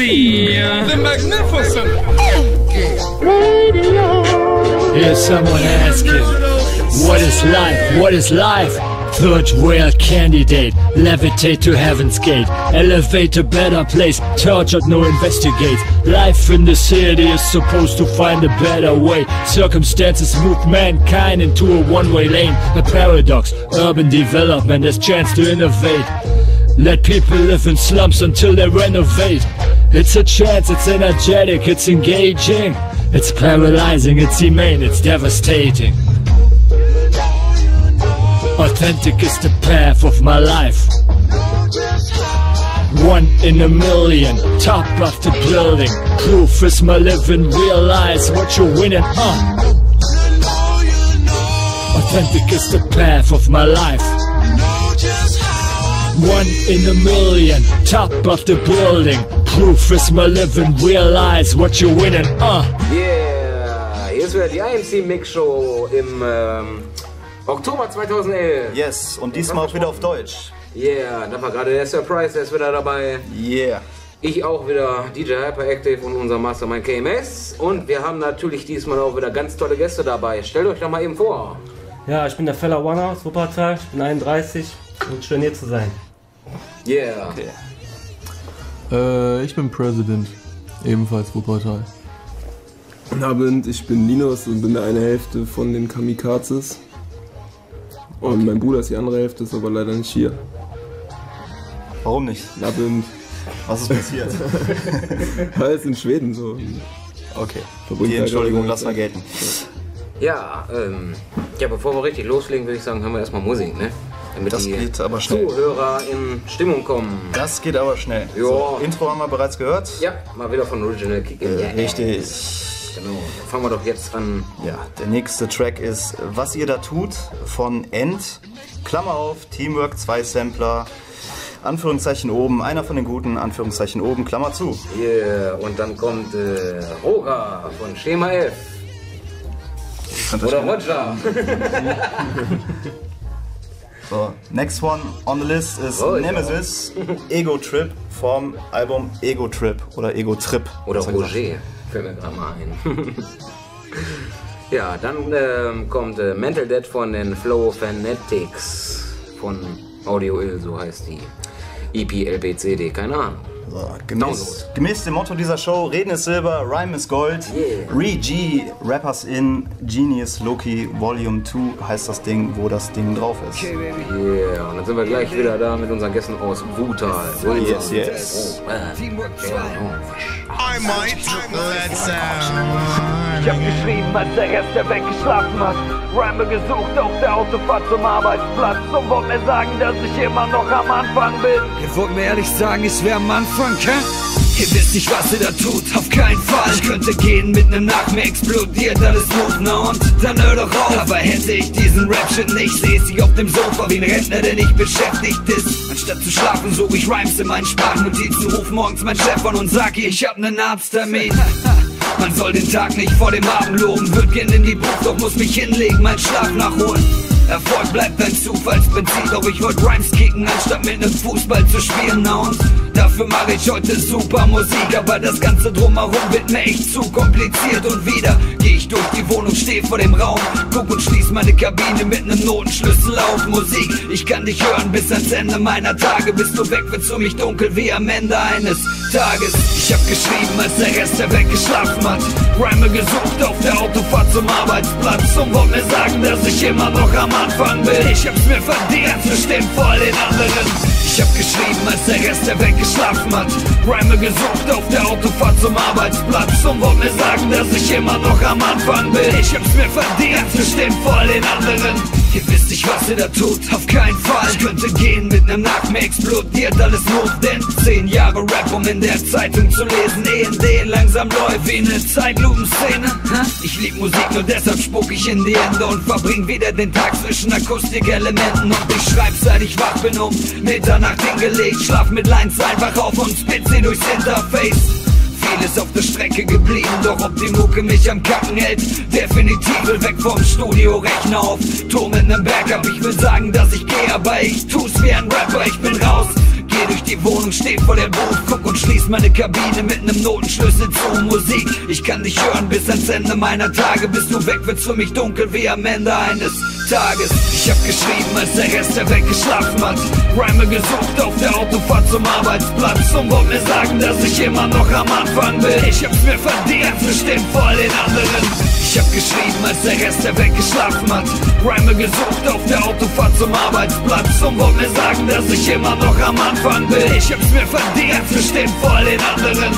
IMC, the magnificent. Radio. Here's someone asking, what is life? What is life? Third world candidate, levitate to heaven's gate, elevate to better place, tortured, no investigate. Life in the city is supposed to find a better way. Circumstances move mankind into a one-way lane. A paradox, urban development has chance to innovate. Let people live in slums until they renovate. It's a chance, it's energetic, it's engaging. It's paralyzing, it's humane, it's devastating. Authentic is the path of my life. One in a million, top of the building. Proof is my living, realize what you're winning, huh? Authentic is the path of my life. One in a million, top of the building. Proof is my living, realize what you're winning, uh. Yeah, hier ist wieder die IMC Mix Show im ähm, Oktober 2011. Yes, und diesmal auch wieder auf Deutsch. Yeah, da war gerade der Surprise, der ist wieder dabei. Yeah. Ich auch wieder, DJ Hyperactive und unser Mastermind KMS. Und wir haben natürlich diesmal auch wieder ganz tolle Gäste dabei. Stellt euch doch mal eben vor. Ja, ich bin der Fella Wanger aus Wuppertal, ich bin 31 und schön hier zu sein. Yeah. Äh, ich bin President, ebenfalls Wuppertal. Guten Abend, ich bin Linus und bin der eine Hälfte von den Kamikazes. Und mein Bruder ist die andere Hälfte, ist aber leider nicht hier. Warum nicht? Guten Abend. Was ist passiert? Alles in Schweden so. Okay. Verbringt Die ja Entschuldigung lassen wir gelten. Ja, ähm, ja, bevor wir richtig loslegen, würde ich sagen, hören wir erstmal Musik, ne? Damit Das die geht aber schnell. Zuhörer in Stimmung kommen. Das geht aber schnell. So, Intro haben wir bereits gehört. Ja, mal wieder von Original Kick. Äh, Yeah. Richtig. Genau, dann fangen wir doch jetzt an. Ja, der nächste Track ist Was ihr da tut von End. Klammer auf, Teamwork, zwei Sampler. Anführungszeichen oben, einer von den guten, Anführungszeichen oben, Klammer zu. Yeah, und dann kommt äh, Roger von Schema F. Oder Roger. So, next one on the list ist Oh, ja. Nemesis Ego Trip vom Album Ego Trip oder Ego Trip. Oder. Roger. Fällt mir gerade mal ein. ja, dann ähm, kommt äh, Mental Dead von den Flow Fanatics von Audio Ill, so heißt die. E EP, LP, CD, keine Ahnung. So, gemäß, gemäß dem Motto dieser Show, Reden ist Silber, Rhyme ist Gold. Yeah. Re-G, Rappers in, Genius Loki Volume 2 heißt das Ding, wo das Ding drauf ist. Yeah, und dann sind wir gleich wieder da mit unseren Gästen aus Wutal. Yes, yes. Oh, man. I might. Let's uh, Ich hab geschrieben, als der Rest der Welt geschlafen hat. Rhyme gesucht auf der Autofahrt zum Arbeitsplatz und wollt mir sagen, dass ich immer noch am Anfang bin. Ihr wollt mir ehrlich sagen, ich wär am Anfang, hä? Ihr wisst nicht, was ihr da tut, auf keinen Fall. Ich könnte gehen, mit nem nach mir explodiert alles Mut, na und dann hör doch auf. Aber hätte ich diesen Rap-Shit nicht, seh ich auf dem Sofa wie ein Rentner, der nicht beschäftigt ist. Anstatt zu schlafen, suche ich Rhymes in meinen Sprachnotizen, ruf morgens mein Chef an und sag ihr, ich hab nen Arzttermin. Man soll den Tag nicht vor dem Abend loben, würd gern in die Buch, doch muss mich hinlegen, mein Schlaf nachholen. Erfolg bleibt ein Zufallsprinzip, doch ich wollte Rhymes kicken, anstatt mit nem Fußball zu spielen, na und dafür mache ich heute super Musik, aber das Ganze drumherum wird mir echt zu kompliziert und wieder geh ich durch die Wohnung, steh vor dem Raum, guck und schließ meine Kabine mit nem Notenschlüssel auf Musik. Ich kann dich hören bis ans Ende meiner Tage, bis du weg wird's für mich dunkel wie am Ende eines Tages. Ich hab geschrieben, als der Rest der Welt geschlafen hat, Rhyme gesucht auf der Autofahrt zum Arbeitsplatz und wollt mir sagen, dass ich immer noch am Anfang bin. Ich hab's mir verdient, stehen vor den anderen. Ich hab geschrieben, als der Rest der Welt geschlafen hat. Rhyme gesucht auf der Autofahrt zum Arbeitsplatz und wollt mir sagen, dass ich immer noch am Anfang bin. Ich hab's mir verdient, zu stehen vor den anderen. Ihr wisst nicht, was ihr da tut, auf keinen Fall. Ich könnte gehen, mit nem Nach mir explodiert alles Not, denn zehn Jahre Rap, um in der Zeitung zu lesen. END langsam läuft wie ne Zeitlupenszene. Ich lieb Musik, nur deshalb spuck ich in die Hände und verbring wieder den Tag zwischen Akustikelementen. Und ich schreib, seit ich wach bin, um Mitternacht hingelegt. Schlaf mit Lines einfach auf und spit sie durchs Interface. Vieles auf der Strecke geblieben, doch ob die Mucke mich am Kacken hält, definitiv will weg vom Studio, Rechner auf, Turm in nem Berg ab. Ich will sagen, dass ich gehe, aber ich tu's wie ein Rapper, ich bin raus. Geh durch die Wohnung steht vor der Buch. Guck und schließ meine Kabine mit nem Notenschlüssel zu Musik. Ich kann dich hören bis ans Ende meiner Tage. Bist du weg, wird's für mich dunkel wie am Ende eines Tages. Ich hab geschrieben, als der Rest der Welt geschlafen hat. Rhyme gesucht auf der Autofahrt zum Arbeitsplatz und wollte mir sagen, dass ich immer noch am Anfang bin. Ich hab's mir verdient, bestimmt vor den anderen. Ich hab geschrieben, als der Rest der Welt geschlafen hat. Rhyme gesucht auf der Autofahrt zum Arbeitsplatz und wollte mir sagen, dass ich immer noch am Anfang bin. Ich hab's mir verdient, bestimmt vor den anderen.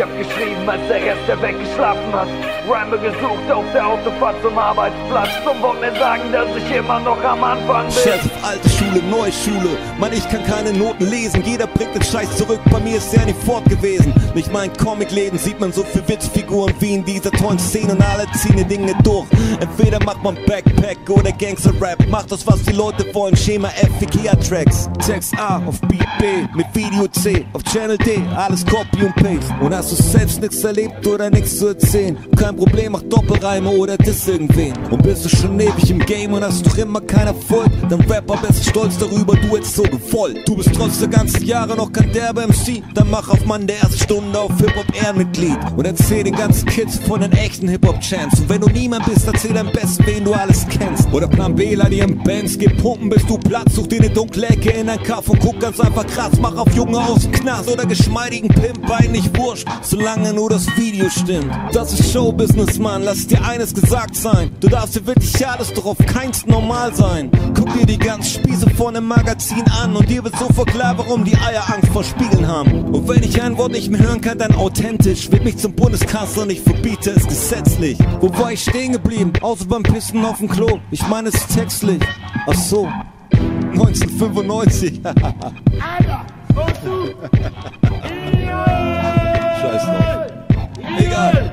Ich hab geschrieben, als der Rest der Welt geschlafen hat. Rhyme gesucht auf der Autofahrt zum Arbeitsplatz und wollte mir sagen, dass ich immer noch am Anfang bin. Auf alte Schule, neue Schule. Mann, ich kann keine Noten lesen. Jeder bringt den Scheiß zurück. Bei mir ist der nicht fort gewesen. Nicht mal in Comicläden sieht man so viel Witzfiguren wie in dieser tollen Szene und alle ziehen die Dinge durch. Entweder macht man Backpack oder Gangster-Rap. Macht das, was die Leute wollen. Schema F, Ikea-Tracks. Text A auf Beat B mit Video C. Auf Channel D, alles Copy und Paste. Und hast du selbst nichts erlebt oder nichts zu erzählen? Kein Problem, mach Doppelreime oder diss irgendwen. Und bist du schon ewig im Game und hast doch immer keinen Erfolg? Dann Rapper bist stolz darüber, du hättest so gewollt. Du bist trotz der ganzen Jahre noch kein derber MC. Dann mach auf Mann der ersten Stunde auf Hip-Hop Ehrenmitglied. Und erzähl den ganzen Kids von den echten Hip-Hop-Chants. Und wenn du niemand bist, erzähl am besten, wen du alles kennst. Oder Plan B, leih dir Bands, geh pumpen, bis du Platz, such dir eine dunkle Ecke in dein Kaff und guck ganz einfach krass. Mach auf Junge aus dem Knast oder geschmeidigen Pimp, eigentlich wurscht, solange nur das Video stimmt. Das ist Showbusiness, Mann, lass dir eines gesagt sein. Du darfst dir wirklich alles, doch auf keins normal sein. Guck dir die ganzen Spieße von dem Magazin an und dir wird sofort klar, warum die Eier Angst vor Spiegeln haben. Und wenn ich ein Wort nicht mehr hören kann, dann authentisch. Wird mich zum Bundeskanzler und ich verbiete es gesetzlich. Wo war ich stehen geblieben? Außer beim Pissen auf dem Klo. Ich meine, es ist textlich. Ach so. 1995. Scheiß drauf. Egal.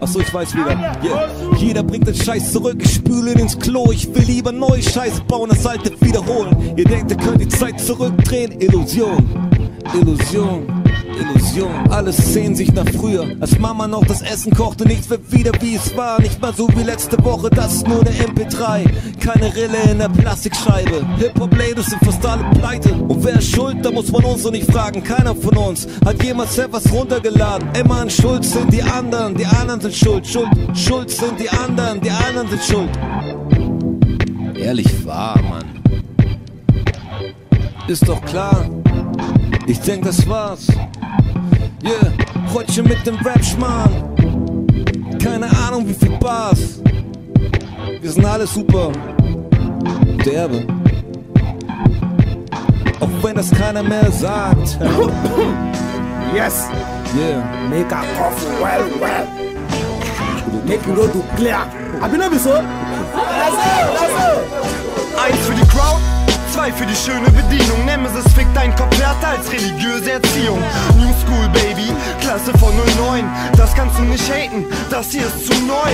Achso, ich weiß wieder. Yeah. Jeder bringt den Scheiß zurück, ich spüle ihn ins Klo. Ich will lieber neue Scheiße bauen, als alte wiederholen. Ihr denkt, ihr könnt die Zeit zurückdrehen? Illusion. Illusion. Illusion. Alles sehnt sich nach früher, als Mama noch das Essen kochte. Nichts wird wieder wie es war, nicht mal so wie letzte Woche. Das ist nur eine MP3, keine Rille in der Plastikscheibe. Hip-Hop-Labels sind fast alle pleite. Und wer ist schuld, da muss man uns doch nicht fragen. Keiner von uns hat jemals etwas runtergeladen. Immer an Schuld sind die anderen, die anderen sind schuld. Schuld, Schuld sind die anderen, die anderen sind schuld. Ehrlich wahr, Mann. Ist doch klar. Ich denk, das war's. Yeah, Rötsche mit dem Rap-Schmarrn. Keine Ahnung, wie viel Bars. Wir sind alle super. Derbe. Auch wenn das keiner mehr sagt. Yes. Yeah. Make a cough well, well. Make you go to clear. Abi no be so? That's it, that's it. Eins für die Crowd, zwei für die schöne Bedienung. Nemesis fickt dein Kopf härter als religiöse Erziehung. New School Baby, Klasse von 09. Das kannst du nicht haten, das hier ist zu neu.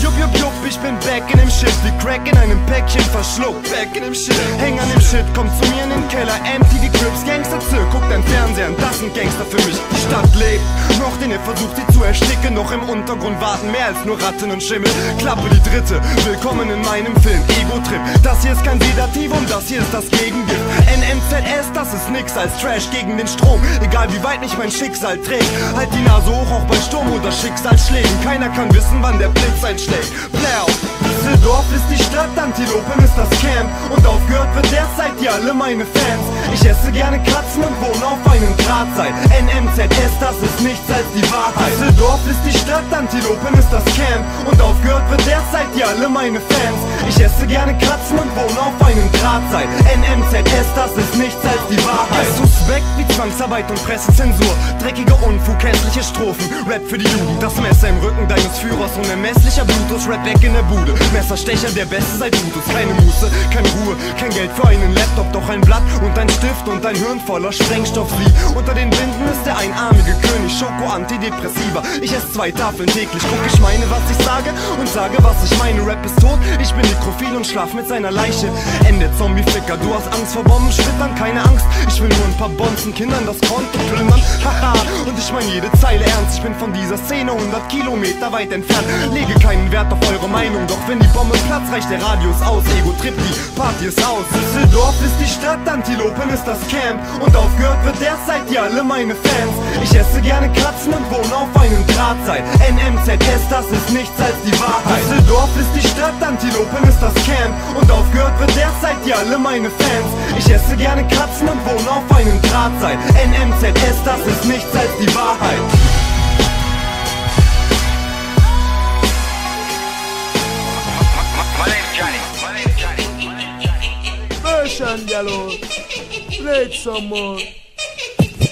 Jupp, jupp, jupp, ich bin back in dem Shit. Wie Crack in einem Päckchen verschluckt. Back in dem Shit. Häng an dem Shit, komm zu mir in den Keller. MTV Crips, Gangster Zirk, guck dein Fernseher an. Das sind Gangster für mich. Die Stadt lebt. Noch den ihr versucht sie zu ersticken. Noch im Untergrund warten mehr als nur Ratten und Schimmel. Klappe die dritte. Willkommen in meinem Film. Ego-Trip. Das hier ist kein Sedativum, das hier ist das Gegengift. NMZS, das ist nix als Trash gegen den Strom. Egal wie weit mich mein Schicksal trägt. Halt die Nase hoch, auch bei Sturm oder Schicksalsschlägen. Keiner kann wissen, wann der Blitz einschlägt. Blau. Düsseldorf ist die Stadt, Antilopen ist das Camp. Und aufgehört wird seid ihr alle meine Fans. Ich esse gerne Katzen und wohne auf einem Drahtseil. NMZS, das ist nichts als die Wahrheit. Düsseldorf ist die Stadt, Antilopen ist das Camp. Und aufgehört wird seid ihr alle meine Fans. Ich esse gerne Katzen und wohne auf einem Drahtseil. NMZS, das ist nichts als die Wahrheit. Suspekt wie Zwangsarbeit und Pressezensur. Dreckige Unfug, hässliche Strophen. Rap für die Jugend, das Messer im Rücken deines Führers. Unermesslicher Bluetooth, Rap weg in der Bude. Messerstecher, der Beste seit Bluetooth. Keine Muße, keine Ruhe, kein Geld für einen Laptop. Doch ein Blatt und ein Stift und ein Hirn voller Sprengstoff. Wie unter den Blinden ist der einarmige König. Schoko Antidepressiva. Ich esse zwei Tafeln täglich. Guck, ich meine, was ich sage und sage, was ich meine. Rap ist tot, ich bin nekrophil und schlaf mit seiner Leiche. Ende Zombie-Flicker. Du hast Angst vor Bombensplittern, keine Angst. Ich will nur ein paar Bonzen Kindern das Konto plündern. Haha, und ich mein jede Zeile ernst. Ich bin von dieser Szene 100 Kilometer weit entfernt. Lege keinen Wert auf eure Meinung, doch wenn die Bombe platzt, reicht der Radius aus. Ego-Trip, die Party ist aus. Düsseldorf ist die Stadt, Antilopen ist das Camp. Und aufgehört wird erst seid ihr alle meine Fans. Ich esse gerne Katzen und wohne auf einem Drahtseil. NMZS, das ist nichts als die Wahrheit. Düsseldorf ist die Stadt, Antilopen ist das Camp. Und aufgehört wird seid ihr alle meine Fans. Ich esse gerne Katzen und wohne auf einem Drahtseil. NMZS, das ist nichts als die Wahrheit.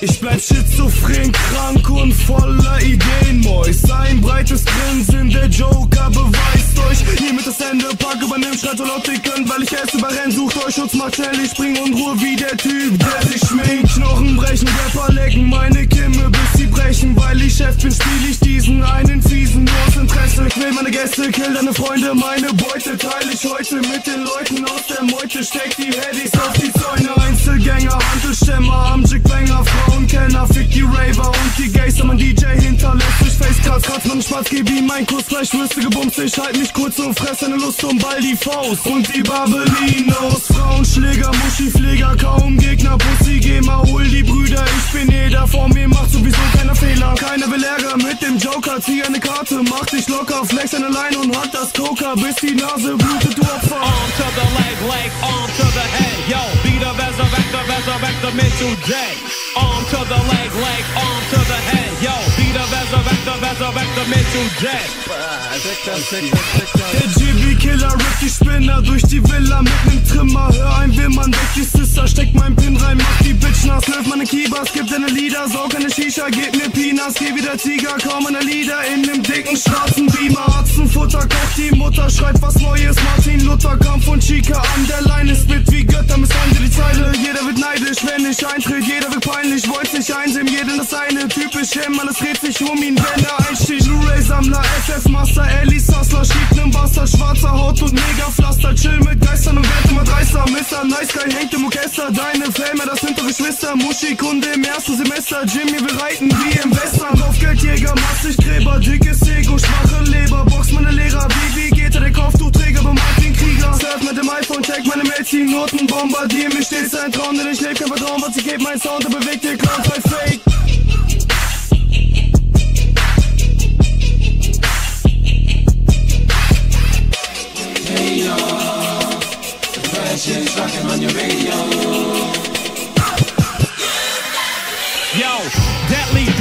Ich bleib schizophren, krank und voller Ideen, Mois. Ein breites Grinsen, der Joker beweist euch. Hiermit das Ende, Pack übernimmt, schreit und laut dicken, weil ich es überrenn. Sucht euch Schutz, macht schnell, ich spring und ruhe wie der Typ, der sich schminkt. Knochen brechen, Rapper lecken meine Kimme, bis sie brechen. Weil ich Chef bin, spiel ich diesen einen fiesen aus Interesse. Ich will meine Gäste, kill deine Freunde, meine Beute teile ich heute mit den Leuten aus der Meute. Steck die Headies auf die Zäune, Einzelgänger, Handelstämmer, am Jigbanger, Frauenkenner, fick die Raver und die Gangster, mein DJ hinterlässt sich Facecard, kratzt man Spatz, gib ihm mein Kuss, gleich wirst du gebumst, ich halt mich kurz und fress eine Lust um ball die Faust und die Babelinos, Frauenschläger, Muschipfleger, kaum Gegner, Pussy, geh mal, hol die Brüder, ich bin jeder, vor mir macht sowieso keiner Fehler, keiner will Ärger mit dem Joker, zieh eine Karte, mach dich locker, flex eine Line und hat das Coca, bis die Nase blutet, du Opfer. Arm to the leg, leg, arm to the head. Yo, be the resurrector, resurrect the mid today. Arm to the leg, leg, arm to the head. Yo, be the resurrector, resurrect the mid today. Der GB-Killer die Spinner durch die Villa mit nem Trimmer. Hör ein Wimmern, weg Sister, steck mein Pin rein, mach die Bitch nass, löf meine Kibas, gib deine Lieder, saug eine Shisha, gib mir Pinas, geh wieder Tiger, kaum meine Lieder in nem dicken schwarzen Beamer. Atzenfutter, kocht die Mutter, schreibt was Neues, Martin Luther, Kampf und Chica an. Der Leine, spit wie Götter, misshandelt die Zeile. Jeder wird neidisch, wenn ich eintritt, jeder wird peinlich, wollt nicht einsehen, jeder das eine, typisch Hem, alles dreht sich um ihn, wenn er einsticht. Blu-ray-Sammler, SS-Master, Ellie Sassler, schiebt nem Bastard, schwarzer Haut und mega Pflaster, chill mit Geistern und werd immer dreister, Mr. Nice Guy hängt im Orchester, deine Flamer, das sind doch Geschwister, Muschi-Kunde im ersten Semester, Jimmy, wir reiten wie im Western, Kopfgeldjäger, Massiggräber, dickes Ego, schwache Leber, Box meine Lehrer, wie, wie geht er, der Kopftuchträger, bemalt den Krieger, surf mit dem iPhone, check meine Mails, die Noten, bombardieren mich stets ein Traum, denn ich leb kein Vertrauen, was ich geb, mein Sound, der bewegt den Clown, bei Fake. Hey yo, the fashion's rocking on your radio.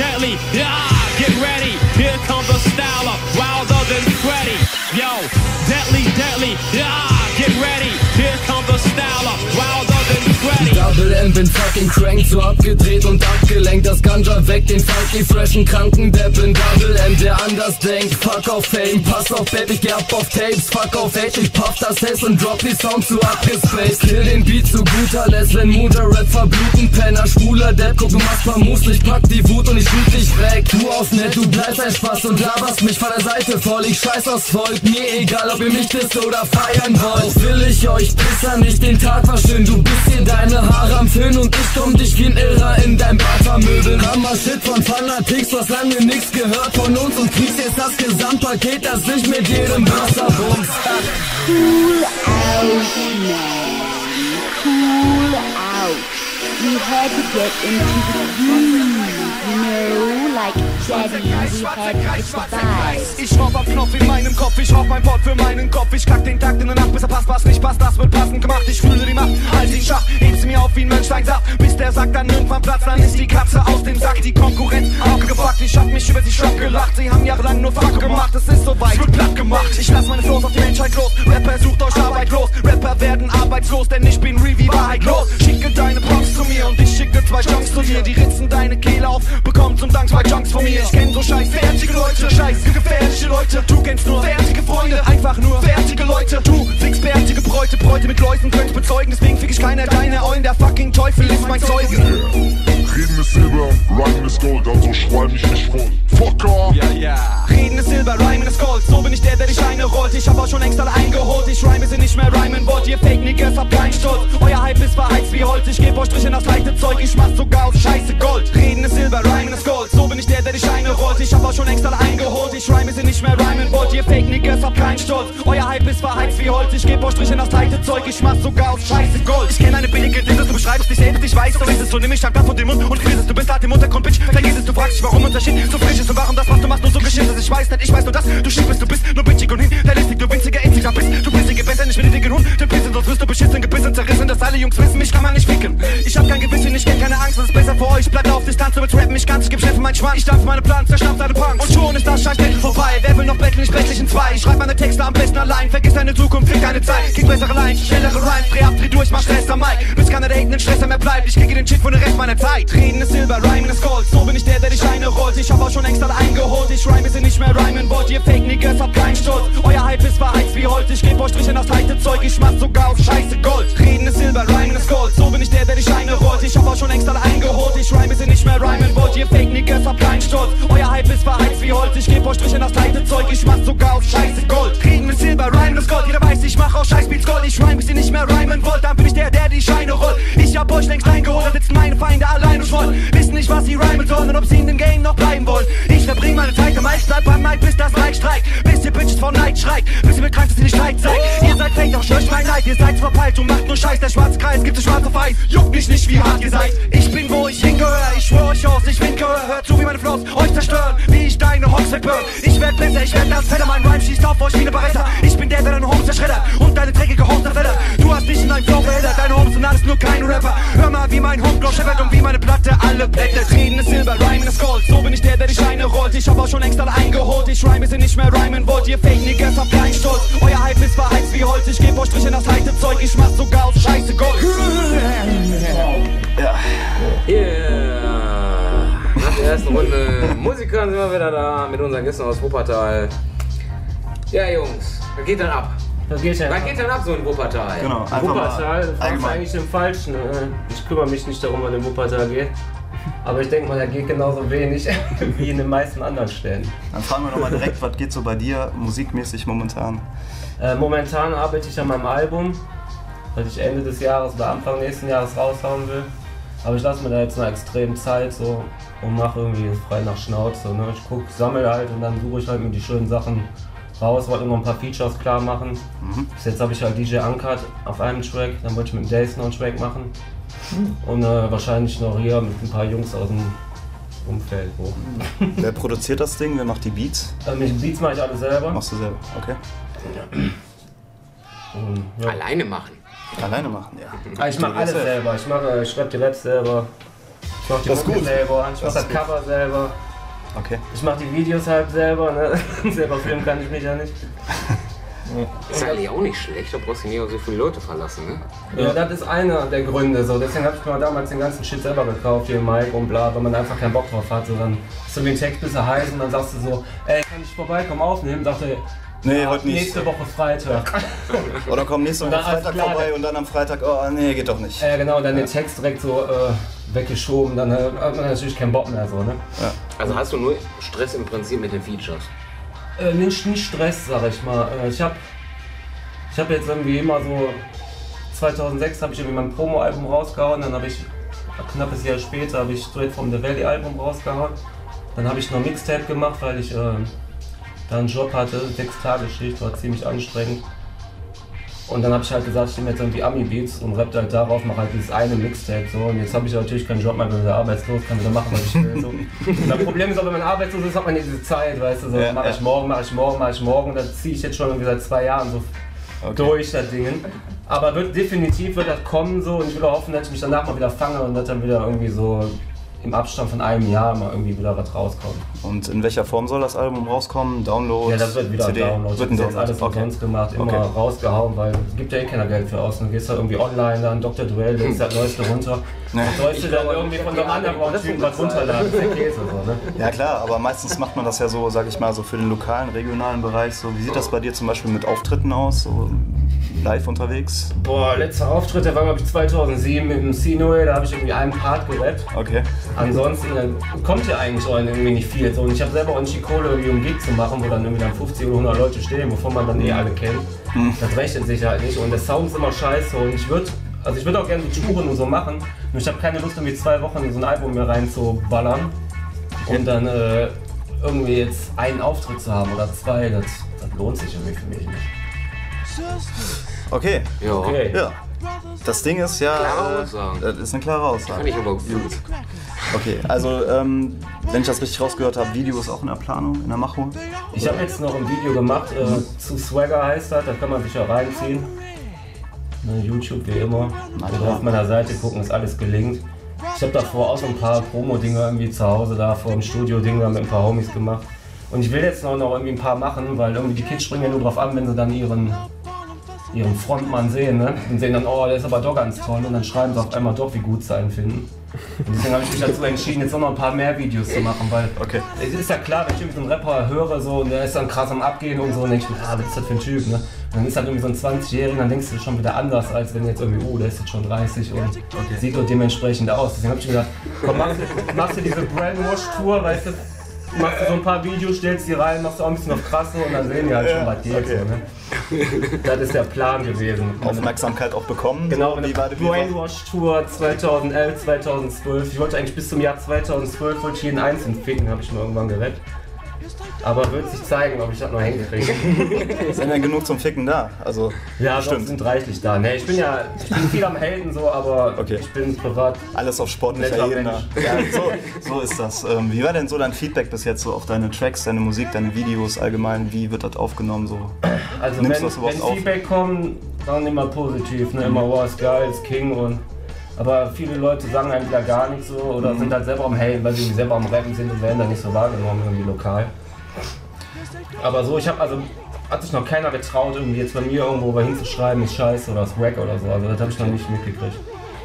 Deadly, yeah, get ready. Here comes the styler, wilder than Freddy. Yo, deadly, deadly, yeah, get ready. Double M bin fucking crank, so abgedreht und abgelenkt. Das Ganja weg, den funky, freshen, kranken Deppen. Double M, der anders denkt. Fuck auf Fame, pass auf Baby, geh ab auf Tapes. Fuck auf Hate, ich puff das Haze und drop die Sound zu abgespaced. Kill den Beat zu guter Letzt, wenn Mutter Rap verbluten. Penner, schwuler Depp, guck, du machst paar Moves, ich pack die Wut und ich shoot dich weg. Du auf nett, du bleibst ein Spaß und laberst mich von der Seite voll. Ich scheiß aufs Volk, mir egal, ob ihr mich disst oder feiern wollt. Will ich euch Pisser nicht den Tag verschönen, du bist hier deine Haare am Föhn und ich komm dich wie ein Irrer in dein Bad. Hammer Shit von Fanatics, du hast lange nix gehört von uns und kriegst jetzt das Gesamtpaket, das ich mit jedem Wasser bums. Cool out. Cool out. We had to get into the you know, like had to survive. Ich schraub am Knopf in meinem Kopf, ich rauch mein Pott für meinen Kopf. Ich kack den Takt in der Nacht, bis er passt, was nicht passt, das wird passend gemacht. Ich fühle die Macht, halt den Schach, heb's mir auf wie ein Mönchsteinsaft. Bis der Sack dann irgendwann platzt, dann ist die Katze aus dem Sack. Die Konkurrenz abgefuckt, ich hab mich über sie schlapp gelacht. Sie haben jahrelang nur Fuck gemacht, es ist soweit, wird platt gemacht. Ich lass meine Flows auf die Menschheit los, Rapper sucht euch Arbeit los. Rapper werden arbeitslos, denn ich bin real wie Wahrheit los. Schicke deine Props zu mir und ich schicke zwei Junks zu dir. Die ritzen deine Kehle auf, bekommt zum Dank zwei Junks von mir. Ich kenn so scheiß fertige Leute, scheiß gefährliche Leute. Du kennst nur fertige Freunde, einfach nur fertige Leute. Du fickst bärtige Bräute, Bräute mit Läusen könnt bezeugen. Deswegen fick ich keiner deine Eulen, der fucking Teufel ist mein Zeuge. Reden ist Silber, Rhymen ist Gold, also schreib mich nicht voll. Fucker! Ja, ja. Reden ist Silber, Rhymen ist Gold. So bin ich der, der die Scheine rollt. Ich hab auch schon längst alle eingeholt. Ich rhyme, sie nicht mehr rhymen wollt. Ihr Fake Niggas habt keinen Stolz. Ich geb euch Striche das leichte Zeug, ich mach sogar aus Scheiße Gold. Reden ist Silber, Rhymen Ich hab auch schon extra eingeholt. Ich rhyme, sie nicht mehr rhymen wollt. Ihr Fake Niggas habt keinen Stolz. Euer Hype ist verheizt wie Holz. Ich geb euch Striche das leichte Zeug, ich mach sogar aus Scheiße Gold. Ich kenn eine billige Disse, du beschreibst dich selbst, ich weiß, so ist es. So nimm ich stark von dem Mund und kriegst es. Du bist hart im Untergrund, Bitch. Vergiss es, du fragst dich, warum unser Shit so frisch ist und warum das, was du machst, nur so geschissen ist. Ich weiß nicht, ich weiß nur das. Du schick bist, du bist nur bitchig und hinterlistig. Nicht mit den dicken Hund. Du pissen, sonst wirst du beschissen, gebissen, zerrissen. Dass alle Jungs wissen, mich kann man nicht ficken. Ich hab kein Gewissen, ich kenn keine Angst. Das ist besser für euch. Bleibt auf Distanz, damit rappen mich ganz. Ich geb Chef mein Schwanz. Ich dampf meine Plan, zerstampft deine Punks. Und schon ist das scheiß Battle vorbei. Wer will noch betteln, ich bettel in zwei. Ich schreib meine Texte am besten allein. Vergiss deine Zukunft, krieg deine Zeit. Krieg bessere Lines, schnellere Rhymes. Dreh ab, dreh durch, mach Stress am Mic. Bis keiner der irgendein Stresser mehr bleibt. Ich kriege den Shit von den Rest meiner Zeit. Reden ist Silber, Rhymen ist Gold. So bin ich der, der die Scheine rollt. Ich hab auch schon extra eingeholt. Ich rhyme, bis nicht mehr rhymen wollt. Ihr Fake Niggas habt keinen Stolz. Euer Hype ist verheizt wie Holz. Ich geb euch Striche das leichte Zeug. Ich mach sogar aus Scheiße Gold. Reden ist Silber, Rhymen ist Gold. So bin ich der, der die Scheine rollt. Ich hab auch schon extra eingeholt. Ich rhyme, bis ihr nicht mehr rhymen wollt. Ihr Fake Niggas habt keinen Stolz. Euer Hype ist verheizt wie Holz. Ich geb euch Striche das leichte Zeug. Ich mach sogar aus Scheiße Gold. Reden ist Silber, Rhymen ist Gold. Jeder weiß, ich mach aus Scheißbeats Gold. Ich rhyme, bis ihr nicht mehr rhymen wollt. Dann bin ich der, der die Scheine rollt. Ich hab euch längst eingeholt. Da sitzen meine Feinde allein und wollen wissen nicht, was sie rhymen sollen und ob sie in dem Game noch bleiben wollen. Ich verbring meine Zeit am Mic, bleib beim Mic, bis das Mic streikt. Bis ihr Bitches vor Neid schreit. Bis ihr mir krank, dass ihr nicht leid seid. Ihr seid fake, doch schwört mein Leid. Ihr seid verpeilt und macht nur Scheiß. Der schwarze Kreis gibt es schwarz auf weiß. Juckt mich nicht, wie hart ihr seid. Ich bin, wo ich hingehöre. Ich schwör euch aus, ich winke. Hört zu, wie meine Flows euch zerstören. Wie ich deine Homes wegburn. Ich werd besser, ich werd als Fetter. Mein Rhyme schießt auf euch wie eine Beretta. Ich bin der, der deine Homes zerschreddert. Und deine dreckige Homes zerfettert. Du hast dich in dein Flow verheddert. Deine Homes sind alles nur kein Rapper. Hör mal, wie mein Homeglow scheppert und wie meine Platte alle blättert. Reden ist Silber, Rhymen ist Gold. So bin ich der, der die Scheine rollt. Ich hab auch schon extra eingeholt. Ich rhyme, ihr nicht mehr rhymen wollt. Ihr Fake Niggas habt keinen Stolz. Euer Hype ist verheizt wie Holz. Ich geb euch Striche das leichte Zeug. Ich mach sogar aus Scheiße Gold. Ja. Yeah. Nach der ersten Runde Musikern sind wir wieder da mit unseren Gästen aus Wuppertal. Ja, Jungs, was geht dann ab? Was geht denn Was ab? geht dann ab so in Wuppertal? Genau, einfach Wuppertal, mal fragst allgemein. eigentlich den Falschen. äh, Ich kümmere mich nicht darum, was in Wuppertal geht. Aber ich denke mal, da geht genauso wenig wie in den meisten anderen Städten. Dann fragen wir nochmal direkt, was geht so bei dir musikmäßig momentan? Äh, momentan arbeite ich an meinem Album, das ich Ende des Jahres oder Anfang nächsten Jahres raushauen will. Aber ich lasse mir da jetzt eine extrem Zeit so und mache irgendwie frei nach Schnauze. Ne? Ich guck, sammle halt und dann suche ich halt mir die schönen Sachen raus, wollte noch ein paar Features klar machen. Bis jetzt habe ich halt DJ Uncut auf einem Track, dann wollte ich mit Days noch einen Track machen. Und äh, wahrscheinlich noch hier mit ein paar Jungs aus dem Umfeld. Wo. Wer produziert das Ding? Wer macht die Beats? Ähm, ich, Beats mache ich alle selber. Machst du selber, okay. Ja. Alleine machen. Alleine machen, ja. Ah, ich mache alles selber. Ich, mache, ich schreibe die Raps selber. Ich mache die Das Mucke selber. Ich Das mache das gut. Cover selber. Okay. Ich mache die Videos halt selber. Ne? selber filmen kann ich mich ja nicht. Ist eigentlich auch nicht schlecht, da brauchst du nicht auch so viele Leute verlassen, ne? Ja, das ist einer der Gründe. So. Deswegen habe ich mir damals den ganzen Shit selber gekauft, hier Mike und bla, wenn man einfach keinen Bock drauf hat. So, dann ist so wie ein Text bisschen heiß und dann sagst du so, ey, kann ich vorbeikommen, aufnehmen? Sagt er, Nee, ja, heute nicht. Nächste Woche Freitag. Oder komm nächste Woche Und Freitag klar, vorbei und dann am Freitag, oh nee, geht doch nicht. Ja, genau, dann den Text direkt so äh, weggeschoben, dann äh, hat man natürlich keinen Bock mehr. So, ne? Also hast du nur Stress im Prinzip mit den Features. Äh, nicht, nicht Stress, sag ich mal. Äh, ich habe ich hab jetzt irgendwie immer so. 2006 habe ich irgendwie mein Promo-Album rausgehauen, dann habe ich ein knappes Jahr später habe ich Straight from the Valley Album rausgehauen. Dann habe ich noch Mixtape gemacht, weil ich äh, da einen Job hatte, sechs Tage Schicht, war ziemlich anstrengend. Und dann habe ich halt gesagt, ich nehme jetzt irgendwie Ami-Beats und rapp halt darauf, mache halt dieses eine Mixtape so. Und jetzt habe ich natürlich keinen Job mehr, bin wieder arbeitslos, kann wieder machen, was ich will. So. Und das Problem ist auch, wenn man arbeitslos ist, hat man nicht diese Zeit, weißt du, so Ja, mache ich ja. morgen, mache ich morgen, mache ich morgen. Und das ziehe ich jetzt schon irgendwie seit zwei Jahren so durch, das Ding. Aber wird, definitiv wird das kommen so und ich will auch hoffen, dass ich mich danach mal wieder fange und dass dann wieder irgendwie so im Abstand von einem Jahr mal irgendwie wieder was rauskommt. Und in welcher Form soll das Album rauskommen? Download? Ja, das wird wieder CD? ein Download. Wird ein das ist jetzt Download. alles umsonst gemacht, immer Okay. rausgehauen, weil es gibt ja eh keiner Geld für aus. Du gehst halt irgendwie online, dann Dr. Duell, legst das Neueste runter. Nee. Was sollst du dann irgendwie von so einem Underground-Typen was runterladen? So, ne? Ja klar, aber meistens macht man das ja so, sag ich mal, so für den lokalen, regionalen Bereich. So, wie sieht das bei dir zum Beispiel mit Auftritten aus? So live unterwegs? Boah, letzter Auftritt, der war glaube ich 2007 mit dem Sinoe, da habe ich irgendwie einen Part gerappt. Okay. Ansonsten äh, kommt ja eigentlich auch irgendwie nicht viel. So, und ich habe selber auch nicht die Kohle, irgendwie um einen Gig zu machen, wo dann irgendwie dann 50 oder 100 Leute stehen, wovon man dann eh alle kennt. Das rechnet sich halt nicht und der Sound ist immer scheiße und ich würde Also ich würde auch gerne die Touren und so machen, nur ich habe keine Lust, irgendwie zwei Wochen in so ein Album mir reinzuballern und dann äh, irgendwie jetzt einen Auftritt zu haben oder zwei, das, das lohnt sich irgendwie für mich nicht. Okay. Ja. Okay. Ja. Das Ding ist ja. Klare äh, Aussage. Das ist eine klare Aussage. Fand ich aber gut. Okay, also ähm, wenn ich das richtig rausgehört habe, Video ist auch in der Planung, in der Machung. Ich habe jetzt noch ein Video gemacht, äh, zu Swagger heißt das, da kann man sich ja reinziehen. YouTube wie immer. Oder auf meiner Seite gucken, ist alles gelingt. Ich habe davor auch so ein paar Promo-Dinger irgendwie zu Hause da vor dem Studio-Dinger mit ein paar Homies gemacht. Und ich will jetzt noch, noch irgendwie ein paar machen, weil irgendwie die Kids springen ja nur drauf an, wenn sie dann ihren, ihren Frontmann sehen. Ne? Und sehen dann, oh, der ist aber doch ganz toll. Und dann schreiben sie auf einmal doch, wie gut sie einen finden. Und deswegen habe ich mich dazu entschieden, jetzt noch ein paar mehr Videos zu machen, weil okay. es ist ja klar, wenn ich irgendwie so einen Rapper höre so, und der ist dann krass am Abgehen und so, und denke ich mir, ah, was ist das für ein Typ, ne? Und dann ist halt irgendwie so ein 20-Jähriger, dann denkst du schon wieder anders, als wenn jetzt irgendwie, oh, der ist jetzt schon 30 und sieht doch dementsprechend aus. Deswegen habe ich mir gedacht, komm, machst, du- machst du diese Brainwash-Tour, weißt du, machst du so ein paar Videos, stellst die rein, machst du auch ein bisschen auf krasse und dann sehen die halt schon, was geht. okay. So, ne? Das ist der Plan gewesen. Aufmerksamkeit auch bekommen. Genau, so, wie war die Brainwash-Tour 2011, 2012. Ich wollte eigentlich bis zum Jahr 2012 wollte ich jeden Einzelnen ficken, habe ich mir irgendwann gerettet. Aber wird sich zeigen, ob ich das noch hinkriege. Sind ja genug zum Ficken da. Also, Ja, stimmt. sind reichlich da. Ne, ich bin ja ich bin viel am Helden so, aber ich bin privat. Alles auf sportlicher Ebene. Ja, so, so ist das. Ähm, wie war denn so dein Feedback bis jetzt so auf deine Tracks, deine Musik, deine Videos allgemein? Wie wird das aufgenommen? So? Also Nimmst wenn, du das wenn auf? Feedback kommt, dann immer positiv, ne? immer wow, ist geil, ist King und aber viele Leute sagen einem ja gar nicht so oder Mhm. sind halt selber am Helden, weil sie selber am Rappen sind und werden da nicht so wahrgenommen irgendwie lokal. Aber so, ich habe also hat sich noch keiner getraut, irgendwie jetzt bei mir irgendwo was hinzuschreiben, ist scheiße oder ist wack oder so. Also das habe ich noch nicht mitgekriegt.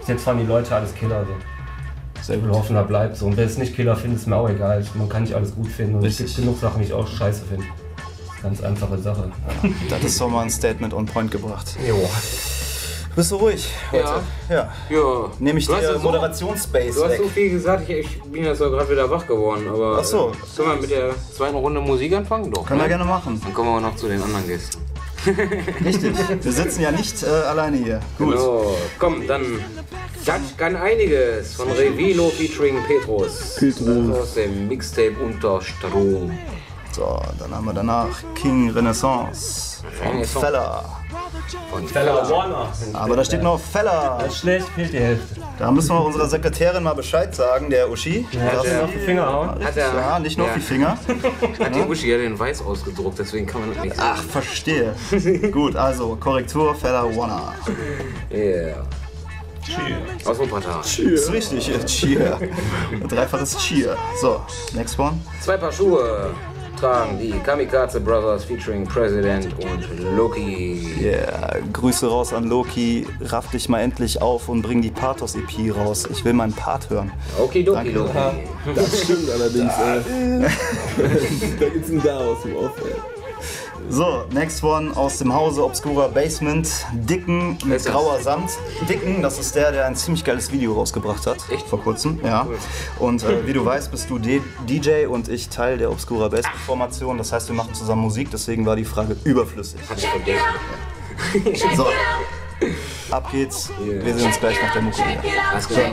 Bis jetzt fanden die Leute alles Killer so. Sehr gut. hoffen, das bleibt so. Und wer es nicht Killer findet, ist mir auch egal. Man kann nicht alles gut finden und es gibt genug Sachen, die ich auch scheiße finde. Ganz einfache Sache. Das ist doch mal ein Statement on point gebracht. Jo. Bist du ruhig heute? Ja. Ja. Nehme ich dir ja so- Moderationsspace Du hast weg. so viel gesagt, ich, ich bin jetzt gerade wieder wach geworden. Aber Ach so. äh, Sollen wir mit der zweiten Runde Musik anfangen? Doch. Können wir ne? gerne machen. Dann kommen wir noch zu den anderen Gästen. Richtig. Wir sitzen ja nicht äh, alleine hier. Gut. Genau. Komm, dann. Das kann einiges von Revilo featuring Petrus. Petrus. Aus dem Mixtape unter Strom. So, dann haben wir danach King Renaissance. Von Renaissance. Feller. Von Feller Warner. Aber da steht noch Feller. Das ist schlecht, fehlt die Hälfte. Da müssen wir unserer Sekretärin mal Bescheid sagen, der Uschi. Ja, hat er auf die Finger hauen? Hat er- Ja, nicht nur auf Ja. die Finger. Hat die Uschi ja den Weiß ausgedruckt, deswegen kann man das nicht Ach, verstehe. Gut, also Korrektur Feller Warner. Yeah. Cheer. Aus Wuppertal. Ist richtig, Cheer. Dreifaches Cheer. So, next one. Zwei Paar Schuhe tragen die Kamikaze Brothers featuring President und Loki. Yeah, Grüße raus an Loki. Raff dich mal endlich auf und bring die Pathos-EP raus. Ich will meinen Part hören. Okidoki, Danke. Loki. Das stimmt allerdings, ey. da gibt's ein Da aus dem Off, ey. So, next one aus dem Hause Obscura Basement. Dicken mit grauer Samt. Dicken, das ist der, der ein ziemlich geiles Video rausgebracht hat. Echt? Vor kurzem, ja. Und äh, wie du weißt, bist du D DJ und ich Teil der Obscura Basement Formation. Das heißt, wir machen zusammen Musik, deswegen war die Frage überflüssig. Hat ich vergessen. So, ab geht's. Wir sehen uns gleich nach der Mucke wieder. Alles klar.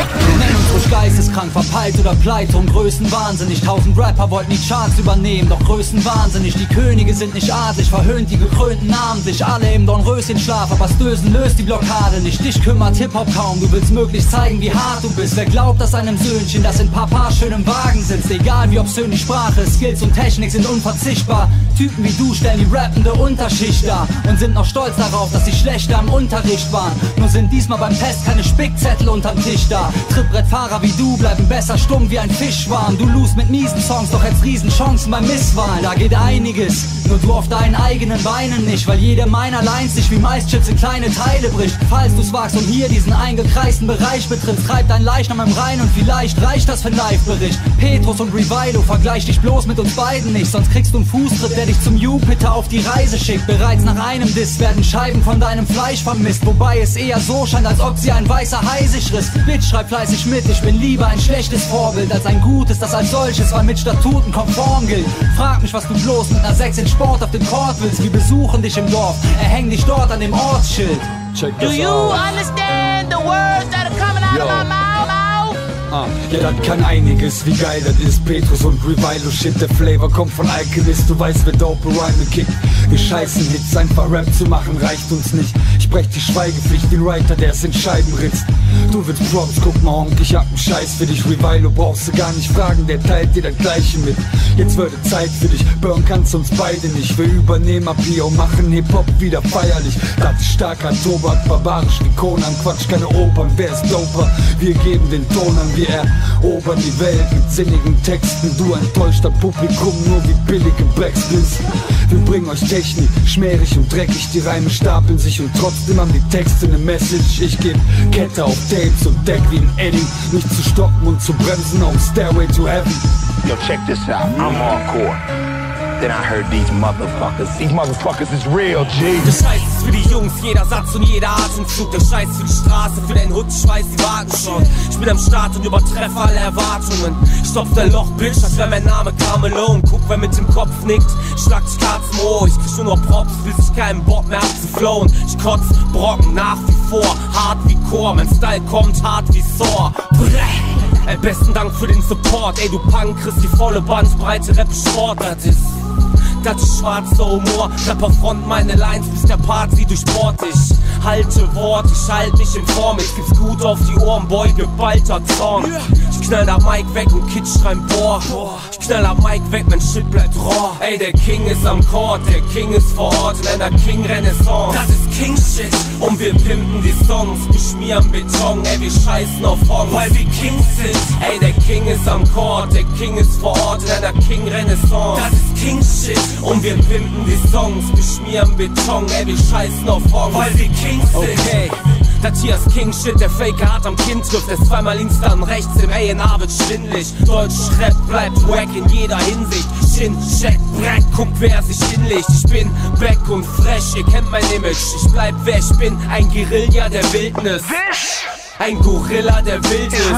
Ruhig geisteskrank, verpeilt oder pleite und größenwahnsinnig. Tausend Rapper wollten die Charts übernehmen, doch größenwahnsinnig. Die Könige sind nicht adlig, verhöhnt die gekrönten Namen sich. Alle im Dornröschenschlaf, aber Stößen löst die Blockade nicht. Dich kümmert Hip-Hop kaum, du willst möglichst zeigen, wie hart du bist. Wer glaubt, dass einem Söhnchen, das in Papa schön im Wagen sitzt, egal wie obszön die Sprache, Skills und Technik sind unverzichtbar. Typen wie du stellen die rappende Unterschicht dar und sind noch stolz darauf, dass sie schlechter im Unterricht waren. Nur sind diesmal beim Test keine Spickzettel unterm Tisch da. Trittbrettfahrer wie du bleiben besser stumm wie ein Fischschwarm. Du Blues mit miesen Songs, doch als Riesenchancen beim Misswahl. Da geht einiges, nur du auf deinen eigenen Beinen nicht, weil jede meiner Lines sich wie Maischips in kleine Teile bricht. Falls du's wagst und hier diesen eingekreisten Bereich betrittst, treibt dein Leichnam im Rhein und vielleicht reicht das für ein Live-Bericht. Petrus und Revilo, vergleich dich bloß mit uns beiden nicht, sonst kriegst du einen Fußtritt, der dich zum Jupiter auf die Reise schickt. Bereits nach einem Diss werden Scheiben von deinem Fleisch vermisst, wobei es eher so scheint, als ob sie ein weißer Hai sich riss. Bitch, schreib fleißig mit, ich bin lieber ein schlechtes Vorbild als ein gutes, das als solches, weil mit Statuten konform gilt. Frag mich, was du bloß mit einer 6 in Sport auf dem Court willst. Wir besuchen dich im Dorf, erhäng dich dort an dem Ortsschild. Check Do you understand the words that are coming out Yo. of my mouth? Ah, ja, das kann einiges, wie geil das ist. Petrus und Revilo, shit, der Flavor kommt von Alchemist. Du weißt, wer dope Rhyme kickt. Wir scheißen Hits, einfach Rap zu machen reicht uns nicht. Ich brech die Schweigepflicht, den Writer, der es in Scheiben ritzt. Du willst Props, guck mal, Honk, ich hab einen Scheiß für dich. Revilo brauchst du gar nicht fragen, der teilt dir das Gleiche mit. Jetzt wird es Zeit für dich, Burn kannst uns beide nicht. Wir übernehmen ab machen Hip-Hop wieder feierlich. Das ist starker Tobak, barbarisch wie Conan, Quatsch, keine Opern, wer ist doper? Wir geben den Ton an, wir erobern die Welt mit sinnigen Texten. Du enttäuschter Publikum, nur wie billige Backspins. Wir bringen euch Technik, schmierig und dreckig, die Reime stapeln sich und trotzdem haben die Texte eine Message. Ich geb Kette auf Tapes und Deck wie ein Edding, nicht zu stoppen und zu bremsen auf Stairway to Heaven. Yo, check this out. I'm hardcore. Then I heard these motherfuckers. These motherfuckers is real, G. Der Scheiß ist für die Jungs, jeder Satz und jeder Atemzug. Der Scheiß für die Straße, für deinen Hut, ich weiß, die warten schon. Ich bin am Start und übertreffe alle Erwartungen. Stopf dein Loch, Bitch, als wär mein Name Carmelo. Guck, wer mit dem Kopf nickt, schlag dich zum Ohr. Ich krieg nur noch Props, bis ich keinen Bock mehr hab zu flowen. Ich kotz Brocken nach wie vor, hart wie Chor. Mein Style kommt hart wie Saw. Brrr. Ey, besten Dank für den Support. Ey, du Punk, kriegst die volle Bandbreite, Rap Sport, das ist. Das ist schwarzer Humor, Rapper front meine Lines, bis der Part sie durchbohrt ich Halte Wort, ich halt mich in Form, ich gib's gut auf die Ohren, boy, geballter Zorn. Ich knall da Mic weg und Kid schreibt boah. Ich knall da Mic weg, mein Shit bleibt raw. Ey, der King ist am Court, der King ist vor Ort in einer King-Renaissance. Das ist King-Shit und wir pimpen die Songs, beschmieren Beton. Ey, wir scheißen auf Hongs, weil wir Kings sind Ey, der King ist am Court, der King ist vor Ort in einer King-Renaissance. Das ist King-Shit und wir pimpen die Songs, beschmieren Beton. Ey, wir scheißen auf Hongs, weil wir Kings sind. Okay. Das hier ist King Shit, der Faker hat am Kinn trifft Es zweimal links, dann rechts, im A&A wird schwindlig. Deutsch Rap bleibt wack in jeder Hinsicht. Shin, Check, Breck, guck wer sich hinlegt. Ich bin back und fresh, ihr kennt mein Image. Ich bleib wer ich bin, ein Guerilla der Wildnis ein Gorilla, der wild ist.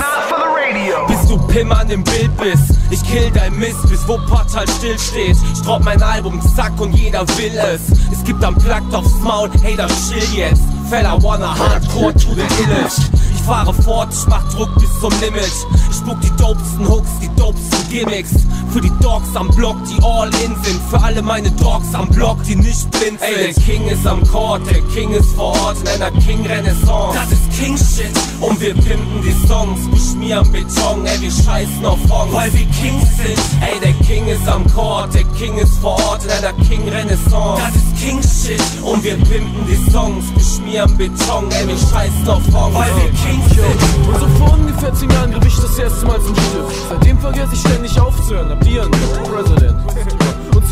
Bis du Pimmern im Bild bist. Ich kill dein Mist, bis Wuppertal still steht. Ich drop mein Album, zack, und jeder will es. Es gibt am Plagt aufs Maul, hey, dann chill jetzt. Fella wanna hardcore to the illest. Ich fahre fort, ich mach Druck bis zum Limit. Ich spuck die dopesten Hooks, die dopesten Gimmicks. Für die Dogs am Block, die all in sind. Für alle meine Dogs am Block, die nicht blind sind. Ey, der King ist am Court, der King ist vor Ort in einer King-Renaissance. Das ist King-Shit. Und wir pimpen die Songs, beschmieren Beton. Ey, wir scheißen auf Hongs, weil wir Kings sind. Ey, der King ist am Court, der King ist vor Ort in einer King-Renaissance. Das ist King-Shit. Und wir pimpen die Songs, beschmieren Beton. Ey, wir scheißen auf Hongs, weil wir Kings. Und so vor ungefähr 10 Jahren griff ich das erste Mal zum Stift. Seitdem vergesse ich ständig aufzuhören, ab dir President.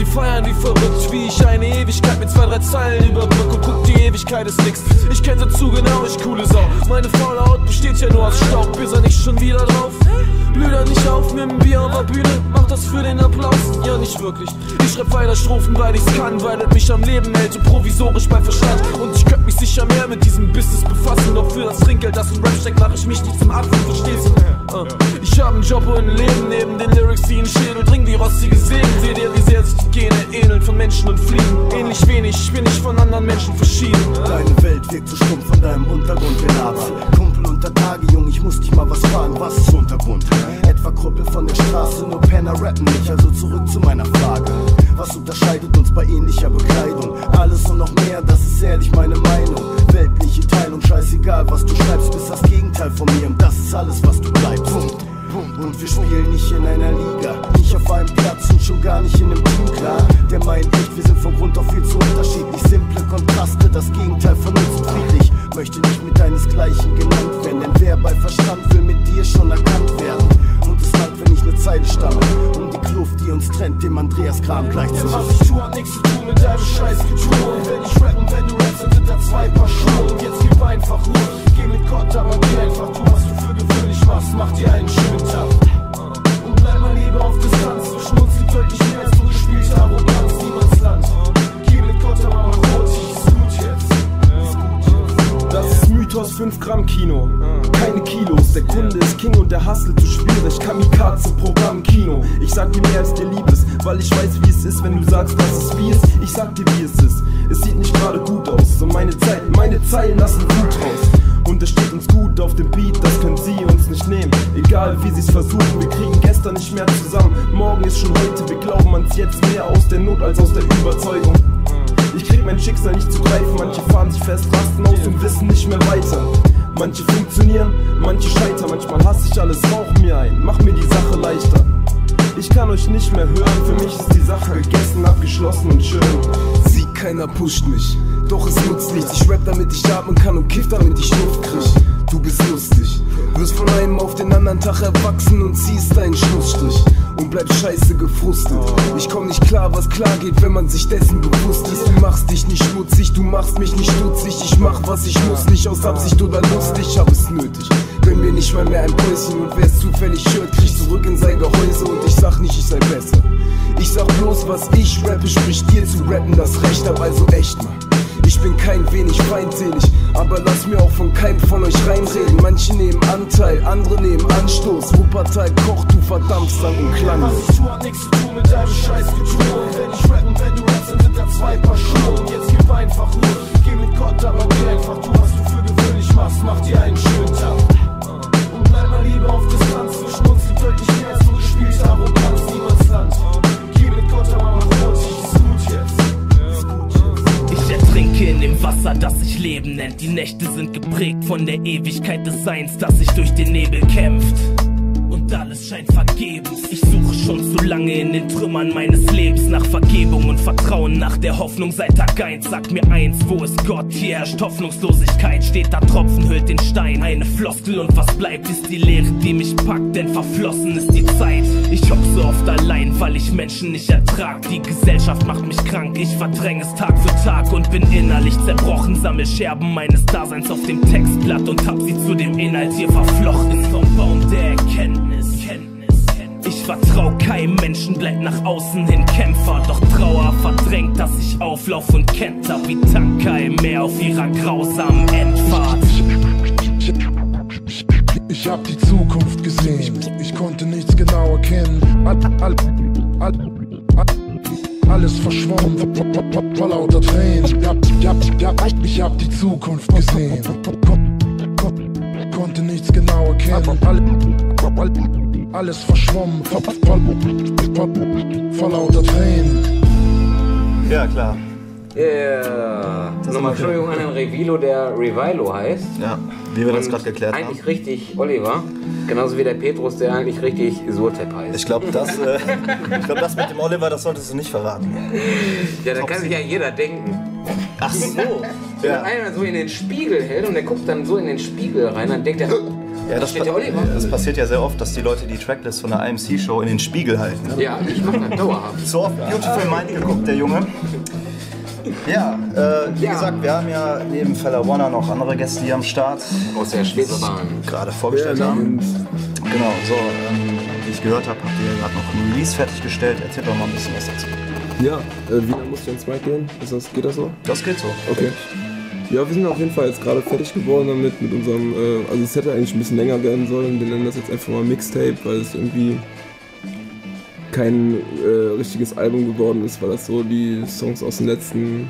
Sie feiern wie verrückt, wie ich eine Ewigkeit mit zwei, drei Zeilen überbrücke. Und guck, die Ewigkeit ist nix. Ich kenne sie zu genau, ich coole Sau. Meine faule Haut besteht ja nur aus Staub. Ist er nicht schon wieder drauf? Blüder nicht auf mit dem Bier auf der Bühne. Mach das für den Applaus? Ja, nicht wirklich. Ich schreib weiter Strophen, weil ich's kann, weil es mich am Leben hält. Und provisorisch bei Verstand. Und ich könnte mich sicher mehr mit diesem Business befassen. Doch für das Trinkgeld, das im Rap steckt, mach ich mich nicht zum Affen, verstehst du? Uh. Ich hab einen Job und ein Leben neben den Lyrics, die in Schädel dringen wie rostige Sägen. Seht ihr, wie sehr sich die Gene ähneln von Menschen und Fliegen? Ähnlich wenig, ich bin nicht von anderen Menschen verschieden. Deine Welt wirkt zu stumpf von deinem Untergrundgelaber. Kumpel unter Tage, Jung, ich muss dich mal was fragen. Was ist Untergrund? Etwa Krüppel von der Straße, nur Penner rappen nicht. Also zurück zu meiner Frage. Was unterscheidet uns bei ähnlicher Bekleidung? Alles und noch mehr, das ist ehrlich meine Meinung. Weltliche Teilung, scheißegal, was du schreibst, bist das Gegenteil von mir. Und das ist alles, was du bleibst. Und wir spielen nicht in einer Liga, nicht auf einem Platz und schon gar nicht in einem Team, klar. Der meint nicht, wir sind vom Grund auf viel zu unterschiedlich. Simple Kontraste, das Gegenteil von uns und unzufriedlich. Möchte nicht mit deinesgleichen genannt werden, denn wer bei Verstand will mit dir schon erkannt werden. Und es langt, wenn ich eine Zeile stamme, um die Kluft, die uns trennt, dem Andreas Kram gleich zu machen. Man sich dessen bewusst ist. Du machst dich nicht schmutzig, du machst mich nicht stutzig. Ich mach, was ich muss, nicht aus Absicht oder Lust, ich hab es nötig. Gönn mir nicht mal mehr ein Päuschen und wer's zufällig hört, krieg zurück in sein Gehäuse und ich sag nicht, ich sei besser. Ich sag bloß, was ich rappe, sprich dir zu rappen, das Recht hab also echt mal. Ich bin kein wenig feindselig, aber lass mir auch von keinem von euch reinreden. Manche nehmen Anteil, andere nehmen Anstoß. Wuppertal kocht, du verdampfst an und Klang. Hoffnung seit Tag 1. Sag mir eins, wo ist Gott? Hier herrscht Hoffnungslosigkeit. Steht da Tropfen, hüllt den Stein. Eine Floskel und was bleibt, ist die Leere, die mich packt. Denn verflossen ist die Zeit. Ich hock so oft allein, weil ich Menschen nicht ertrag. Die Gesellschaft macht mich krank. Ich verdräng es Tag für Tag und bin innerlich zerbrochen. Sammel Scherben meines Daseins auf dem Textblatt und hab sie zu dem Inhalt hier verflochten. Keinem Menschen, bleib nach außen hin Kämpfer. Doch Trauer verdrängt, dass ich auflauf und kenter wie Tanker im Meer auf ihrer grausamen Endfahrt. Ich hab die Zukunft gesehen, ich konnte nichts genau erkennen. All, all, all, all, alles verschwommen vor, lauter Tränen. Ich hab, ich, hab, die Zukunft gesehen, kon, kon, konnte nichts genau erkennen. All, all, alles verschwommen vor, vor, vor lauter Tränen. Ja, klar. Yeah. Nochmal Entschuldigung an den Revilo, der Revilo heißt. Ja, wie wir das gerade geklärt haben. Eigentlich richtig Oliver. Genauso wie der Petrus, der eigentlich richtig Surtep heißt. Ich glaube, das, äh, ich glaub, das mit dem Oliver, das solltest du nicht verraten. Ja, da kann sich ja jeder denken. Ach so. Wenn Ja. einer so in den Spiegel hält und der guckt dann so in den Spiegel rein, dann denkt er, Ja, das, Oliver. das passiert ja sehr oft, dass die Leute die Tracklist von der IMC-Show in den Spiegel halten. Ja, ich mach das dauerhaft. So oft Beautiful Mind geguckt, der Junge. Ja, äh, wie gesagt, wir haben ja neben Fella Warner noch andere Gäste hier am Start. Aus der Schwebebahn. Gerade vorgestellt haben. Genau, so, ähm, wie ich gehört habe, habt ihr gerade noch ein Release fertiggestellt. Erzählt doch mal ein bisschen was dazu. Ja, äh, wie lange musst du ins Mic gehen? Ist das, geht das so? Das geht so. Okay. Ja, wir sind auf jeden Fall jetzt gerade fertig geworden damit, mit unserem, äh, also es hätte eigentlich ein bisschen länger werden sollen. Wir nennen das jetzt einfach mal Mixtape, weil es irgendwie kein äh, richtiges Album geworden ist, weil das so die Songs aus den letzten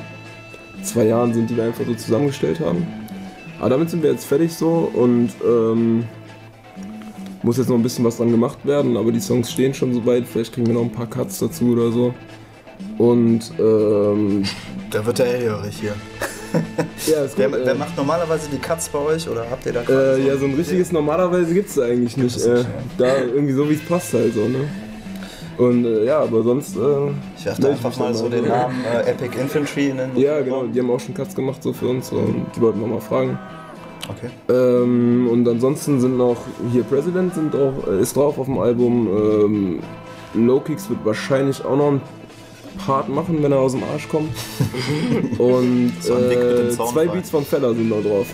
zwei Jahren sind, die wir einfach so zusammengestellt haben. Aber damit sind wir jetzt fertig so und ähm, muss jetzt noch ein bisschen was dran gemacht werden, aber die Songs stehen schon soweit. Vielleicht kriegen wir noch ein paar Cuts dazu oder so. Und ähm, Da wird der hellhörig hier. ja, es Wer, kommt, äh, wer macht normalerweise die Cuts bei euch oder habt ihr da Äh, ja, so ein richtiges normalerweise gibt es eigentlich nicht. Äh, da irgendwie so wie es passt halt so, ne? Und äh, ja, aber sonst. Äh, Ich werfe meld einfach mal so den Namen äh, Epic Infantry in den. Ja, genau, die haben auch schon Cuts gemacht so für uns so, und die wollten wir mal fragen. Okay. Ähm, und ansonsten sind noch hier President sind auch, äh, ist drauf auf dem Album. Ähm, Low Kicks wird wahrscheinlich auch noch ein Part machen, wenn er aus dem Arsch kommt. Und äh, zwei. Beats von Feller sind da drauf.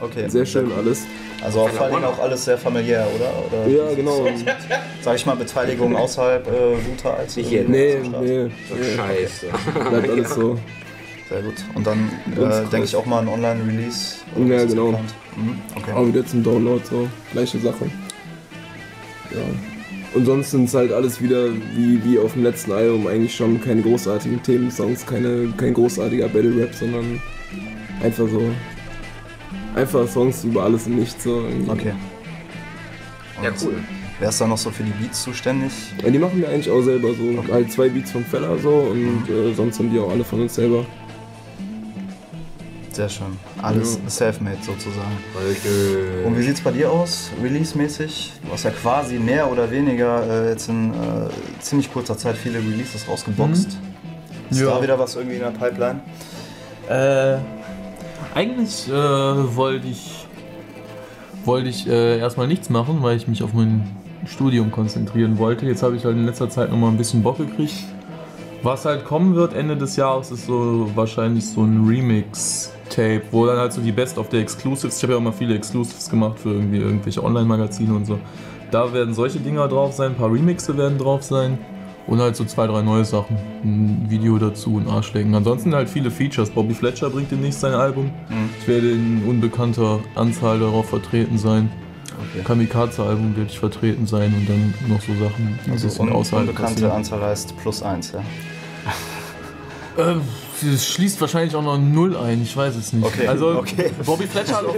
Okay. Sehr schön alles. Also vor allem auch alles sehr familiär, oder? oder Ja, genau. Sag ich mal, Beteiligung außerhalb äh, Wuta als Nicht jetzt. Nee, nee. So Scheiße. Bleibt alles so. Sehr gut. Und dann äh, cool. denke ich auch mal ein Online-Release. Ja, genau. Mhm, okay. Auch wieder zum Download, so. Gleiche Sache. Ja. Und sonst sind es halt alles wieder wie, wie auf dem letzten Album eigentlich schon keine großartigen Themensongs, keine, kein großartiger Battle Rap, sondern einfach so. Einfach Songs über alles und nichts so. irgendwie. Okay. Ja, Und cool. Wer ist da noch so für die Beats zuständig? Ja, die machen wir eigentlich auch selber so. Halt zwei Beats vom Feller so und äh, sonst sind die auch alle von uns selber. Sehr schön. Alles self-made sozusagen. Richtig. Und wie sieht's bei dir aus, release-mäßig? Du hast ja quasi mehr oder weniger äh, jetzt in äh, ziemlich kurzer Zeit viele Releases rausgeboxt. Ist Ja. da wieder was irgendwie in der Pipeline? Äh, eigentlich äh, wollte ich, wollte ich äh, erstmal nichts machen, weil ich mich auf mein Studium konzentrieren wollte. Jetzt habe ich halt in letzter Zeit nochmal ein bisschen Bock gekriegt. Was halt kommen wird Ende des Jahres ist so wahrscheinlich so ein Remix-Tape, wo dann halt so die Best of the Exclusives, ich habe ja auch mal viele Exclusives gemacht für irgendwie irgendwelche Online-Magazine und so. Da werden solche Dinger drauf sein, ein paar Remixe werden drauf sein und halt so zwei, drei neue Sachen. Ein Video dazu und Arschlecken. Ansonsten halt viele Features. Bobby Fletcher bringt demnächst sein Album. Ich werde in unbekannter Anzahl darauf vertreten sein. Kamikaze-Album werde ich vertreten sein und dann noch so Sachen, die ein Also bisschen un außerhalb unbekannte passieren. Anzahl heißt plus eins, ja. Ähm, es schließt wahrscheinlich auch noch Null ein, ich weiß es nicht. Okay, Also okay. Bobby Fletcher hat auch,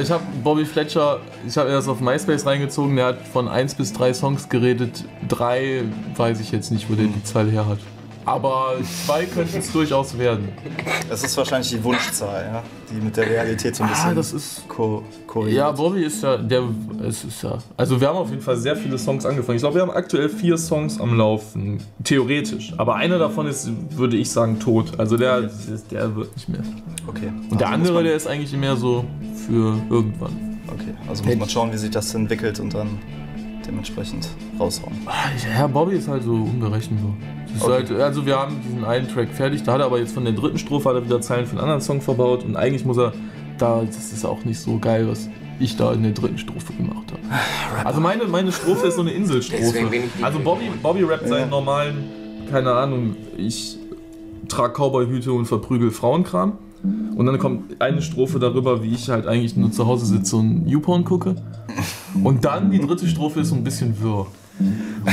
ich habe Bobby Fletcher, ich habe erst auf MySpace reingezogen, der hat von 1 bis 3 Songs geredet. Drei weiß ich jetzt nicht, wo der die Zahl her hat. Aber zwei könnten es durchaus werden. Es ist wahrscheinlich die Wunschzahl, ja, die mit der Realität so ein Ah, bisschen das ist- ko korreliert. Ja, Bobby ist ja, der, es ist ja, also wir haben auf jeden Fall sehr viele Songs angefangen. Ich glaube, wir haben aktuell vier Songs am Laufen, theoretisch. Aber einer davon ist, würde ich sagen, tot. Also der, der wird nicht mehr. Okay. Und der Also andere, der ist eigentlich mehr so für irgendwann. Okay, also muss man schauen, wie sich das entwickelt und dann dementsprechend raushauen. Ja, Bobby ist halt so unberechenbar. Okay. halt, also wir haben diesen einen Track fertig, da hat er aber jetzt von der dritten Strophe hat er wieder Zeilen für einen anderen Song verbaut und eigentlich muss er da, das ist auch nicht so geil, was ich da in der dritten Strophe gemacht habe. Also meine, meine Strophe ist so eine Inselstrophe. Also Bobby, Bobby rappt seinen normalen, keine Ahnung, ich trage Cowboyhüte und verprügel Frauenkram. Und dann kommt eine Strophe darüber, wie ich halt eigentlich nur zu Hause sitze und YouPorn gucke. Und dann die dritte Strophe ist so ein bisschen wirr.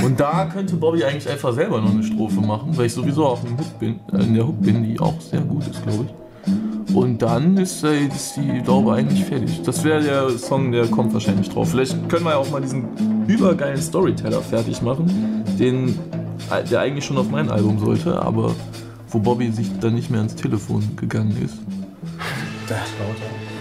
Und da könnte Bobby eigentlich einfach selber noch eine Strophe machen, weil ich sowieso auf dem Hook bin, äh, in der Hook bin, die auch sehr gut ist, glaube ich. Und dann ist, äh, ist die Daube eigentlich fertig. Das wäre der Song, der kommt wahrscheinlich drauf. Vielleicht können wir ja auch mal diesen übergeilen Storyteller fertig machen, den, äh, der eigentlich schon auf mein Album sollte, aber wo Bobby sich dann nicht mehr ans Telefon gegangen ist.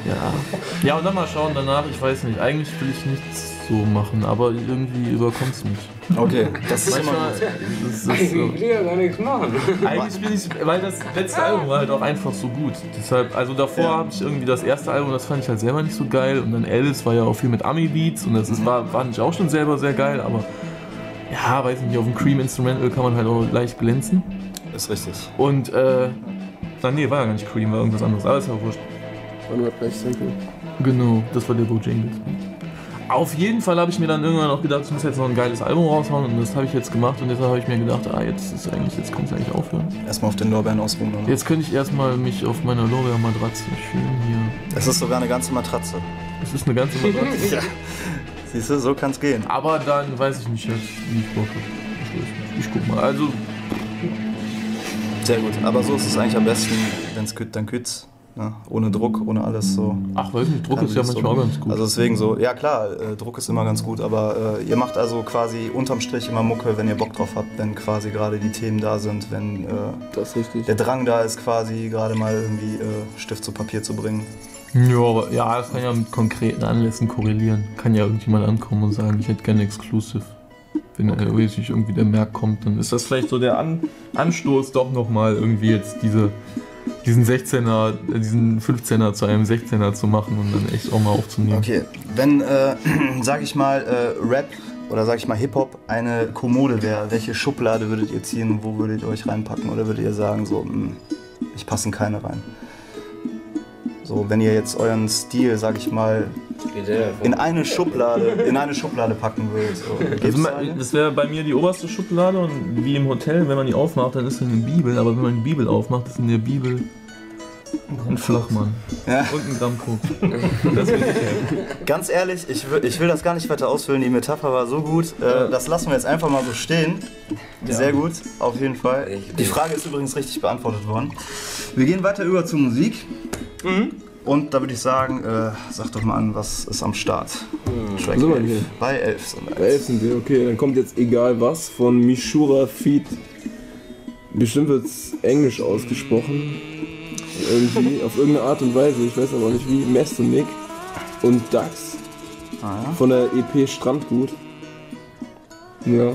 Ja. Ja, und dann mal schauen danach, ich weiß nicht, eigentlich will ich nichts so machen, aber irgendwie überkommt es mich. Okay, das ist immer Manchmal, gut. das ist, Ich will ja gar nichts machen. eigentlich bin ich, weil das letzte Album war halt auch einfach so gut. Deshalb, also davor habe ich irgendwie das erste Album, das fand ich halt selber nicht so geil. Und dann Alice war ja auch viel mit Ami-Beats und das ist, war, fand ich auch schon selber sehr geil, aber ja, weiß nicht, auf dem Cream Instrumental kann man halt auch leicht glänzen. Ist richtig. Und, äh, dann, nee, war ja gar nicht Cream, war irgendwas anderes, aber ist ja wurscht. Nur gleich Sample. Genau, das war der Bojangles. Auf jeden Fall habe ich mir dann irgendwann auch gedacht, ich muss jetzt noch ein geiles Album raushauen und das habe ich jetzt gemacht und deshalb habe ich mir gedacht, ah, jetzt ist eigentlich, jetzt kann es eigentlich aufhören. Erstmal auf den Lorbeeren ausruhen. Oder? Jetzt könnte ich erstmal mich auf meiner Lorbeer-Matratze schön hier. Es ist sogar eine ganze Matratze. Es ist eine ganze Matratze. ja. Siehst du, so kann es gehen. Aber dann weiß ich nicht jetzt, wie ich Bock habe. Ich, guck mal. Also, Sehr gut. Aber so ist es eigentlich am besten, wenn es kütt, dann küt's. Ne? Ohne Druck, ohne alles so. ach, weiß nicht, Druck ist ja manchmal so- auch ganz gut. Also deswegen so, ja klar, äh, Druck ist immer ganz gut, aber äh, ihr macht also quasi unterm Strich immer Mucke, wenn ihr Bock drauf habt, wenn quasi gerade die Themen da sind, wenn äh, Das ist richtig. der Drang da ist, quasi gerade mal irgendwie äh, Stift zu Papier zu bringen. Ja, aber ja, das kann ja mit konkreten Anlässen korrelieren. Kann ja irgendjemand ankommen und sagen, ich hätte gerne Exclusive. Wenn okay. irgendwie der Merk kommt, dann ist das vielleicht so der An Anstoß, doch nochmal irgendwie jetzt diese, diesen 16er, äh, diesen 15er zu einem 16er zu machen und dann echt auch mal aufzunehmen. Okay, wenn, äh, sag ich mal, äh, Rap oder sag ich mal Hip-Hop eine Kommode wäre, welche Schublade würdet ihr ziehen wo würdet ihr euch reinpacken? Oder würdet ihr sagen, so, mh, ich passe in keine rein? So, wenn ihr jetzt euren Stil, sag ich mal, in eine Schublade, in eine Schublade packen würdet. So. Also, das wäre bei mir die oberste Schublade und wie im Hotel, wenn man die aufmacht, dann ist da eine Bibel, aber wenn man die Bibel aufmacht, ist in der Bibel ein Flachmann Ja. und ein will ich Ganz ehrlich, ich will, ich will das gar nicht weiter ausfüllen. Die Metapher war so gut. Äh, das lassen wir jetzt einfach mal so stehen. Ja. Sehr gut, auf jeden Fall. Die Frage ist übrigens richtig beantwortet worden. Wir gehen weiter über zur Musik. Und da würde ich sagen, äh, sag doch mal an, was ist am Start? Track sind wir 11. hier? Bei 11 sind wir. Bei 11 sind wir, okay. Dann kommt jetzt egal was von Mishura Feed. Bestimmt wird es Englisch ausgesprochen. Irgendwie, auf irgendeine Art und Weise. Ich weiß aber nicht wie. Mest und Nick. Und Dax. Von der EP Strandgut. Ja.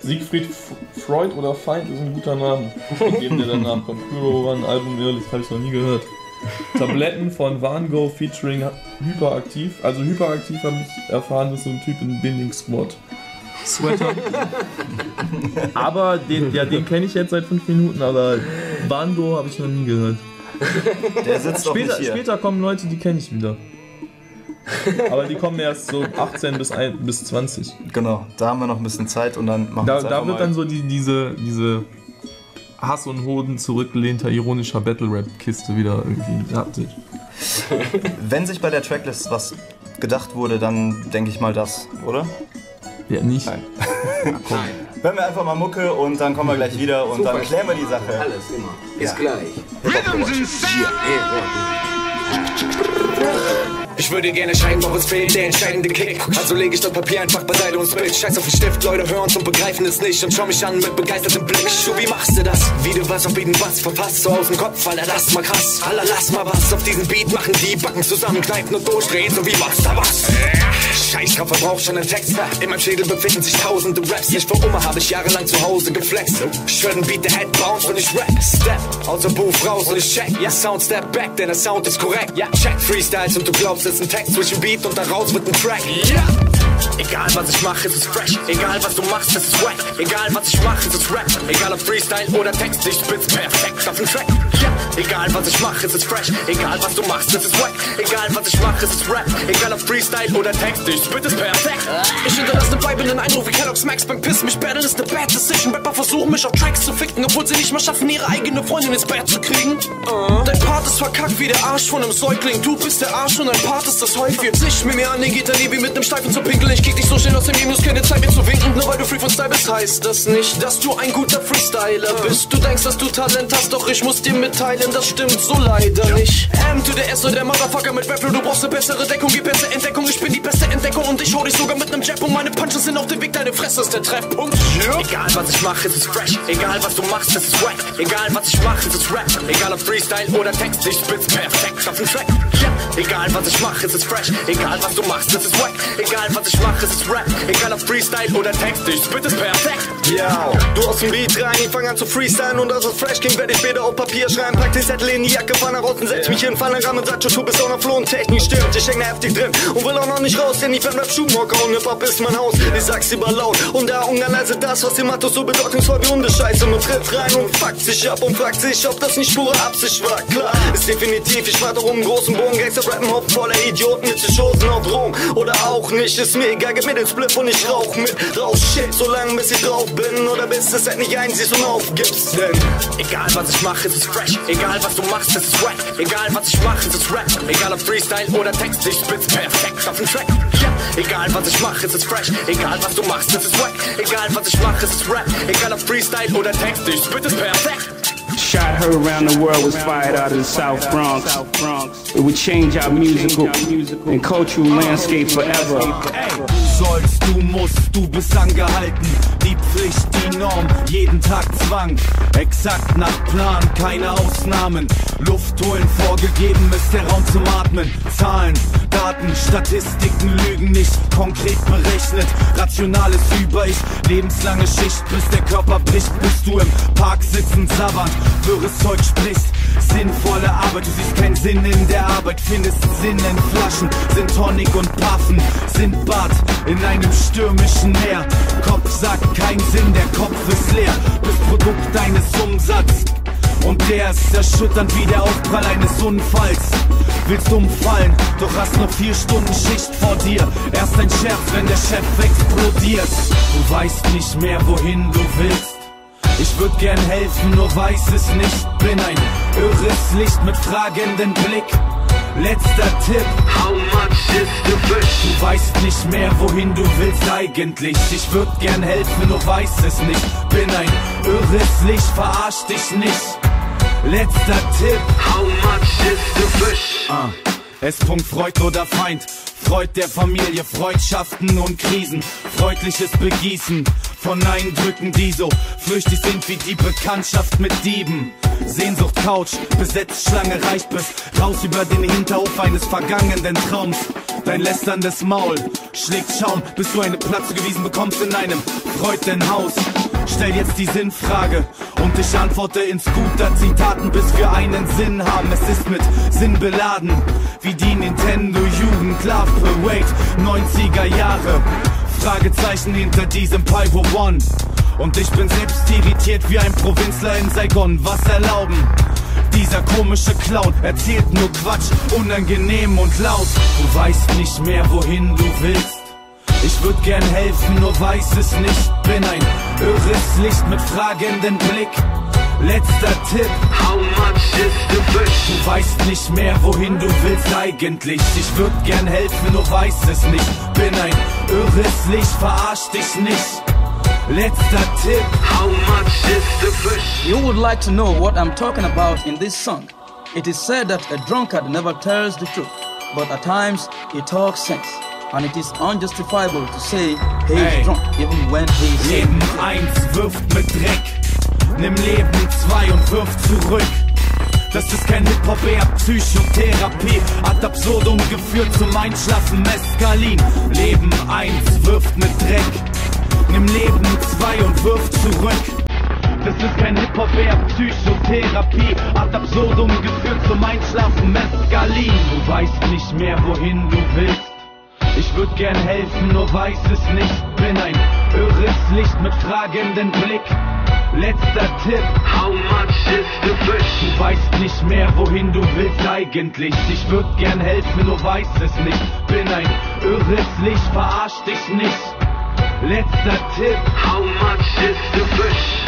Siegfried F Freud oder Feind ist ein guter Name. Von dem der danach kommt. Pyro war ein Album, das habe ich noch nie gehört. Tabletten von Van Gogh featuring Hyperaktiv. Also Hyperaktiv habe ich erfahren, das ist so ein Typ in Binding Squad. Sweater. aber den, ja, den kenne ich jetzt seit fünf Minuten, aber Van Gogh habe ich noch nie gehört. Der sitzt doch später, nicht hier. Später kommen Leute, die kenne ich wieder. Aber die kommen erst so 18 bis, ein, bis 20. Genau, da haben wir noch ein bisschen Zeit und dann machen wir Da, es da wird mal. dann so die, diese, diese Hass und Hoden zurückgelehnter ironischer Battle-Rap-Kiste wieder irgendwie. Wenn sich bei der Tracklist was gedacht wurde, dann denke ich mal das, oder? Ja, nicht. Nein. Hören wir einfach mal Mucke und dann kommen wir gleich wieder und dann klären wir die Sache. Alles immer. Bis Ja. gleich. Ich würde gerne scheinen, doch es fehlt der entscheidende Kick. Also lege ich das Papier einfach beiseite und split. Scheiß auf den Stift, Leute hören's und begreifen es nicht. Und schau mich an mit begeistertem Blick. Du, wie machst du das? Wie du was auf jeden was verpasst, so aus dem Kopf, Alter, das mal krass. Alter, lass mal was auf diesen Beat machen, die Backen zusammenkneifen und durchdrehen, so wie machst du was? Scheiß drauf, verbrauch schon einen Text. In meinem Schädel befinden sich tausende Raps. Nicht für Oma habe ich jahrelang zu Hause geflext. Ich höre den Beat, der Head bounce und ich rap. Step aus dem Booth raus und ich check. Ja, Sound step back, denn der Sound ist korrekt. Ja, check Freestyles und du glaubst, es ist ein Text zwischen Beat und daraus wird ein Track. Ja! Egal was ich mache, es ist fresh. Egal was du machst, es ist wack. Egal was ich mache, es ist Rap. Egal ob Freestyle oder Text, ich spitz perfekt auf den Track. Egal was ich mache, es ist fresh. Egal was du machst, es ist wack. Egal was ich mache, es ist Rap. Egal ob Freestyle oder Text, ich spitz es perfekt. Ich hinterlasse einen bleibenden Eindruck wie Kellogg's Max beim Piss. Mich battle ist eine bad decision. Rapper versuchen mich auf Tracks zu ficken, obwohl sie nicht mal schaffen, ihre eigene Freundin ins Bett zu kriegen. Dein Part ist verkackt wie der Arsch von einem Säugling. Du bist der Arsch und dein Part ist das Heu. Sich mit mir an, den geht der Levi mit nem Steifen zu pinkeln. Ich kick dich so schnell aus dem Minus, keine Zeit mir zu winken. Nur weil du Free von Style bist, heißt das nicht, dass du ein guter Freestyler bist. Du denkst, dass du Talent hast, doch ich muss dir mitteilen, das stimmt so leider nicht. M to the S und der Motherfucker mit Rap, du brauchst eine bessere Deckung, die beste Entdeckung. Ich bin die beste Entdeckung und ich hol dich sogar mit nem Jab und meine Punches sind auf dem Weg, deine Fresse ist der Treffpunkt. Egal was ich mache, es ist fresh. Egal was du machst, es ist wack. Egal was ich mache, es ist Rap. Egal ob Freestyle oder Text, ich spitz perfekt auf den Track. Egal was ich mache, es ist fresh. Egal was du machst, es ist wack. Egal was ich mache, es ist Rap. Egal ob Freestyle oder Text, ich spitz es perfekt. Ja, du aus dem Beat rein, ich fang an zu freestylen und aus Fresh King werde ich später auf Papier schreiben. Pack den Zettel in die Jacke, fahr nach außen, setz mich in Phaneram und sag, du bist auch noch floh und Technik stimmt. Ich hänge heftig drin und will auch noch nicht raus, denn ich bin Rap Schuhmocker und Hip-Hop ist mein Haus. Ich sag's lieber laut und da Ungarn leise das, was ihr macht, ist so bedeutungsvoll wie Hundescheiße. Man tritt rein und fuckt sich ab und fragt sich, ob das nicht pure Absicht war. Klar, ist definitiv, ich fahr doch um einen großen Bogen, Gangster rappen, Haufen voller Idioten mit Schoßen auf Drogen. Oder auch nicht, ist mir egal, gib mir den Split und ich rauch mit. Raus shit, solange bis ich drauf bin oder bis es halt nicht einsiehst und aufgibst. Denn egal was ich mache, es ist fresh. Egal was du machst, es ist wack. Egal was ich mache, es ist Rap. Egal ob Freestyle oder Text, ich spitz perfekt auf den Track. Ja, egal was ich mache, es ist fresh. Egal was du machst, es ist wack. Egal was ich mache, es ist Rap. Egal ob Freestyle oder Text, ich spitz es perfekt. Shot heard around the world was fired out of the South Bronx. It would change our musical and cultural landscape forever. Sollst, du musst, du bist angehalten. Die Pflicht, die Norm, jeden Tag Zwang. Exakt nach Plan, keine Ausnahmen. Luft holen, vorgegeben ist der Raum zum Atmen. Zahlen, Daten, Statistiken lügen nicht konkret berechnet. Rationales Über-Ich, lebenslange Schicht, bis der Körper bricht, bis du im Park sitzend sabbernd, wirres Zeug sprichst. Sinnvolle Arbeit, du siehst keinen Sinn in der Arbeit, findest Sinn in Flaschen, sind Tonic und Puffen, sind Bad in einem stürmischen Meer. Kopf sagt keinen Sinn, der Kopf ist leer, bist Produkt deines Umsatzes. Und der ist erschütternd wie der Aufprall eines Unfalls. Willst umfallen, doch hast noch vier Stunden Schicht vor dir. Erst ein Scherz, wenn der Chef explodiert. Du weißt nicht mehr, wohin du willst. Ich würd gern helfen, nur weiß es nicht. Bin ein irres Licht mit fragendem Blick. Letzter Tipp, how much is the fish? Du weißt nicht mehr, wohin du willst eigentlich. Ich würd gern helfen, nur weiß es nicht. Bin ein irres Licht, verarsch dich nicht. Letzter Tipp, how much is the fish? Ah. S. Freud oder Feind, Freud der Familie, Freundschaften und Krisen, freundliches Begießen von Eindrücken, die so flüchtig sind wie die Bekanntschaft mit Dieben. Sehnsucht Couch, besetzt Schlange reicht bis raus über den Hinterhof eines vergangenen Traums. Dein lästerndes Maul schlägt Schaum, bis du einen Platz zugewiesen bekommst in einem Freudenhaus. Stell jetzt die Sinnfrage und ich antworte in Scooter-Zitaten, bis wir einen Sinn haben. Es ist mit Sinn beladen, wie die Nintendo-Jugend Love Parade 90er Jahre. Fragezeichen hinter diesem Pyro One. Und ich bin selbst irritiert wie ein Provinzler in Saigon. Was erlauben? Dieser komische Clown erzählt nur Quatsch, unangenehm und laut. Du weißt nicht mehr, wohin du willst. Ich würd gern helfen, nur weiß es nicht. Bin ein irres Licht mit fragendem Blick. Letzter Tipp, how much is the fish? Du weißt nicht mehr, wohin du willst eigentlich. Ich würd gern helfen, nur weiß es nicht. Bin ein irres Licht, verarsch dich nicht. Letzter Tipp, how much is the fish? You would like to know what I'm talking about in this song. It is said that a drunkard never tells the truth, but at times he talks sense. And it is unjustifiable to say he Hey. is drunk even when he is Leben 1 wirft mit Dreck. Nimm Leben 2 und wirf zurück. Das ist kein Hip-Hop, eher Psychotherapie. Ad absurdum geführt zum Einschlafen, Mescalin. Leben 1 wirft mit Dreck. Nimm Leben 2 und wirf zurück. Das ist kein Hip-Hop, eher Psychotherapie. Ad absurdum geführt zum Einschlafen, Mescalin. Du weißt nicht mehr, wohin du willst. Ich würd gern helfen, nur weiß es nicht. Bin ein irres Licht mit fragendem Blick. Letzter Tipp, how much is the fish? Du weißt nicht mehr, wohin du willst eigentlich. Ich würd gern helfen, nur weiß es nicht. Bin ein irres Licht, verarsch dich nicht. Letzter Tipp, how much is the fish?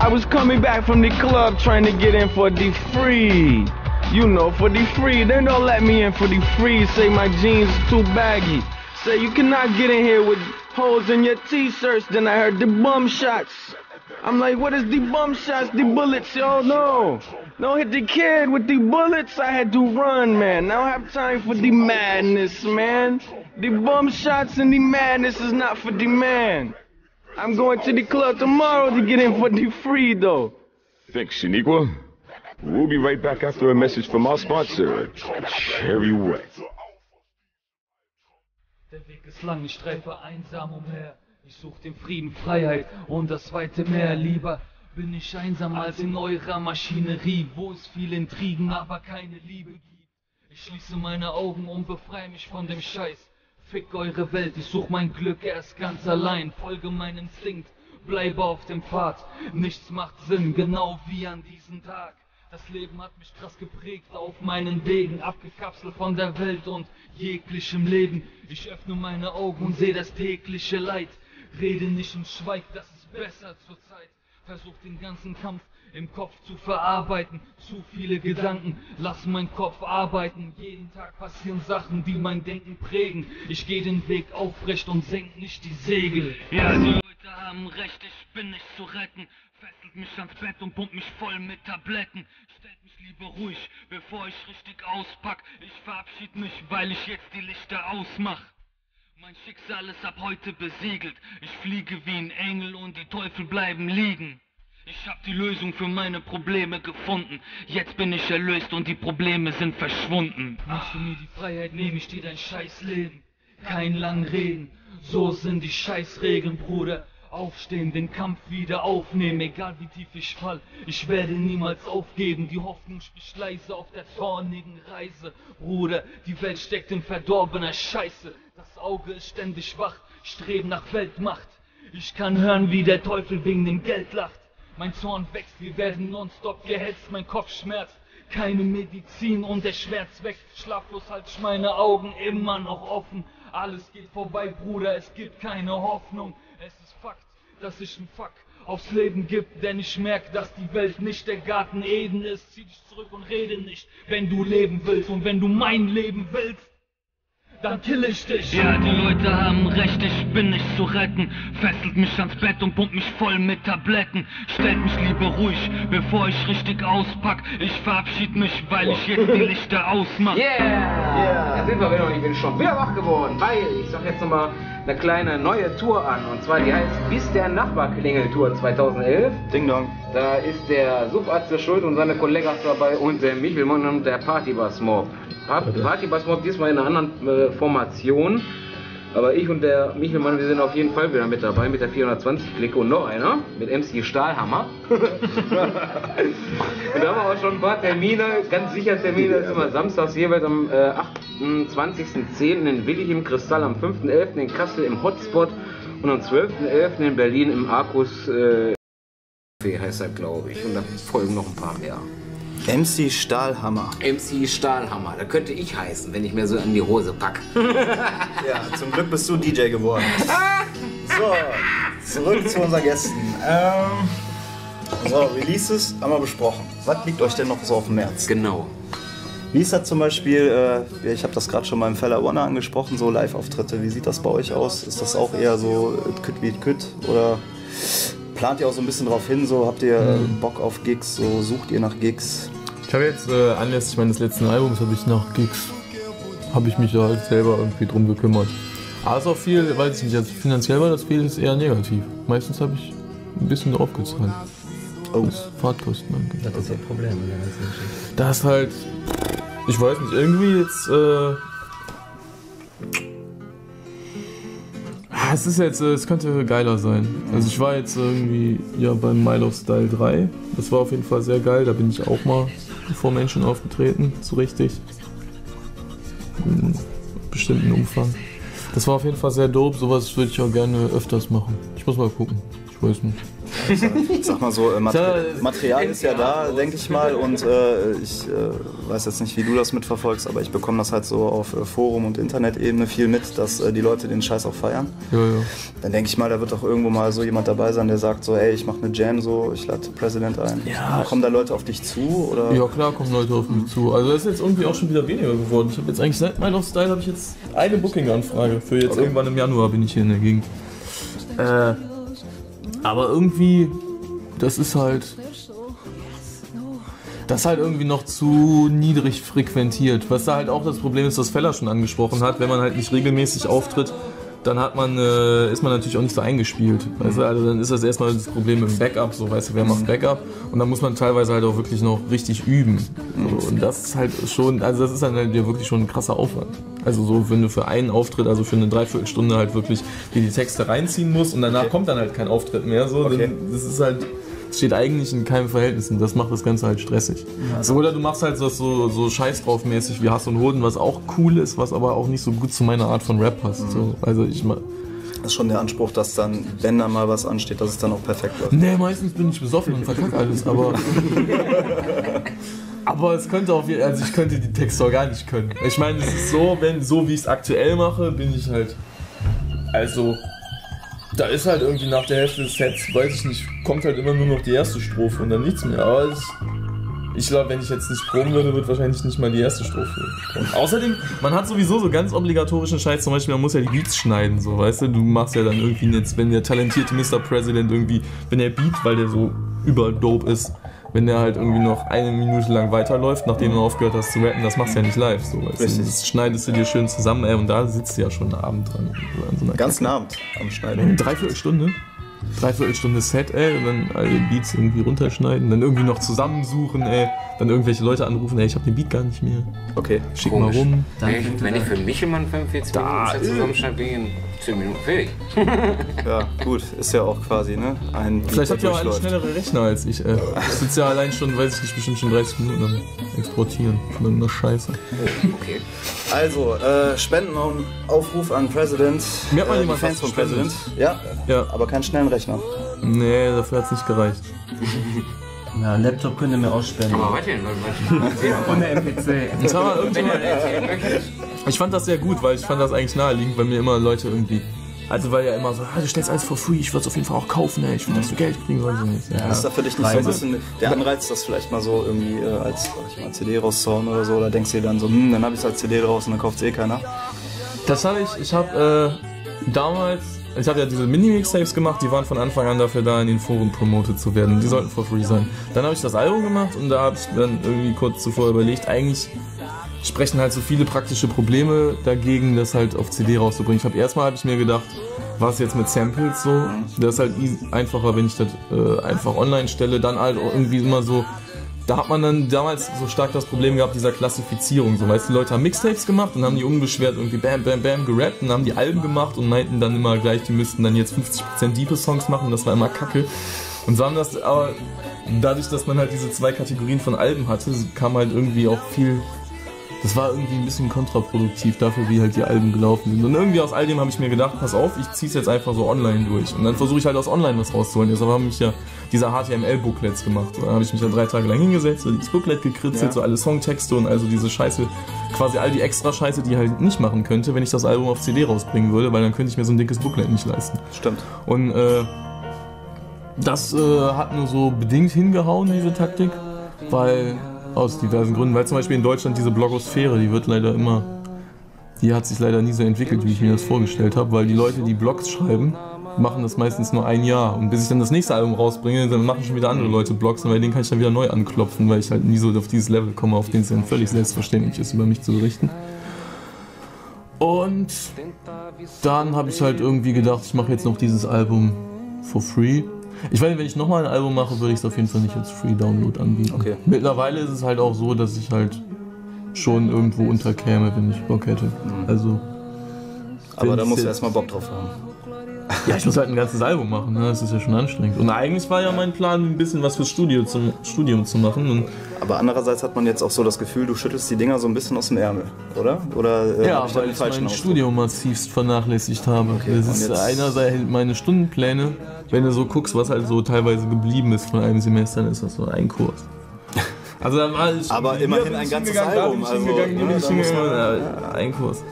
I was coming back from the club trying to get in for the free. You know, for the free. They don't let me in for the free. Say my jeans too baggy. Say you cannot get in here with holes in your t-shirts. Then I heard the bum shots. I'm like, what is the bum shots? The bullets, yo, no. No, hit the kid with the bullets. I had to run, man. Now I have time for the madness, man. The bum shots and the madness is not for the man. I'm going to the club tomorrow to get in for the free, though. Thanks, Shaniqua. We'll be right back after a message from our sponsor, Cherry Wet. Der Weg ist lang, ich streife einsam umher. Ich such den Frieden, Freiheit und das weite Meer. Lieber bin ich einsam als in eurer Maschinerie, wo es viele Intrigen, aber keine Liebe gibt. Ich schließe meine Augen und befreie mich von dem Scheiß. Fick eure Welt, ich such mein Glück erst ganz allein. Folge meinem Instinkt, bleibe auf dem Pfad. Nichts macht Sinn, genau wie an diesem Tag. Das Leben hat mich krass geprägt auf meinen Wegen, abgekapselt von der Welt und jeglichem Leben. Ich öffne meine Augen und sehe das tägliche Leid. Rede nicht und schweig, das ist besser zur Zeit. Versuch den ganzen Kampf im Kopf zu verarbeiten. Zu viele Gedanken, lass mein Kopf arbeiten. Jeden Tag passieren Sachen, die mein Denken prägen. Ich gehe den Weg aufrecht und senk nicht die Segel. Ja, die Leute haben recht, ich bin nicht zu retten. Fesselt mich ans Bett und pumpt mich voll mit Tabletten. Stellt mich lieber ruhig, bevor ich richtig auspack. Ich verabschied mich, weil ich jetzt die Lichter ausmach. Mein Schicksal ist ab heute besiegelt. Ich fliege wie ein Engel und die Teufel bleiben liegen. Ich hab die Lösung für meine Probleme gefunden. Jetzt bin ich erlöst und die Probleme sind verschwunden. Machst du mir die Freiheit, nehme ich dir dein Scheißleben. Kein lang reden, so sind die Scheißregeln, Bruder. Aufstehen, den Kampf wieder aufnehmen, egal wie tief ich fall. Ich werde niemals aufgeben, die Hoffnung spricht leise auf der zornigen Reise. Bruder, die Welt steckt in verdorbener Scheiße. Das Auge ist ständig wach, streben nach Weltmacht. Ich kann hören, wie der Teufel wegen dem Geld lacht. Mein Zorn wächst, wir werden nonstop gehetzt, mein Kopf schmerzt. Keine Medizin und der Schmerz wächst. Schlaflos halte ich meine Augen immer noch offen. Alles geht vorbei, Bruder, es gibt keine Hoffnung. Es ist Fakt, dass ich ein Fuck aufs Leben gibt, denn ich merk, dass die Welt nicht der Garten Eden ist. Zieh dich zurück und rede nicht, wenn du leben willst und wenn du mein Leben willst. Dann kill ich dich. Ja, die Leute haben recht, ich bin nicht zu retten. Fesselt mich ans Bett und pumpt mich voll mit Tabletten. Stellt mich lieber ruhig, bevor ich richtig auspack. Ich verabschied mich, weil ich jetzt die Lichter ausmach. Yeah! yeah. Da sind wir wieder und ich bin schon wieder wach geworden, weil ich sag jetzt nochmal eine kleine neue Tour an. Und zwar die heißt Bis der Nachbar klingelt Tour 2011. Ding Dong. Da ist der Subatze Schuld und seine Kollegen dabei und der Michelmann und der Partybass Mob. Partybass Mob diesmal in einer anderen äh, Formation. Aber ich und der Michelmann, wir sind auf jeden Fall wieder mit dabei mit der 420-Klicke und noch einer mit MC Stahlhammer. und da haben wir auch schon ein paar Termine, ganz sicher Termine, das ist immer samstags jeweils am äh, 28.10. in Willig im Kristall, am 5.11. in Kassel im Hotspot und am 12.11. in Berlin im Arkus äh, heißt er, glaube ich. Und da folgen noch ein paar mehr. MC Stahlhammer. MC Stahlhammer, da könnte ich heißen, wenn ich mir so an die Hose pack. ja, zum Glück bist du DJ geworden. So, zurück zu unseren Gästen. Ähm, so, Releases haben wir besprochen. Was liegt euch denn noch so auf dem März? Genau. Wie ist das zum Beispiel, äh, ich habe das gerade schon mal im Feller One angesprochen, so Live-Auftritte, wie sieht das bei euch aus? Ist das auch eher so it could wie it could oder plant ihr auch so ein bisschen drauf hin, so habt ihr Mhm. Bock auf Gigs, so sucht ihr nach Gigs? Ich habe jetzt äh, anlässlich meines letzten Albums habe ich nach Gigs habe ich mich da halt selber irgendwie drum gekümmert. Aber es ist auch viel, weiß ich nicht, also finanziell war das viel ist eher negativ. Meistens habe ich ein bisschen draufgezahlt. Oh. Was Fahrtkosten angeht. Das ist ja ein Problem mit der ganzen Geschichte. Da ist halt, ich weiß nicht, irgendwie jetzt, äh, Ah, es ist jetzt, äh, es könnte geiler sein. Also ich war jetzt irgendwie ja beim Milo Style 3. Das war auf jeden Fall sehr geil. Da bin ich auch mal vor Menschen aufgetreten, so richtig. In bestimmten Umfang. Das war auf jeden Fall sehr dope. Sowas würde ich auch gerne öfters machen. Ich muss mal gucken. Ich weiß nicht. Ich sag mal so, äh, Mater Material ist ja da, denke ich mal. Und äh, ich äh, weiß jetzt nicht, wie du das mitverfolgst, aber ich bekomme das halt so auf äh, Forum- und Internet-Ebene viel mit, dass äh, die Leute den Scheiß auch feiern. Ja, ja. Dann denke ich mal, da wird auch irgendwo mal so jemand dabei sein, der sagt so, ey, ich mache eine Jam so, ich lade President ein. Ja. Kommen da Leute auf dich zu? Oder? Ja klar kommen Leute auf mich zu. Also das ist jetzt irgendwie auch schon wieder weniger geworden. Ich habe jetzt eigentlich seit of Style habe ich jetzt eine Booking-Anfrage. Für jetzt Okay. irgendwann im Januar bin ich hier in der Gegend. Äh, aber irgendwie, das ist halt. Das ist halt irgendwie noch zu niedrig frequentiert. Was da halt auch das Problem ist, was Feller schon angesprochen hat, wenn man halt nicht regelmäßig auftritt, dann hat man, äh, ist man natürlich auch nicht so eingespielt. Weißt du? Also dann ist das erstmal das Problem mit dem Backup, so weißt du, wer macht Backup? Und dann muss man teilweise halt auch wirklich noch richtig üben. So, und das ist halt schon, also das ist dann halt ja wirklich schon ein krasser Aufwand. Also so, wenn du für einen Auftritt, also für eine Dreiviertelstunde halt wirklich dir die Texte reinziehen musst und danach kommt dann halt kein Auftritt mehr, so, dann, das ist halt, steht eigentlich in keinem Verhältnis und das macht das Ganze halt stressig. So, oder du machst halt so, so, so Scheiß drauf mäßig wie Hass und Hoden, was auch cool ist, was aber auch nicht so gut zu meiner Art von Rap passt. So, also ich ma- Das ist schon der Anspruch, dass dann, wenn da mal was ansteht, dass es dann auch perfekt läuft. Nee, meistens bin ich besoffen und verkack alles, aber. aber es könnte auf jeden also ich könnte die Texte auch gar nicht können. Ich meine, es ist so, wenn so wie ich es aktuell mache, bin ich halt. Also. Da ist halt irgendwie nach der Hälfte des Sets, weiß ich nicht, kommt halt immer nur noch die erste Strophe und dann nichts mehr. Aber es, ich glaube, wenn ich jetzt nicht proben würde, wird wahrscheinlich nicht mal die erste Strophe kommen. Außerdem, man hat sowieso so ganz obligatorischen Scheiß, zum Beispiel, man muss ja die Beats schneiden, so, weißt du? Du machst ja dann irgendwie jetzt, wenn der talentierte Mr. President irgendwie, wenn der Beat, weil der so überdope ist, wenn der halt irgendwie noch eine Minute lang weiterläuft, nachdem du aufgehört hast zu rappen, das machst du ja nicht live, so, weißt du? Das schneidest du dir schön zusammen, ey, und da sitzt du ja schon einen Abend dran. So an Ganzen. Abend am Schneiden. Eine Dreiviertelstunde? Dreiviertelstunde Set, ey, und dann alle Beats irgendwie runterschneiden, dann irgendwie noch zusammensuchen, ey, dann irgendwelche Leute anrufen, ey, ich hab den Beat gar nicht mehr. Okay. Schick mal rum. Ey, wenn ich für Michelmann 45 Minuten Set zusammenschneide, bin ich in 10 Minuten fertig. Ja, gut, ist ja auch quasi, ne? Ein Vielleicht habt ihr auch durchläuft. schnellere Rechner als ich, ey. Ich sitze ja allein schon, weiß ich nicht, bestimmt schon 30 Minuten am Exportieren von irgendeiner Scheiße. Okay. Also, äh, Spenden und Aufruf an President. Mir hat mal äh, jemand Fans von President. Ja, Ja. aber keinen schnellen Rechner. Nee, dafür hat's nicht gereicht. Ja, Laptop könnt ihr mir auch spenden. Aber warte, warte. MPC. Das war mal irgendjemand, ich fand das sehr gut, weil ich fand das eigentlich naheliegend, weil mir immer Leute irgendwie. Also weil ja immer so, ah, du stellst alles for free, ich würde es auf jeden Fall auch kaufen, ey. ich will, dass du Geld kriegen sollst. Ja. Ist da für dich nicht so ein bisschen der Anreiz, das vielleicht mal so irgendwie äh, als mal, CD rauszuhauen oder so? Oder denkst du dir dann so, hm, dann habe ich es als CD raus und dann kauft es eh keiner? Das habe ich, ich habe äh, damals, ich habe ja diese Mini-Mixtapes gemacht, die waren von Anfang an dafür da, in den Foren promoted zu werden. Die sollten for free sein. Dann habe ich das Album gemacht und da habe ich dann irgendwie kurz zuvor überlegt, eigentlich sprechen halt so viele praktische Probleme dagegen, das halt auf CD rauszubringen. Ich habe erstmal habe ich mir gedacht, was jetzt mit Samples so, das ist halt einfacher, wenn ich das äh, einfach online stelle, dann halt irgendwie immer so da hat man dann damals so stark das Problem gehabt dieser Klassifizierung. So, weißt du, die Leute haben Mixtapes gemacht und haben die unbeschwert irgendwie bam, bam, bam gerappt und haben die Alben gemacht und meinten dann immer gleich, die müssten dann jetzt 50% diepe Songs machen. Das war immer kacke. Und so haben das aber dadurch, dass man halt diese zwei Kategorien von Alben hatte, kam halt irgendwie auch viel. Das war irgendwie ein bisschen kontraproduktiv dafür, wie halt die Alben gelaufen sind. Und irgendwie aus all dem habe ich mir gedacht, pass auf, ich zieh's jetzt einfach so online durch. Und dann versuche ich halt aus online was rauszuholen. Deshalb haben mich ja diese HTML-Booklets gemacht. Da habe ich mich dann drei Tage lang hingesetzt, so dieses Booklet gekritzelt, Ja. so alle Songtexte und also diese Scheiße, quasi all die extra Scheiße, die ich halt nicht machen könnte, wenn ich das Album auf CD rausbringen würde, weil dann könnte ich mir so ein dickes Booklet nicht leisten. Stimmt. Und äh, das äh, hat nur so bedingt hingehauen, diese Taktik, weil aus diversen Gründen, weil zum Beispiel in Deutschland diese Blogosphäre, die wird leider immer, die hat sich leider nie so entwickelt, wie ich mir das vorgestellt habe, weil die Leute, die Blogs schreiben, machen das meistens nur ein Jahr und bis ich dann das nächste Album rausbringe, dann machen schon wieder andere Leute Blogs und bei denen kann ich dann wieder neu anklopfen, weil ich halt nie so auf dieses Level komme, auf den es dann völlig selbstverständlich ist, über mich zu berichten. Und dann habe ich halt irgendwie gedacht, ich mache jetzt noch dieses Album for free. Ich weiß nicht, wenn ich nochmal ein Album mache, würde ich es auf jeden Fall nicht als Free Download anbieten. Okay. Mittlerweile ist es halt auch so, dass ich halt schon irgendwo unterkäme, wenn ich Bock hätte. Also. Aber da musst du erstmal Bock drauf haben. Ja, ich muss halt ein ganzes Album machen, ne? das ist ja schon anstrengend. Und eigentlich war ja mein Plan, ein bisschen was fürs Studio zum Studium zu machen. Und Aber andererseits hat man jetzt auch so das Gefühl, du schüttelst die Dinger so ein bisschen aus dem Ärmel, oder? Oder äh, ja, ich weil ich mein? Studium massivst vernachlässigt habe. das und ist einerseits meine Stundenpläne. Wenn du so guckst, was halt so teilweise geblieben ist von einem Semester, dann ist das so ein Kurs. Also da war ich Aber immerhin ein ganzes Album, also, hier ne, ja, ein Kurs.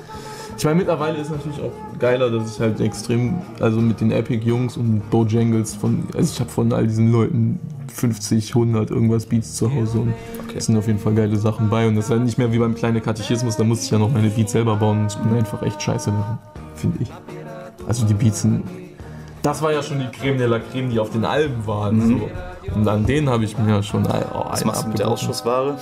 Ich meine, mittlerweile ist natürlich auch geiler, dass ich halt extrem, also mit den Epic-Jungs und Bojangles von, also ich habe von all diesen Leuten 50, 100 irgendwas Beats zu Hause und es sind auf jeden Fall geile Sachen bei und das ist halt nicht mehr wie beim kleinen Katechismus, da musste ich ja noch meine Beats selber bauen und ich bin einfach echt scheiße darin, finde ich. Also die Beats sind, das war ja schon die Creme de la Creme, die auf den Alben waren, so. Und an denen habe ich mir ja schon oh, Was machst du mit der. Ausschussware?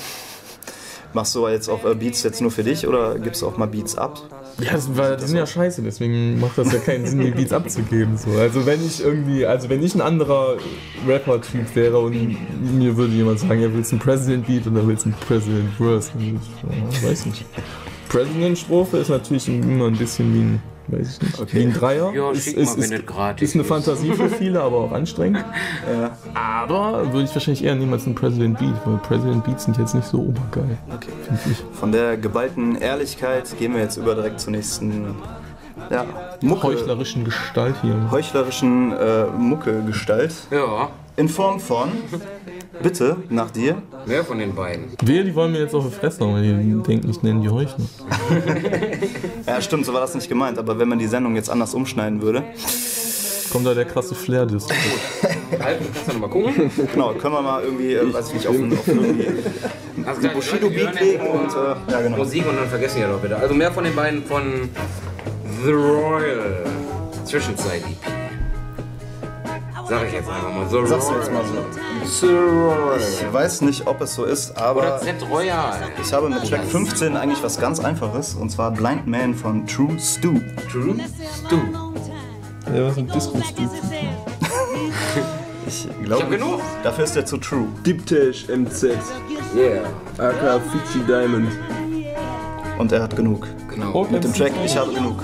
Machst du jetzt auch äh, Beats jetzt nur für dich oder gibst du auch mal Beats ab? Ja, das, war, die sind ja scheiße, deswegen macht das ja keinen Sinn, die Beats abzugeben. So. Also wenn ich irgendwie, also wenn ich ein anderer Rapper-Typ wäre und mir würde jemand sagen, er will einen President-Beat oder willst einen President-Verse, dann würde ich, ja, weiß nicht. President-Strophe ist natürlich immer ein bisschen wie ein, weiß ich nicht, wie ein Dreier. Ja, ist, ist, ist, ist eine. Fantasie für viele, aber auch anstrengend. Aber würde ich wahrscheinlich eher nehmen als einen President-Beat, weil President-Beats sind jetzt nicht so obergeil. Okay. Finde ich. Von der geballten Ehrlichkeit gehen wir jetzt über direkt zur nächsten ja, Mucke. Heuchlerischen Gestalt hier. Heuchlerischen äh, Mucke-Gestalt. Ja. In Form von, bitte, nach dir. Wer von den beiden? Wer, die wollen mir jetzt auf die Fresse hauen, weil die denken, ich nenne die Heuchler. Ja, stimmt, so war das nicht gemeint, aber wenn man die Sendung jetzt anders umschneiden würde. Kommt da der krasse Flair-Diss. Halt, kannst du noch mal gucken? Genau, können wir mal irgendwie, äh, weiß ich nicht, auf, auf irgendwie Also ein Bushido-Beat legen und, äh, ja genau. Musik und dann vergessen ja doch bitte. Also mehr von den beiden von The Royal Zwischenzeit EP. Sag ich jetzt einfach mal. The Sagst du Royal. jetzt mal so. Ich weiß nicht, ob es so ist, aber Oder Z Royal. ich habe mit Track 15 eigentlich was ganz Einfaches und zwar Blind Man von True Stu. True Stu. Ja, was mit Disco-Stu Ich glaube, hab genug. dafür ist er zu true. Deep Tash MZ. Yeah. AK Fiji Diamond. Und er hat genug. Genau. Mit dem Track Ich habe genug.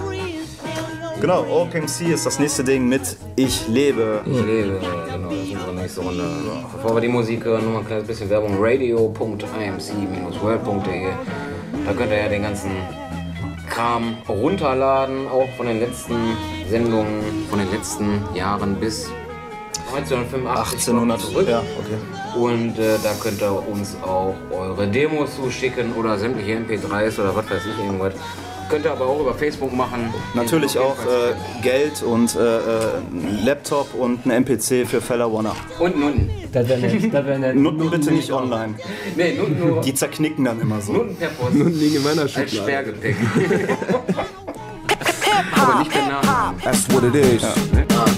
Genau, OKMC ist das nächste Ding mit Ich lebe. Ich lebe, genau, das ist unsere nächste Runde. Bevor wir die Musik hören, nur mal ein kleines bisschen Werbung. radio.imc-world.de Da könnt ihr ja den ganzen Kram runterladen, auch von den letzten Sendungen, von den letzten Jahren bis 1985 1800, zurück. ja, okay. Und äh, da könnt ihr uns auch eure Demos zuschicken oder sämtliche MP3s oder was weiß ich irgendwas. Könnt ihr aber auch über Facebook machen. Natürlich auch äh, Geld und äh, äh, Laptop und ein MPC für Fella Wanna. Und Nutten. Das wäre nett. Das wär nett. Nutten bitte nicht online. Nee, Nutten nur. Die zerknicken dann immer so. Nutten per Post. Nutten liegen in meiner Als Schublade. Sperrgepäck. aber nicht per Namen. That's what it is.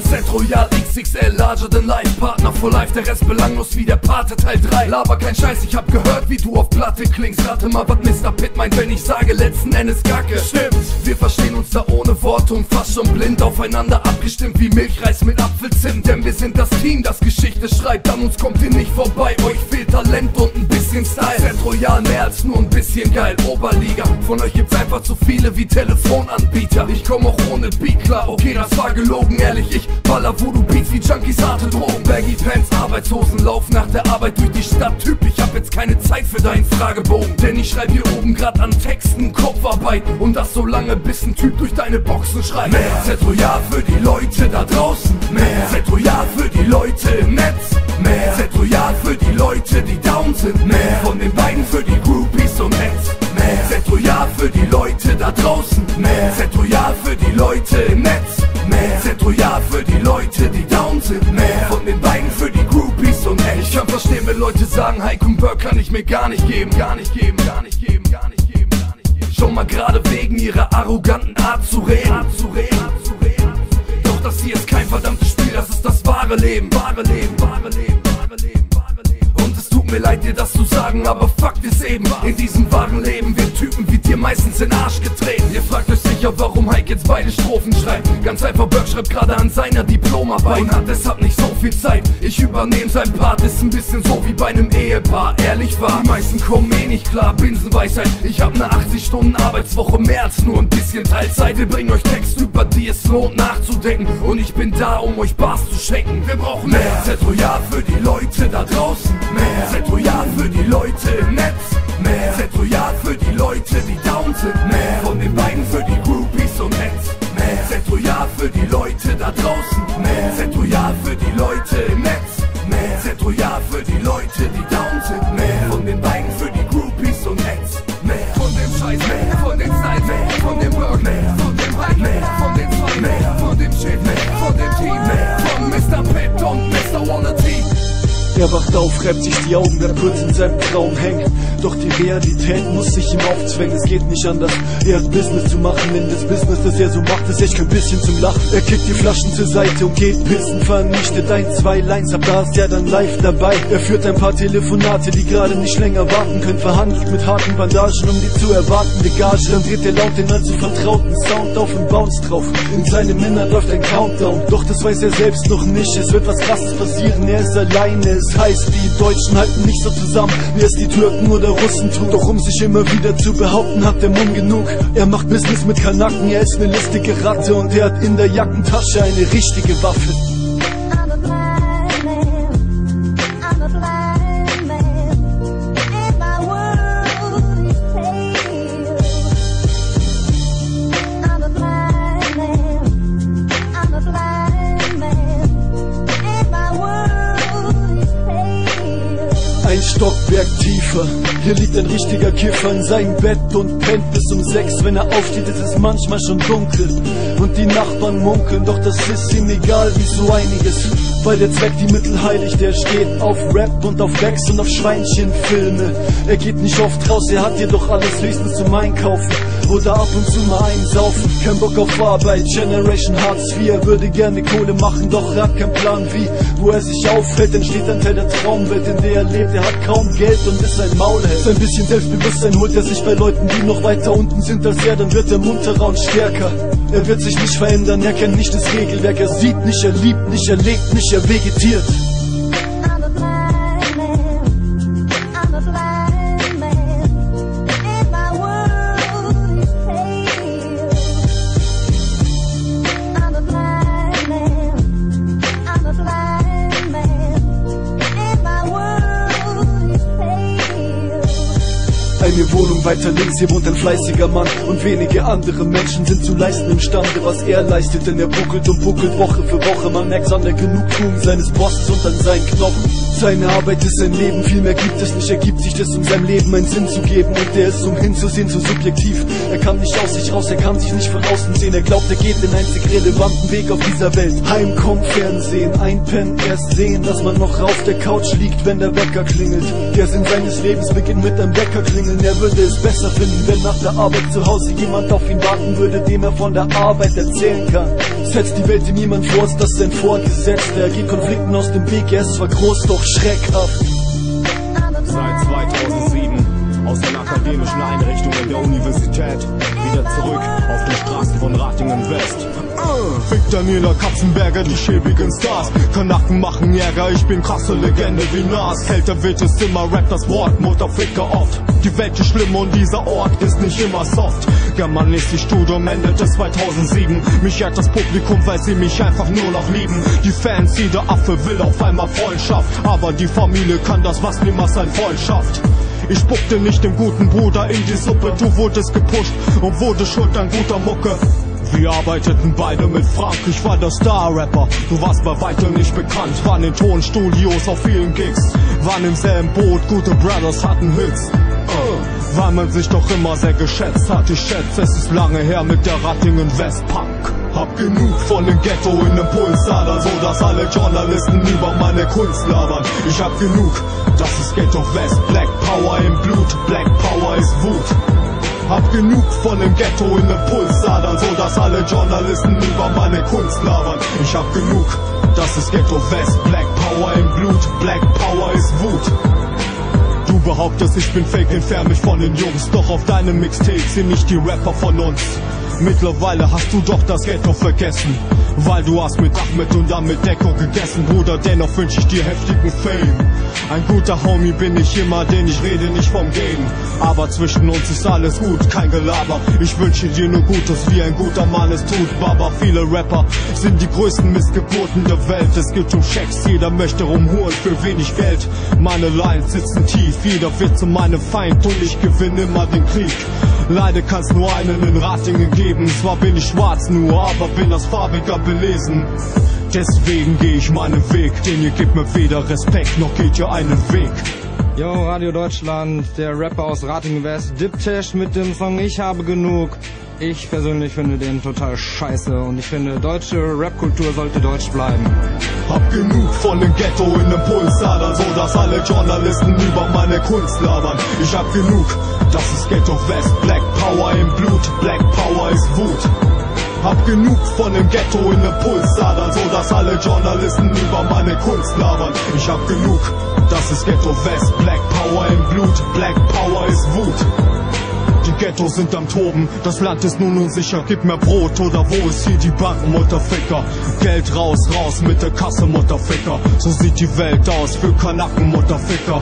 Z-Royal XXL, larger than life, Partner for life, der Rest belanglos wie der Pate Teil 3. Laber kein Scheiß, ich hab gehört, wie du auf Platte klingst. Rate mal, was Mr. Pitt meint, wenn ich sage, letzten Endes Kacke. Stimmt, wir verstehen uns da ohne Worte und fast schon blind aufeinander abgestimmt wie Milchreis mit Apfelzimt. Denn wir sind das Team, das Geschichte schreibt, an uns kommt ihr nicht vorbei. Euch fehlt Talent und ein bisschen Style. Z-Royal mehr als nur ein bisschen geil, Oberliga. Von euch gibt's einfach zu viele wie Telefonanbieter. Ich komm auch ohne Beat klar, okay, das war gelogen, ehrlich, ich baller Voodoo Beats wie Junkies harte Drogen. Baggy Pants, Arbeitshosen, lauf nach der Arbeit durch die Stadt. Typ, ich hab jetzt keine Zeit für deinen Fragebogen. Denn ich schreib hier oben grad an Texten, Kopfarbeit. Und das so lange, bis ein Typ durch deine Boxen schreit. Mehr Z-Royal für die Leute da draußen. Mehr Z-Royal für die Leute im Netz. Mehr Z-Royal für die Leute, die down sind. Mehr von den beiden für die Groupies und Heads. Mehr Z-Royal für die Leute da draußen. Mehr Z-Royal für die Leute im Netz. Mehr Z-Royal für die Leute, die down sind. Mehr von den beiden für die Groupies und Heads. Ich kann verstehen, wenn Leute sagen, Heiko und Burke kann ich mir gar nicht geben. Gar nicht geben, gar nicht geben, gar nicht geben, gar nicht geben. Schon mal gerade wegen ihrer arroganten Art zu reden. Art zu reden, Art zu reden. Doch das hier ist kein verdammtes Spiel, das ist das. Wahre Leben, wahre Leben, wahre Leben, mir leid, dir das zu sagen, aber Fakt ist eben, in diesem wahren Leben wird Typen wie dir meistens in Arsch getreten. Ihr fragt euch sicher, warum Heike jetzt beide Strophen schreibt. Ganz einfach, Burke schreibt gerade an seiner Diplomarbeit und hat deshalb nicht so viel Zeit. Ich übernehme sein Part, ist ein bisschen so wie bei einem Ehepaar. Ehrlich wahr, die meisten kommen eh nicht klar, Binsenweisheit. Ich hab ne 80-Stunden-Arbeitswoche, mehr als nur ein bisschen Teilzeit. Wir bringen euch Texte, über die es lohnt nachzudenken. Und ich bin da, um euch Bars zu schenken. Wir brauchen mehr Z-Royal für die Leute da draußen. Mehr Z-Royal für die Leute im Netz. Mehr Z-Royal für die Leute, die down sind. Mehr von den beiden für die Groupies und Heads. Mehr Z-Royal für die Leute da draußen. Mehr Z-Royal für die Leute im Netz. Mehr Z-Royal für die Leute, die down sind. Mehr von den beiden für die Groupies und Heads. Mehr von dem Scheiß, mehr von den Style, mehr von dem Work, mehr von dem Hype, mehr von den zwei, mehr Er wacht auf, reibt sich die Augen, bleibt kurz in seinem Traum hängen. Doch die Realität muss sich ihm aufzwängen, es geht nicht anders. Er hat Business zu machen, denn das Business, das er so macht, ist echt kein bisschen zum Lachen. Er kickt die Flaschen zur Seite und geht pissen, vernichtet ein, zwei Lines, ab da ist er dann live dabei. Er führt ein paar Telefonate, die gerade nicht länger warten können, verhandelt mit harten Bandagen, um die zu erwartende Gage. Dann dreht er laut den allzu vertrauten Sound auf und bounce drauf. In seinem Innern läuft ein Countdown, doch das weiß er selbst noch nicht. Es wird was krasses passieren, er ist alleine. Es heißt, die Deutschen halten nicht so zusammen, wie es die Türken oder Russen tun. Doch um sich immer wieder zu behaupten, hat der Mumm genug. Er macht Business mit Kanaken, er ist eine listige Ratte und er hat in der Jackentasche eine richtige Waffe. Ein richtiger Kiffer in seinem Bett und pennt bis um sechs. Wenn er aufsteht, ist es manchmal schon dunkel und die Nachbarn munkeln, doch das ist ihm egal wie so einiges. Weil der Zweck die Mittel heiligt, er steht auf Rap und auf Becks und auf Schweinchenfilme. Er geht nicht oft raus, er hat jedoch alles höchstens zum Einkaufen oder ab und zu mal einsaufen. Kein Bock auf Arbeit, Generation Hartz IV. Er würde gerne Kohle machen, doch er hat keinen Plan wie. Wo er sich aufhält, entsteht ein Teil der Traumwelt, in der er lebt. Er hat kaum Geld und ist ein Maulheld. Sein bisschen Selbstbewusstsein holt er sich bei Leuten, die noch weiter unten sind als er. Dann wird er munterer und stärker. Er wird sich nicht verändern, er kennt nicht das Regelwerk. Er sieht nicht, er liebt nicht, er lebt nicht, er vegetiert. Weiter links, hier wohnt ein fleißiger Mann Und wenige andere Menschen sind zu leisten imstande Was er leistet, denn er buckelt und buckelt Woche für Woche. Man merkt's an der Genugtuung seines Bosses und an seinen Knochen. Seine Arbeit ist sein Leben, viel mehr gibt es nicht. Er gibt sich das, um seinem Leben einen Sinn zu geben Und der ist, um hinzusehen, so subjektiv. Er kann nicht aus sich raus, er kann sich nicht von außen sehen. Er glaubt, er geht den einzig relevanten Weg auf dieser Welt. Heimkommen, Fernsehen, einpennen, erst sehen Dass man noch auf der Couch liegt, wenn der Wecker klingelt. Der Sinn seines Lebens beginnt mit einem Wecker klingeln Er würde es besser finden, wenn nach der Arbeit zu Hause jemand auf ihn warten würde Dem er von der Arbeit erzählen kann. Setzt die Welt ihm niemand vor, ist das sein Vorgesetzter. Er geht Konflikten aus dem Weg, er ist zwar groß, doch schreckhaft. Seit 2007 aus den akademischen Einrichtungen der Universität wieder zurück auf den Straßen von Ratingen West. Äh, Fick Daniela Katzenberger, die schäbigen Stars. Kanaken machen Ärger, ich bin krasse Legende wie Nas. Kälter wird es immer, rap das Wort, Mutterficker oft. Die Welt ist schlimm und dieser Ort ist nicht immer soft. Germanistikstudium endete 2007. Mich jagt das Publikum, weil sie mich einfach nur noch lieben. Die Fans, jeder Affe will auf einmal Freundschaft. Aber die Familie kann das, was niemals ein Freund schafft. Ich spuckte nicht dem guten Bruder in die Suppe, du wurdest gepusht und wurde schuld an guter Mucke. Wir arbeiteten beide mit Frank, ich war der Star-Rapper. Du warst bei weitem nicht bekannt, waren in Tonstudios auf vielen Gigs, waren im selben Boot, gute Brothers hatten Hits. Uh, weil man sich doch immer sehr geschätzt hat. Ich schätze, es ist lange her mit der Rattingen Westpunk. Hab genug von dem Ghetto in dem Pulsader, so dass alle Journalisten über meine Kunst labern. Ich hab genug, das ist Ghetto West, Black Power im Blut, Black Power ist Wut. Hab genug von dem Ghetto in den Pulsadern, so dass alle Journalisten über meine Kunst labern. Ich hab genug, das ist Ghetto West, Black Power im Blut, Black Power ist Wut. Du behauptest, ich bin fake, entfern mich von den Jungs, doch auf deinem Mixtape sind nicht die Rapper von uns. Mittlerweile hast du doch das Ghetto vergessen, weil du hast mit Ahmed und dann mit Deko gegessen, Bruder, dennoch wünsch ich dir heftigen Fame. Ein guter Homie bin ich immer, den ich rede nicht vom Gehen. Aber zwischen uns ist alles gut, kein Gelaber. Ich wünsche dir nur Gutes, wie ein guter Mann es tut. Baba, viele Rapper sind die größten Missgeburten der Welt. Es geht um Schecks, jeder möchte rumhuren für wenig Geld. Meine Lines sitzen tief, jeder wird zu meinem Feind und ich gewinne immer den Krieg. Leider kann's nur einen in Ratingen geben. Zwar bin ich schwarz nur, aber bin als farbiger belesen. Deswegen geh ich meinen Weg, denn ihr gebt mir weder Respekt, noch geht ihr einen Weg. Yo, Radio Deutschland, der Rapper aus Ratingen West, Diptesh mit dem Song Ich habe genug. Ich persönlich finde den total scheiße und ich finde, deutsche Rapkultur sollte deutsch bleiben. Hab genug von dem Ghetto in dem Pulsader, so dass alle Journalisten über meine Kunst labern. Ich hab genug, das ist Ghetto West, Black Power im Blut, Black Power ist Wut. Hab genug von dem Ghetto in dem Pulsader, so dass alle Journalisten über meine Kunst labern. Ich hab genug, das ist Ghetto West, Black Power im Blut, Black Power ist Wut. Die Ghettos sind am Toben, das Land ist nun unsicher. Gib mir Brot oder wo ist hier die Bank, Mutterficker? Geld raus, raus mit der Kasse, Mutterficker. So sieht die Welt aus für Kanaken, Mutterficker.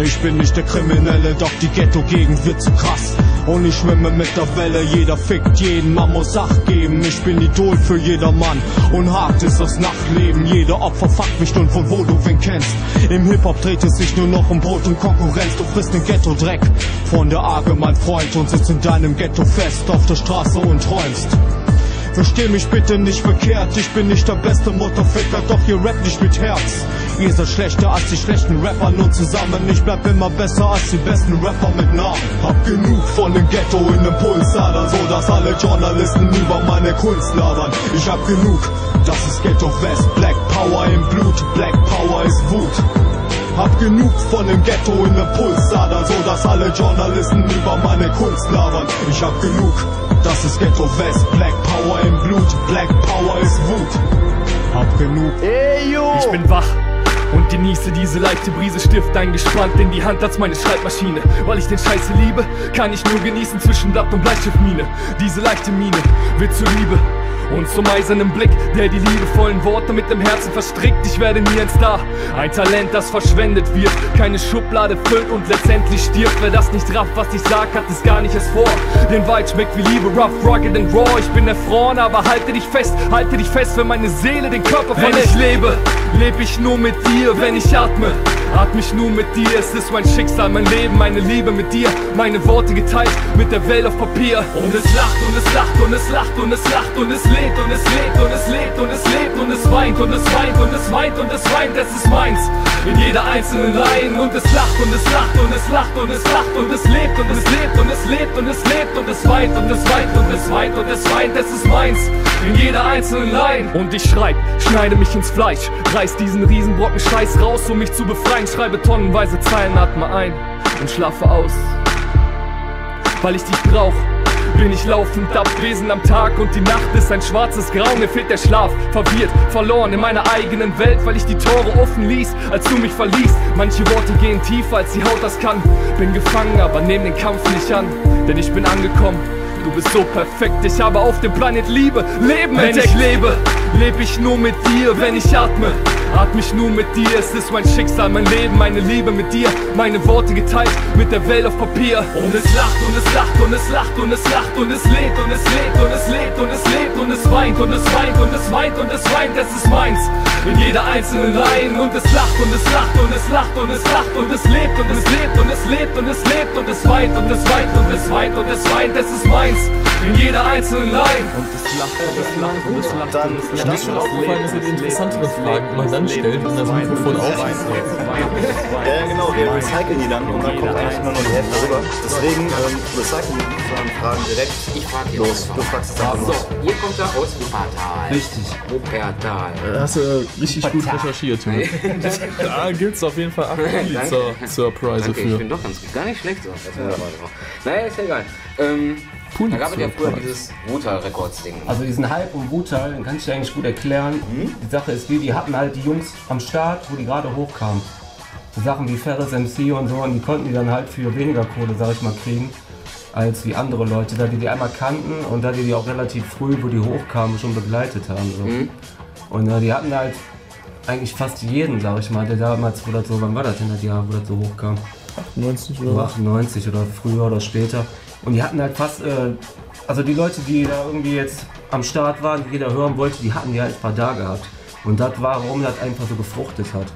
Ich bin nicht der Kriminelle, doch die Ghetto-Gegend wird zu krass. Und ich schwimme mit der Welle, jeder fickt jeden, man muss Acht geben. Ich bin Idol für jedermann und hart ist das Nachtleben. Jeder Opfer fuckt mich und von wo du wen kennst. Im Hip-Hop dreht es sich nur noch um Brot und Konkurrenz. Du frisst den Ghetto-Dreck von der Arge, mein Freund, und sitzt in deinem Ghetto fest auf der Straße und träumst. Versteh mich bitte nicht verkehrt, ich bin nicht der beste Mutterficker, doch ihr rappt nicht mit Herz. Ihr seid schlechter als die schlechten Rapper, nur zusammen. Ich bleib immer besser als die besten Rapper mit Namen. Hab genug von dem Ghetto in dem Pulsader, so dass alle Journalisten über meine Kunst labern. Ich hab genug, das ist Ghetto West, Black Power im Blut, Black Power ist Wut. Hab genug von dem Ghetto in dem Pulsader, so dass alle Journalisten über meine Kunst labern. Ich hab genug, das ist Ghetto West, Black Power im Blut, Black Power ist Wut. Hab genug. Ich bin wach und genieße diese leichte Brise, Stift eingespannt in die Hand als meine Schreibmaschine. Weil ich den Scheiße liebe, kann ich nur genießen zwischen Blatt und Bleistiftmine. Diese leichte Mine wird zur Liebe. Und zum eisernen Blick, der die liebevollen Worte mit dem Herzen verstrickt. Ich werde nie ein Star, ein Talent, das verschwendet wird. Keine Schublade füllt und letztendlich stirbt. Wer das nicht rafft, was ich sag, hat es gar nicht erst vor. Den Wald schmeckt wie Liebe, rough, rugged and raw. Ich bin erfroren, aber halte dich fest, halte dich fest, wenn meine Seele den Körper verlässt. Wenn ich lebe, lebe ich nur mit dir, wenn ich atme. Atme ich nun mit dir, es ist mein Schicksal, mein Leben, meine Liebe mit dir. Meine Worte geteilt mit der Welt auf Papier. Und es lacht und es lacht und es lacht und es lacht und es lebt und es lebt und es lebt und es lebt und es weint und es weint und es weint und es weint, es ist meins. In jeder einzelnen Reihen und es lacht und es lacht und es lacht und es lacht und es lebt und es lebt und es lebt und es lebt und es weint und es weint und es weint und es weint, es ist meins. In jeder einzelnen Line. Und ich schreib, schneide mich ins Fleisch, reiß diesen Riesenbrocken Scheiß raus, um mich zu befreien. Schreibe tonnenweise Zeilen, atme ein und schlafe aus. Weil ich dich brauch, bin ich laufend abwesend am Tag und die Nacht ist ein schwarzes Grau. Mir fehlt der Schlaf, verwirrt, verloren in meiner eigenen Welt, weil ich die Tore offen ließ, als du mich verließt. Manche Worte gehen tiefer, als die Haut das kann. Bin gefangen, aber nehm den Kampf nicht an, denn ich bin angekommen. Du bist so perfekt, ich habe auf dem Planet Liebe, Leben Wenn ich lebe, lebe ich nur mit dir, wenn ich atme. Atme ich nur mit dir, es ist mein Schicksal, mein Leben, meine Liebe mit dir. Meine Worte geteilt mit der Welt auf Papier. Und es lacht und es lacht und es lacht und es lacht und es lebt und es lebt und es lebt und es lebt und es weint und es weint und es weint und es weint, es ist meins. In jeder einzelnen Reihen und es lacht und es lacht und es lacht und es lacht und es lebt und es lebt und es lebt und es lebt und es weint und es weint und es weint und es weint, es ist meins. In jeder einzelnen Line. Und es lacht und es lacht und es lacht und es lacht. Mir ist schon aufgefallen, dass ihr die interessantere Fragen immer dann stellt, wenn das Mikrofon auf ist. Ja, ja, genau, wir recyceln die dann und dann kommt eigentlich nur noch die Hälfte rüber. Deswegen ähm, recyceln wir die fragen direkt. Ich frage hier los. Du fragst es einfach So, los. hier kommt er aus Wuppertal. Richtig. Wuppertal. Da hast du richtig gut recherchiert. Junge. Da gibt's auf jeden Fall 8 Milli Danke. zur, zur Preise Danke, ich für. bin doch ganz gut. Gar nicht schlecht so. Das. Naja, ist ja egal. Ähm, da gab es ja früher dieses Wuta Records Ding. Also diesen Hype um Wutal, den kann ich dir eigentlich gut erklären. Die Sache ist die, die hatten halt die Jungs am Start, wo die gerade hochkamen. So Sachen wie Ferris MC und so, und die konnten die dann halt für weniger Kohle, sag ich mal, kriegen, als wie andere Leute, da die die einmal kannten und da die die auch relativ früh, wo die hochkamen, schon begleitet haben. So. Und äh, die hatten halt eigentlich fast jeden, sag ich mal, der damals, wo das so, wann war das denn das Jahr, wo das so hochkam? 98 oder? 98 oder früher oder später. Und die hatten halt fast, äh, also die Leute, die da irgendwie jetzt am Start waren, die jeder hören wollte, die hatten die halt ein paar da gehabt. Und das war, warum das einfach so gefruchtet hat.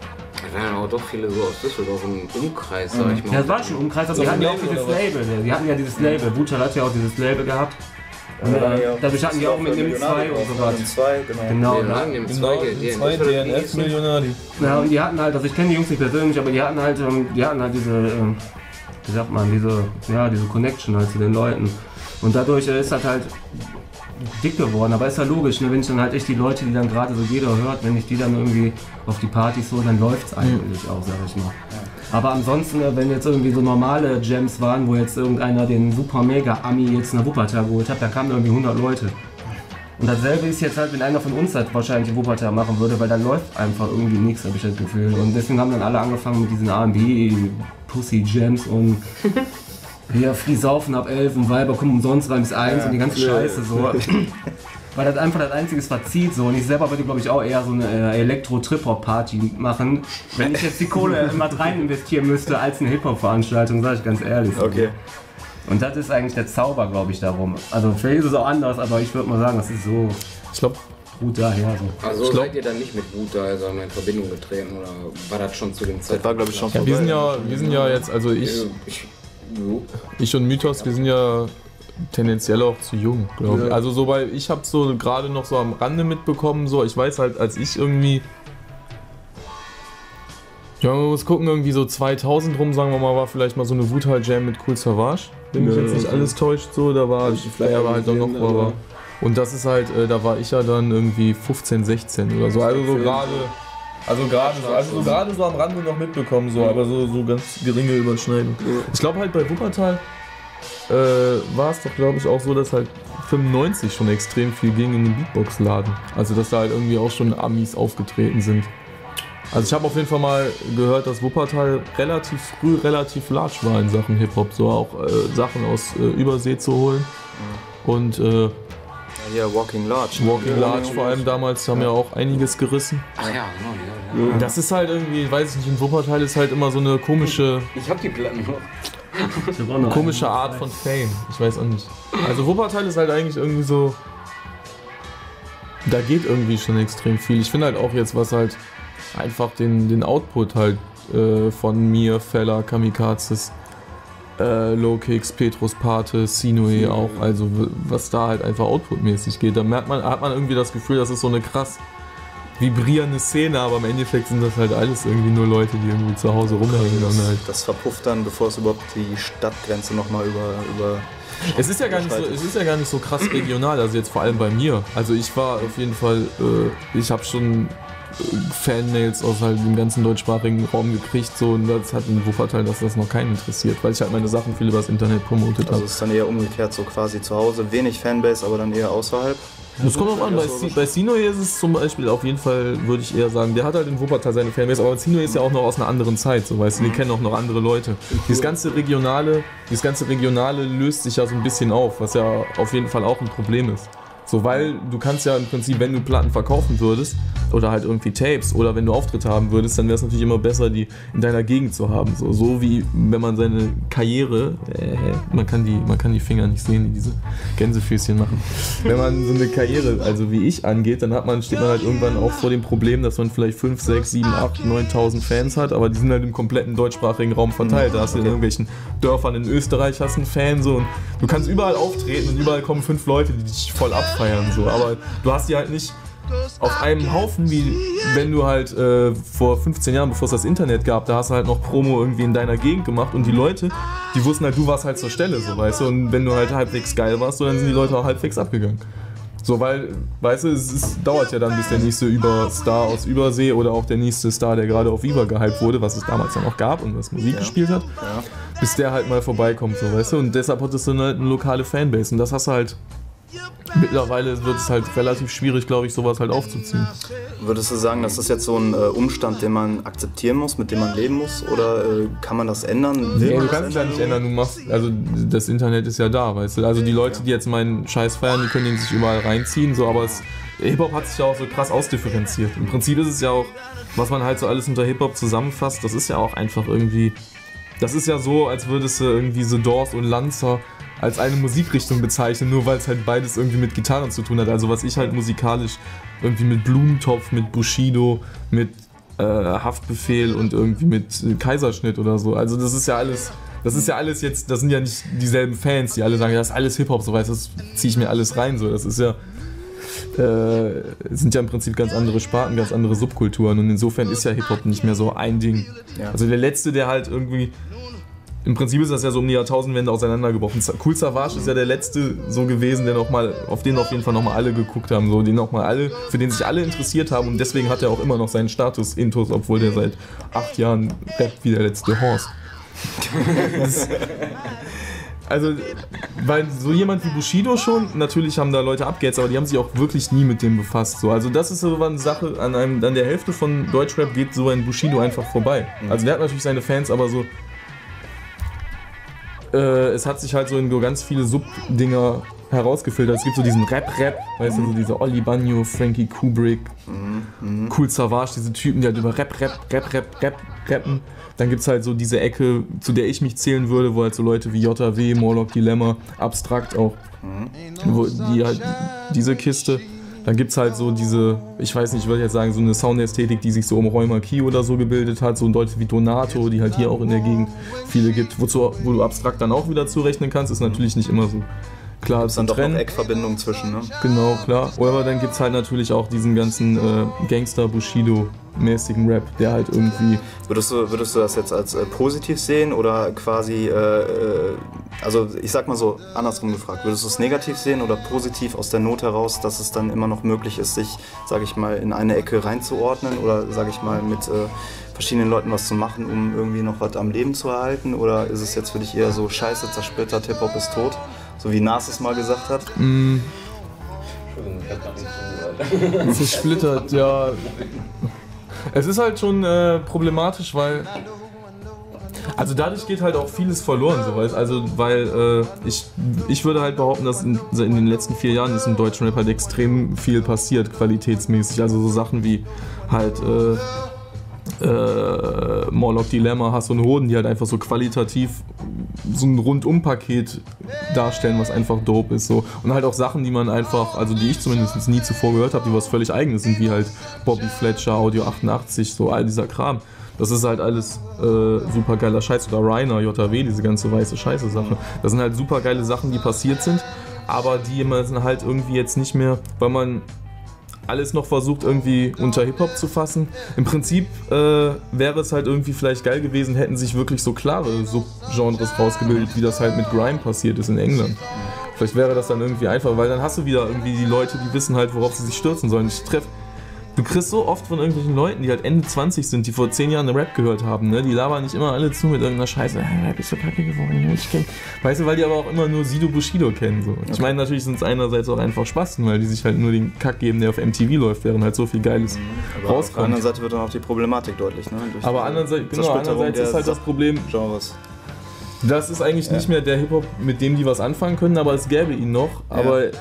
Da waren auch doch viele so aus Düsseldorf im Umkreis, sag ich mal. Ja, das war schon ein Umkreis, aber die hatten ja auch dieses Label. Die hatten ja dieses Label. Buchal hat ja auch dieses Label gehabt. Und Ja, äh, ja. dadurch hatten die auch mit dem 2 und so was. Dem 2, genau. Genau, ne? Genau, zwei, DNF Millionari. Ja, und die hatten halt, also ich kenne die Jungs nicht persönlich, aber die hatten halt, ähm, die hatten halt diese, ähm, wie sagt man, diese, ja, diese Connection halt zu den Leuten. Und dadurch äh, ist das halt dick geworden. Aber ist ja logisch, ne? wenn ich dann halt echt die Leute, die dann gerade so jeder hört, wenn ich die dann irgendwie auf die Partys so, dann läuft's eigentlich auch, sag ich mal. Aber ansonsten, äh, wenn jetzt irgendwie so normale Jams waren, wo jetzt irgendeiner den super mega Ami jetzt nach Wuppertal geholt hat, dann kamen irgendwie 100 Leute. Und dasselbe ist jetzt halt, wenn einer von uns das wahrscheinlich in Wuppertal machen würde, weil da läuft einfach irgendwie nichts, habe ich das Gefühl. Und deswegen haben dann alle angefangen mit diesen R&B, Pussy Jams und hier Friesaufen ab 11 und Weiber kommen umsonst rein bis 1 und die ganze Ja. Scheiße so. Weil das einfach das einzige ist, was zieht so. Und ich selber würde, glaube ich, auch eher so eine äh, Elektro-Trip-Hop-Party machen, wenn ich jetzt die Kohle immer rein investieren müsste als eine Hip-Hop-Veranstaltung, sage ich ganz ehrlich. Okay. Und das ist eigentlich der Zauber, glaube ich, darum. Also vielleicht ist es auch anders, aber ich würde mal sagen, das ist so. Ich glaube, gut daher so. Also seid ihr dann nicht mit Wuta sondern in Verbindung getreten oder war das schon zu dem Zeitpunkt? Das war glaube ich schon Ja, wir sind ja, wir sind ja jetzt, also ich, ich, ich und Mythos, wir sind ja tendenziell auch zu jung, glaube ich. Ja. Also so, weil ich habe so gerade noch so am Rande mitbekommen, so ich weiß halt, als ich irgendwie ja, man muss gucken, irgendwie so 2000 rum, sagen wir mal, war vielleicht mal so eine Wutal Jam mit Cool Savage. Wenn mich Ja, jetzt nicht alles täuscht, so, da war, ich vielleicht ja, war halt dann noch, aber- und das ist halt, äh, da war ich ja dann irgendwie 15, 16 oder so, also so gerade, also gerade so, also so gerade so am Rande noch mitbekommen, so, aber so, so ganz geringe Überschneidung. Ich glaube halt bei Wuppertal äh, war es doch, glaube ich, auch so, dass halt 95 schon extrem viel ging in den Beatbox-Laden. Also dass da halt irgendwie auch schon Amis aufgetreten sind. Also ich habe auf jeden Fall mal gehört, dass Wuppertal relativ früh relativ large war in Sachen Hip-Hop, so auch äh, Sachen aus äh, Übersee zu holen. Und äh, Hier, Walking Large. Walking Large vor allem damals haben ja auch einiges gerissen. Ach ja, genau. Ja, Und das ist halt irgendwie, weiß ich nicht, in Wuppertal ist halt immer so eine komische, Ich hab die Platten noch. komische Art von Fame. Ich weiß auch nicht. Also Wuppertal ist halt eigentlich irgendwie so. Da geht irgendwie schon extrem viel. Ich finde halt auch jetzt, was halt einfach den, den Output halt äh, von mir, Feller, Kamikazes, äh, Low Kicks, Petrus Pate, Sinue auch, also was da halt einfach outputmäßig geht. Da merkt man, hat man irgendwie das Gefühl, das ist so eine krass vibrierende Szene, aber im Endeffekt sind das halt alles irgendwie nur Leute, die irgendwie zu Hause rumhängen und halt. Das verpufft dann, bevor es überhaupt die Stadtgrenze nochmal über, über. Es ist ja gar nicht so, es ist ja gar nicht so krass regional, also jetzt vor allem bei mir. Also ich war auf jeden Fall, äh, ich habe schon Fanmails aus halt dem ganzen deutschsprachigen Raum gekriegt, so und das hat in Wuppertal, dass das noch keinen interessiert, weil ich halt meine Sachen viel übers Internet promotet Also habe. es ist dann eher umgekehrt, so quasi zu Hause. Wenig Fanbase, aber dann eher außerhalb. Das kommt auch an, bei, Si- bei Sinoe ist es zum Beispiel auf jeden Fall, würde ich eher sagen, der hat halt in Wuppertal seine Fanbase, aber Sinoe ist ja auch noch aus einer anderen Zeit, so weißt du, die kennen auch noch andere Leute. Dieses ganze Regionale, dieses ganze Regionale löst sich ja so ein bisschen auf, was ja auf jeden Fall auch ein Problem ist. So, weil du kannst ja im Prinzip, wenn du Platten verkaufen würdest, oder halt irgendwie Tapes, oder wenn du Auftritte haben würdest, dann wäre es natürlich immer besser, die in deiner Gegend zu haben. So, so wie wenn man seine Karriere, äh, man kann die, man kann die Finger nicht sehen, die diese Gänsefüßchen machen. Wenn man so eine Karriere, also wie ich angeht, dann hat man, steht man halt irgendwann auch vor dem Problem, dass man vielleicht 5, 6, 7, 8, 9.000 Fans hat, aber die sind halt im kompletten deutschsprachigen Raum verteilt. Da hast du in irgendwelchen Dörfern in Österreich hast einen Fan so und du kannst überall auftreten und überall kommen fünf Leute, die dich voll abfeiern so, aber du hast die halt nicht auf einem Haufen, wie wenn du halt äh, vor 15 Jahren, bevor es das Internet gab, da hast du halt noch Promo irgendwie in deiner Gegend gemacht und die Leute, die wussten halt, du warst halt zur Stelle, so weißt du, und wenn du halt halbwegs geil warst, so, dann sind die Leute auch halbwegs abgegangen. So, weil, weißt du, es, es dauert ja dann, bis der nächste Überstar aus Übersee oder auch der nächste Star, der gerade auf Viva gehypt wurde, was es damals ja noch gab und was Musik gespielt hat, bis der halt mal vorbeikommt, so, weißt du, und deshalb hattest du halt eine lokale Fanbase. Und das hast du halt, mittlerweile wird es halt relativ schwierig, glaube ich, sowas halt aufzuziehen. Würdest du sagen, das ist jetzt so ein äh, Umstand, den man akzeptieren muss, mit dem man leben muss? Oder äh, kann man das ändern? Will Nee, du kannst es ja nicht ändern, du machst, also das Internet ist ja da, weißt du. Also die Leute, die jetzt meinen Scheiß feiern, die können den sich überall reinziehen, so, aber es, Hip-Hop hat sich ja auch so krass ausdifferenziert. Im Prinzip ist es ja auch, was man halt so alles unter Hip-Hop zusammenfasst, das ist ja auch einfach irgendwie, das ist ja so, als würdest du irgendwie The Doors und Lanza als eine Musikrichtung bezeichnen, nur weil es halt beides irgendwie mit Gitarren zu tun hat. Also was ich halt musikalisch irgendwie mit Blumentopf, mit Bushido, mit äh, Haftbefehl und irgendwie mit Kaiserschnitt oder so. Also das ist ja alles, das ist ja alles jetzt, das sind ja nicht dieselben Fans, die alle sagen, ja, das ist alles Hip-Hop, so weißt du, das ziehe ich mir alles rein, so. Das ist ja, äh, sind ja im Prinzip ganz andere Sparten, ganz andere Subkulturen und insofern ist ja Hip-Hop nicht mehr so ein Ding. Ja. Also der letzte, der halt irgendwie im Prinzip ist das ja so um die Jahrtausendwende auseinandergebrochen. Cool Savage ist ja der letzte so gewesen, der noch mal, auf den auf jeden Fall nochmal alle geguckt haben, so den noch mal alle, für den sich alle interessiert haben und deswegen hat er auch immer noch seinen Status Intus, obwohl der seit acht Jahren rappt wie der letzte Horst. Also, weil so jemand wie Bushido schon, natürlich haben da Leute abgehetzt, aber die haben sich auch wirklich nie mit dem befasst. So. Also das ist so eine Sache, an, einem, an der Hälfte von Deutschrap geht so ein Bushido einfach vorbei. Also der hat natürlich seine Fans, aber so äh, es hat sich halt so in so ganz viele Sub-Dinger herausgefiltert. Es gibt so diesen Rap-Rap, weißt du, so diese Olli Banyo, Frankie Kubrick, Cool Savage, diese Typen, die halt über Rap, Rap, Rap, Rap, Rap rappen. Dann gibt es halt so diese Ecke, zu der ich mich zählen würde, wo halt so Leute wie JW, Morlock Dilemma, Abstrakt auch, wo die halt diese Kiste. Dann gibt es halt so diese, ich weiß nicht, ich würde jetzt sagen, so eine Soundästhetik, die sich so um Roy Marquis oder so gebildet hat, so Leute wie Donato, die halt hier auch in der Gegend viele gibt, wozu, wo du abstrakt dann auch wieder zurechnen kannst, ist natürlich nicht immer so klar zu dann doch noch. Eckverbindungen zwischen, ne? Genau, klar. Aber dann gibt es halt natürlich auch diesen ganzen äh, Gangster-Bushido-mäßigen Rap, der halt irgendwie. Würdest du, würdest du das jetzt als äh, positiv sehen oder quasi, äh, äh, also ich sag mal so, andersrum gefragt, würdest du es negativ sehen oder positiv aus der Not heraus, dass es dann immer noch möglich ist, sich, sag ich mal, in eine Ecke reinzuordnen oder, sag ich mal, mit äh, verschiedenen Leuten was zu machen, um irgendwie noch was am Leben zu erhalten? Oder ist es jetzt für dich eher so, scheiße, zersplittert, Hip-Hop ist tot? So wie Nas es mal gesagt hat? Mh, zersplittert, ja. Es ist halt schon äh, problematisch, weil. Also dadurch geht halt auch vieles verloren, so weißt Also weil äh, ich, ich würde halt behaupten, dass in, in den letzten vier Jahren ist im deutschen Rap halt extrem viel passiert, qualitätsmäßig. Also so Sachen wie halt äh, äh, Morlock Dilemma, Hass und Hoden, die halt einfach so qualitativ so ein Rundum-Paket darstellen, was einfach dope ist. So. Und halt auch Sachen, die man einfach, also die ich zumindest nie zuvor gehört habe, die was völlig eigenes sind, wie halt Bobby Fletcher, Audio 88, so all dieser Kram. Das ist halt alles äh, super geiler Scheiß. Oder Rainer, JW, diese ganze weiße Scheiße Sache. Das sind halt super geile Sachen, die passiert sind, aber die man halt irgendwie jetzt nicht mehr, weil man alles noch versucht irgendwie unter Hip-Hop zu fassen. Im Prinzip äh, wäre es halt irgendwie vielleicht geil gewesen, hätten sich wirklich so klare Subgenres rausgebildet, wie das halt mit Grime passiert ist in England. Vielleicht wäre das dann irgendwie einfach, weil dann hast du wieder irgendwie die Leute, die wissen halt, worauf sie sich stürzen sollen. Ich treffe Du kriegst so oft von irgendwelchen Leuten, die halt Ende 20 sind, die vor 10 Jahren Rap gehört haben, ne? Die labern nicht immer alle zu mit irgendeiner Scheiße. Hey, Rap ist so kacke geworden, ne? ich kenn. Weißt du, weil die aber auch immer nur Sido Bushido kennen. So. Ich meine, natürlich sind es einerseits auch einfach Spasten, weil die sich halt nur den Kack geben, der auf MTV läuft, während halt so viel Geiles Aber auf der rauskommt. anderen Seite wird dann auch die Problematik deutlich. Ne? Durch Aber andererseits, genau, andererseits der ist halt das Problem, Genres. das ist eigentlich nicht mehr der Hip-Hop, mit dem die was anfangen können, aber es gäbe ihn noch. Aber äh,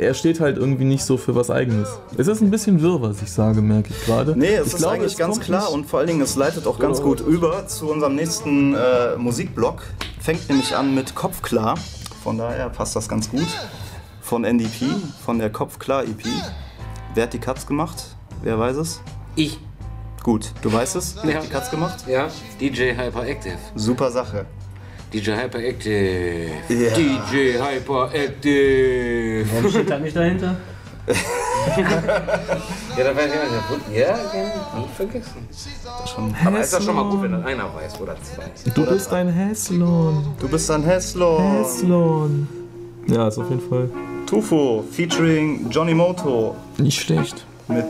er steht halt irgendwie nicht so für was Eigenes. Es ist ein bisschen wirr, was ich sage, merke ich gerade. Nee, es ich ist glaube, eigentlich es ganz klar und vor allen Dingen, es leitet auch ganz gut über zu unserem nächsten äh, Musikblock. Fängt nämlich an mit Kopfklar. Von daher passt das ganz gut. Von NDP, von der Kopfklar EP. Wer hat die Cuts gemacht? Wer weiß es? Ich. Gut, du weißt es? Wer Ja. hat die Cuts gemacht? Ja, DJ Hyperactive. Super Sache. DJ Hyperactive. Ja. DJ Hyperactive. Warum steht da nicht dahinter? ja, da weiß ich nicht. Ja, ja, nie vergessen. schon Aber ist das schon mal gut, wenn das einer weiß oder zwei. Du bist ein Häslon. Du bist ein Häslon. Häslon. Ja, ist auf jeden Fall. Tufo featuring Johnny Moto. Nicht schlecht. Mit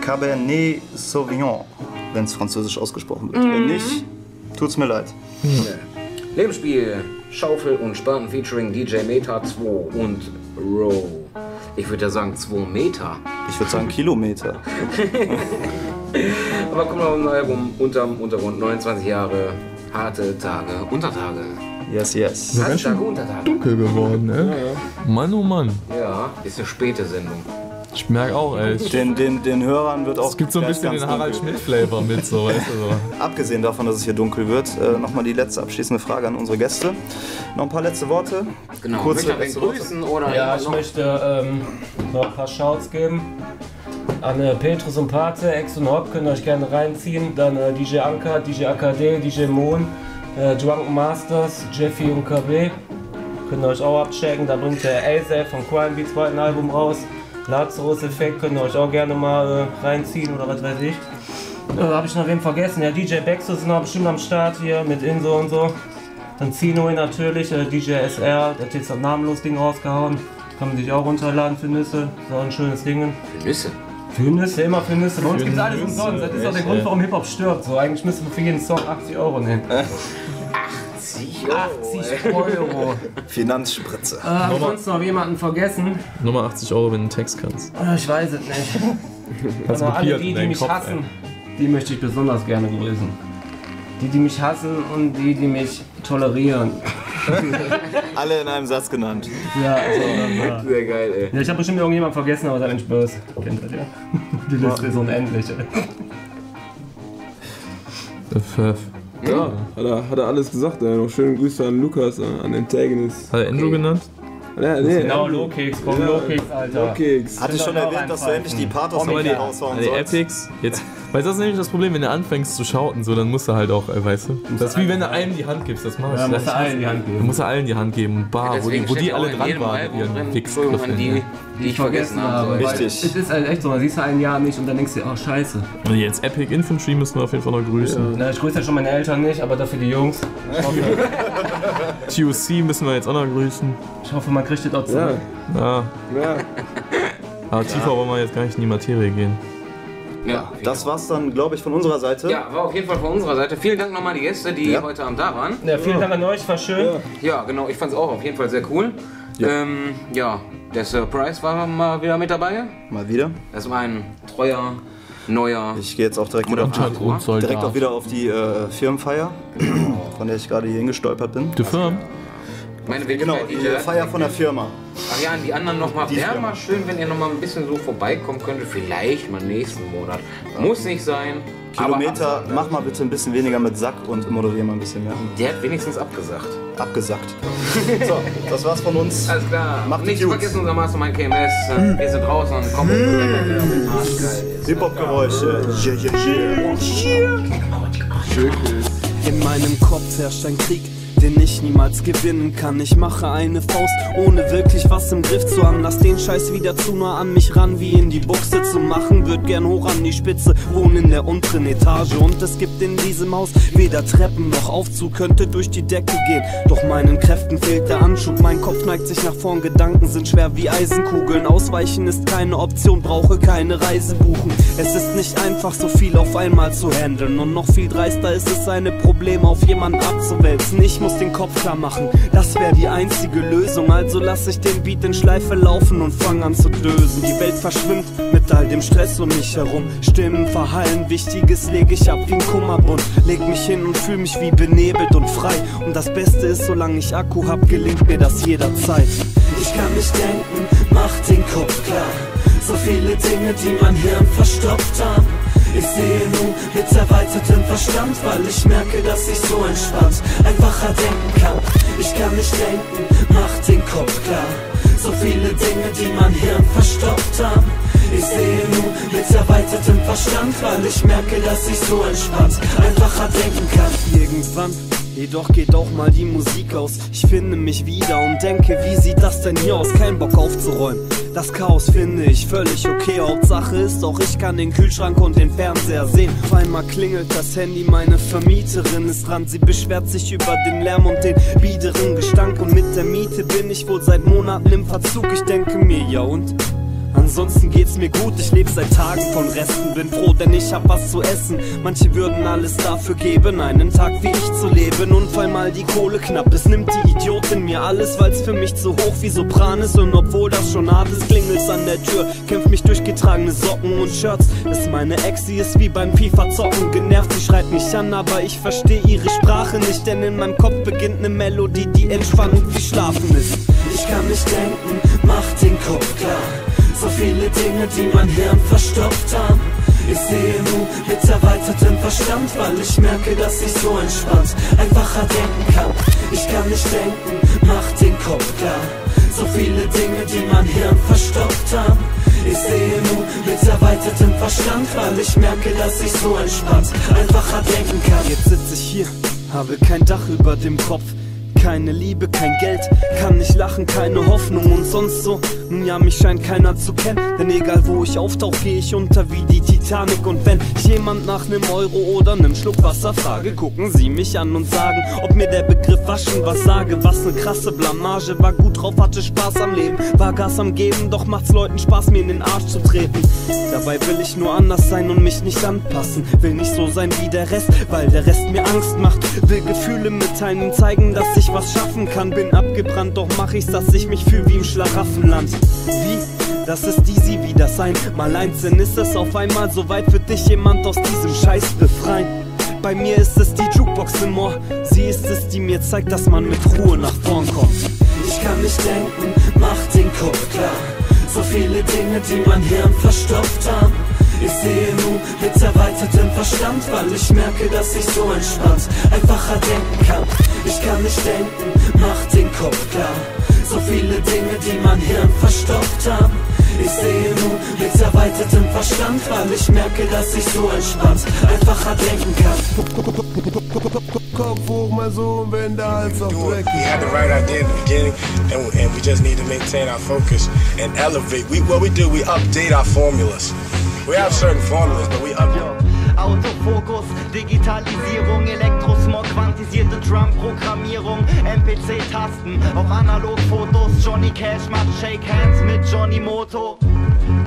Cabernet Sauvignon, wenn es französisch ausgesprochen wird. Wenn nicht, tut's mir leid. Lebensspiel, Schaufel und Spaten featuring DJ Meta 2 und Row. Ich würde ja sagen 2 Meter. Ich würde sagen Kilometer. Aber kommt noch ein Album unterm Untergrund, 29 Jahre, harte Tage, Untertage. Yes, yes. Harte ganz schön Tage, Untertage. dunkel geworden, ne? Mann, oh Mann. Ja, ist eine späte Sendung. Ich merke auch, ey. Den, den, den Hörern wird auch. Es gibt so ein bisschen den Harald. Schmidt-Flavor mit, so, weißt du so. Abgesehen davon, dass es hier dunkel wird, äh, nochmal die letzte abschließende Frage an unsere Gäste. Noch ein paar letzte Worte. Genau, Kurze letzte grüßen oder Ja, ich möchte ähm, noch ein paar Shouts geben. An äh, Petrus und Pate, Ex und Hop könnt ihr euch gerne reinziehen. Dann äh, DJ Anka, DJ AKD, DJ Moon, äh, Drunken Masters, Jeffy und KB. Könnt ihr euch auch abchecken. Da bringt der ASAP von Crime Beats zweiten Album raus. Lazarus Effekt könnt ihr euch auch gerne mal äh, reinziehen oder was weiß ich. Äh, Habe ich noch wen vergessen? Ja, DJ Bexus ist noch bestimmt am Start hier mit Inso und so. Dann Zino natürlich, äh, DJ SR, der hat jetzt das namenlos Ding rausgehauen. Kann man sich auch runterladen für Nüsse. Ist auch ein schönes Ding. Für Nüsse? Für Nüsse, immer für Nüsse. Bei uns gibt es alles umsonst. Das ist auch der Grund, warum Hip-Hop stirbt. So, eigentlich müsste man für jeden Song 80 Euro nehmen. 80 Euro. Finanzspritze. Äh, hab ich sonst noch jemanden vergessen? Nummer 80 Euro, wenn du einen Text kannst. Äh, ich weiß es nicht. Aber alle die, die mich Kopf, hassen, ey. die möchte ich besonders gerne grüßen. Die, die mich hassen und die, die mich tolerieren. Alle in einem Satz genannt. Ja, also, Sehr geil, ey. ja, ich habe bestimmt irgendjemanden vergessen, aber sei nicht böse. Kennt ihr ja? Die Liste ist unendlich. ey. Der Pfeff. Ja, hat er, hat er alles gesagt. Ey. Noch schöne Grüße an Lukas, äh, an Antagonist. Hat er Andrew genannt? Ja, nee, Genau, Low-Kicks, komm, Low-Kicks, Alter. Low-Kicks. Hatte ich schon erwähnt, dass du endlich die Pathos Oh, raushauen Die sollst? Epics, jetzt. Weil das ist nämlich das Problem, wenn du anfängst zu schauten, so, dann musst du halt auch, äh, weißt du? Das ist wie wenn du einem die Hand gibst, das mach ich. Ja, musst Ich du allen die Hand geben. Du musst du allen die Hand geben. Und bar, wo die, wo die alle dran waren, ihren an die, die ich vergessen habe. Richtig. Es ist halt echt so, man siehst du ein Jahr nicht und dann denkst du, oh scheiße. Und jetzt Epic Infantry müssen wir auf jeden Fall noch grüßen. Na, ich grüße ja schon meine Eltern nicht, aber dafür die Jungs. TUC müssen wir jetzt auch noch grüßen. ich hoffe man kriegt das auch Ja, zurück. Ja. ja. Aber tiefer wollen wir jetzt gar nicht in die Materie gehen. Ja, Das war's dann, glaube ich, von unserer Seite. ja, war auf jeden Fall von unserer Seite. Vielen Dank nochmal die Gäste, die Ja. heute Abend da waren. Ja, vielen Dank an euch, war schön. Ja, genau, ich fand es auch auf jeden Fall sehr cool. Ja. Ähm, ja, der Surprise war mal wieder mit dabei. Mal wieder. Das war ein treuer, neuer. Ich gehe jetzt auch direkt wieder, auf die, direkt auch wieder auf die äh, Firmenfeier, von der ich gerade hier hingestolpert bin. Die Firma? Meine Genau, Wenigkeit, die Feier von der Firma. Ach ja, an die anderen nochmal. Wäre mal schön, wenn ihr nochmal ein bisschen so vorbeikommen könntet. Vielleicht mal nächsten Monat. Muss nicht sein. Kilometer, mach mal bitte ein bisschen weniger mit Sack und moderier mal ein bisschen mehr. Der hat wenigstens abgesagt. Abgesagt. so, das war's von uns. Alles klar. Macht nicht gut. vergessen unser Mastermind KMS. Wir sind draußen und kommen wieder mit Arschgeil. Hip-Hop-Geräusche. Yeah, yeah, yeah. In meinem Kopf herrscht ein Krieg, den ich niemals gewinnen kann. Ich mache eine Faust, ohne wirklich was im Griff zu haben. Lass den Scheiß wieder zu nah an mich ran, wie in die Buchse zu machen. Würd gern hoch an die Spitze, wohne in der unteren Etage. Und es gibt in diesem Haus weder Treppen noch Aufzug, könnte durch die Decke gehen. Doch meinen Kräften fehlt der Anschub. Mein Kopf neigt sich nach vorn, Gedanken sind schwer wie Eisenkugeln. Ausweichen ist keine Option, brauche keine Reise buchen. Es ist nicht einfach, so viel auf einmal zu handeln. Und noch viel dreister ist es, seine Probleme auf jemanden abzuwälzen. Ich muss den Kopf klar machen, das wäre die einzige Lösung. Also lass ich den Beat in Schleife laufen und fang an zu dösen. Die Welt verschwimmt mit all dem Stress um mich herum. Stimmen verhallen, Wichtiges leg ich ab wie ein Kummerbund. Leg mich hin und fühl mich wie benebelt und frei. Und das Beste ist, solange ich Akku hab, gelingt mir das jederzeit. Ich kann nicht denken, mach den Kopf klar. So viele Dinge, die mein Hirn verstopft haben. Ich sehe nun mit erweitertem Verstand, weil ich merke, dass ich so entspannt einfacher denken kann. Ich kann nicht denken, mach den Kopf klar. So viele Dinge, die mein Hirn verstopft haben. Ich sehe nun mit erweitertem Verstand, weil ich merke, dass ich so entspannt einfacher denken kann. Irgendwann Jedoch geht auch mal die Musik aus. Ich finde mich wieder und denke, wie sieht das denn hier aus? Kein Bock aufzuräumen. Das Chaos finde ich völlig okay. Hauptsache ist auch, ich kann den Kühlschrank und den Fernseher sehen. Auf einmal klingelt das Handy, meine Vermieterin ist dran. Sie beschwert sich über den Lärm und den biederen Gestank. Und mit der Miete bin ich wohl seit Monaten im Verzug. Ich denke mir, ja und? Ansonsten geht's mir gut, ich lebe seit Tagen von Resten, bin froh, denn ich hab was zu essen. Manche würden alles dafür geben, einen Tag wie ich zu leben. Und weil mal die Kohle knapp ist, nimmt die Idiotin mir alles, weil's für mich zu hoch wie Sopran ist. Und obwohl das schon hart ist, klingelt's an der Tür, kämpft mich durch getragene Socken und Shirts. Ist meine Ex, sie ist wie beim FIFA zocken, genervt, sie schreit mich an, aber ich verstehe ihre Sprache nicht, denn in meinem Kopf beginnt ne Melodie, die entspannend wie Schlafen ist. Ich kann nicht denken, mach den Kopf klar. So viele Dinge, die mein Hirn verstopft haben. Ich sehe nun mit erweitertem Verstand, weil ich merke, dass ich so entspannt einfacher denken kann. Ich kann nicht denken, mach den Kopf klar. So viele Dinge, die mein Hirn verstopft haben. Ich sehe nun mit erweitertem Verstand, weil ich merke, dass ich so entspannt einfacher denken kann. Jetzt sitze ich hier, habe kein Dach über dem Kopf. Keine Liebe, kein Geld, kann nicht lachen, keine Hoffnung und sonst so. Nun ja, mich scheint keiner zu kennen, denn egal wo ich auftauch, geh ich unter wie die Titanic. Und wenn ich jemand nach nem Euro oder nem Schluck Wasser frage, gucken sie mich an und sagen, ob mir der Begriff waschen was sage. Was ne krasse Blamage, war gut drauf, hatte Spaß am Leben, war Gas am Geben, doch macht's Leuten Spaß, mir in den Arsch zu treten. Dabei will ich nur anders sein und mich nicht anpassen, will nicht so sein wie der Rest, weil der Rest mir Angst macht. Will Gefühle mitteilen, ihm zeigen, dass ich was schaffen kann. Bin abgebrannt, doch mach ich's, dass ich mich fühl wie im Schlaraffenland. Wie? Das ist easy wie das ein Mal eins, denn ist es auf einmal so weit, wird dich jemand aus diesem Scheiß befreien. Bei mir ist es die Jukebox im Ohr, sie ist es, die mir zeigt, dass man mit Ruhe nach vorn kommt. Ich kann nicht denken, mach den Kopf klar. So viele Dinge, die mein Hirn verstopft haben. Ich sehe nun mit erweitertem Verstand, weil ich merke, dass ich so entspannt einfacher denken kann. Ich kann nicht denken, mach den Kopf klar. So viele Dinge, die mein Hirn verstopft haben. Ich sehe nun mit erweitertem Verstand, weil ich merke, dass ich so entspannt einfacher denken kann. Kopf hoch, mein Sohn, wenn der Hals auf Dreck We had the right idea in the beginning, and, and we just need to maintain our focus and elevate. We, what we do, we update our formulas. We have certain formulas, but we update. Autofokus, Digitalisierung, Elektrosmog, quantisierte Trump-Programmierung, MPC-Tasten, auf Analogfotos, Johnny Cash macht Shake Hands mit Johnny Moto.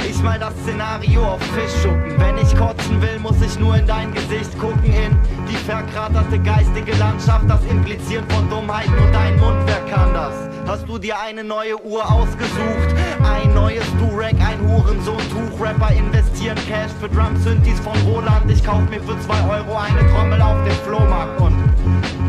Ich mal das Szenario auf Fischschuppen. Wenn ich kotzen will, muss ich nur in dein Gesicht gucken. In die verkraterte geistige Landschaft, das Implizieren von Dummheiten und dein Mund, wer kann das? Hast du dir eine neue Uhr ausgesucht? Ein neues Durek, ein Hurensohn-Tuch-Rapper investieren Cash für Drum-Synthes von Roland. Ich kauf mir für 2 Euro eine Trommel auf dem Flohmarkt und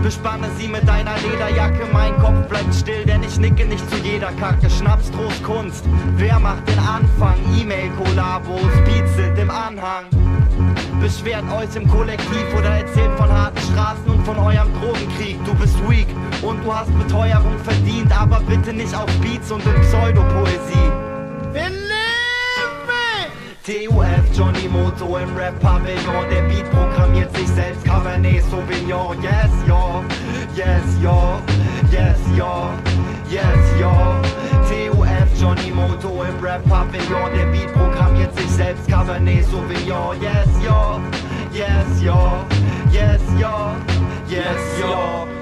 bespanne sie mit deiner Lederjacke. Mein Kopf bleibt still, denn ich nicke nicht zu jeder Kacke. Schnaps, Trost, Kunst. Wer macht den Anfang? E-Mail, Kollabos, Beats sind im Anhang. Beschwert euch im Kollektiv oder erzählt von harten Straßen und von eurem Drogenkrieg. Du bist weak und du hast Beteuerung verdient, aber bitte nicht auf Beats und in Pseudopoesie. TUF, Johnny Moto im Rap-Pavillon Der Beat programmiert sich selbst, Cabernet Sauvignon. Yes, yo, yes, yo, yes, yo, yes, yo TUF, Johnny Moto im Rap-Pavillon Der Beat programmiert sich selbst, Cabernet Sauvignon. Yes, yo, yes, yo, yes, yo, yes, yo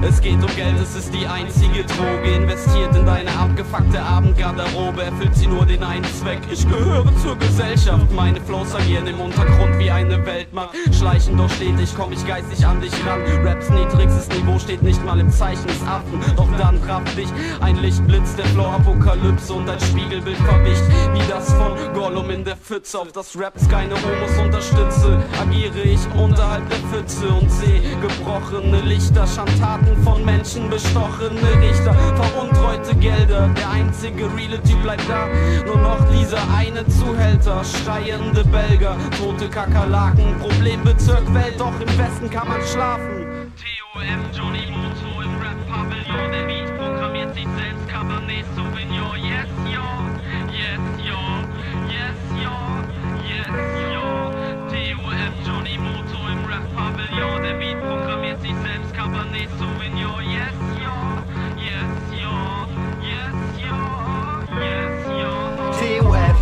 Es geht um Geld, es ist die einzige Droge. Investiert in deine abgefuckte Abendgarderobe, erfüllt sie nur den einen Zweck. Ich gehöre zur Gesellschaft. Meine Flows agieren im Untergrund wie eine Weltmacht. Schleichen doch stetig, komm ich geistig an dich ran. Raps niedrigstes Niveau steht nicht mal im Zeichen des Affen. Doch dann trafft dich ein Lichtblitz der Flow-Apokalypse und ein Spiegelbild verwicht. Wie das von Gollum in der Pfütze, auf das Raps keine Homos unterstütze. Agiere ich unterhalb der Pfütze und seh gebrochene Lichter, Schandtaten von Menschen bestochene Richter, veruntreute Gelder. Der einzige reale bleibt da, nur noch dieser eine Zuhälter, schreiende Belger, tote Kakerlaken, Problembezirk Welt, doch im Westen kann man schlafen. TOM, Johnny Moto im Rap-Pavillon, der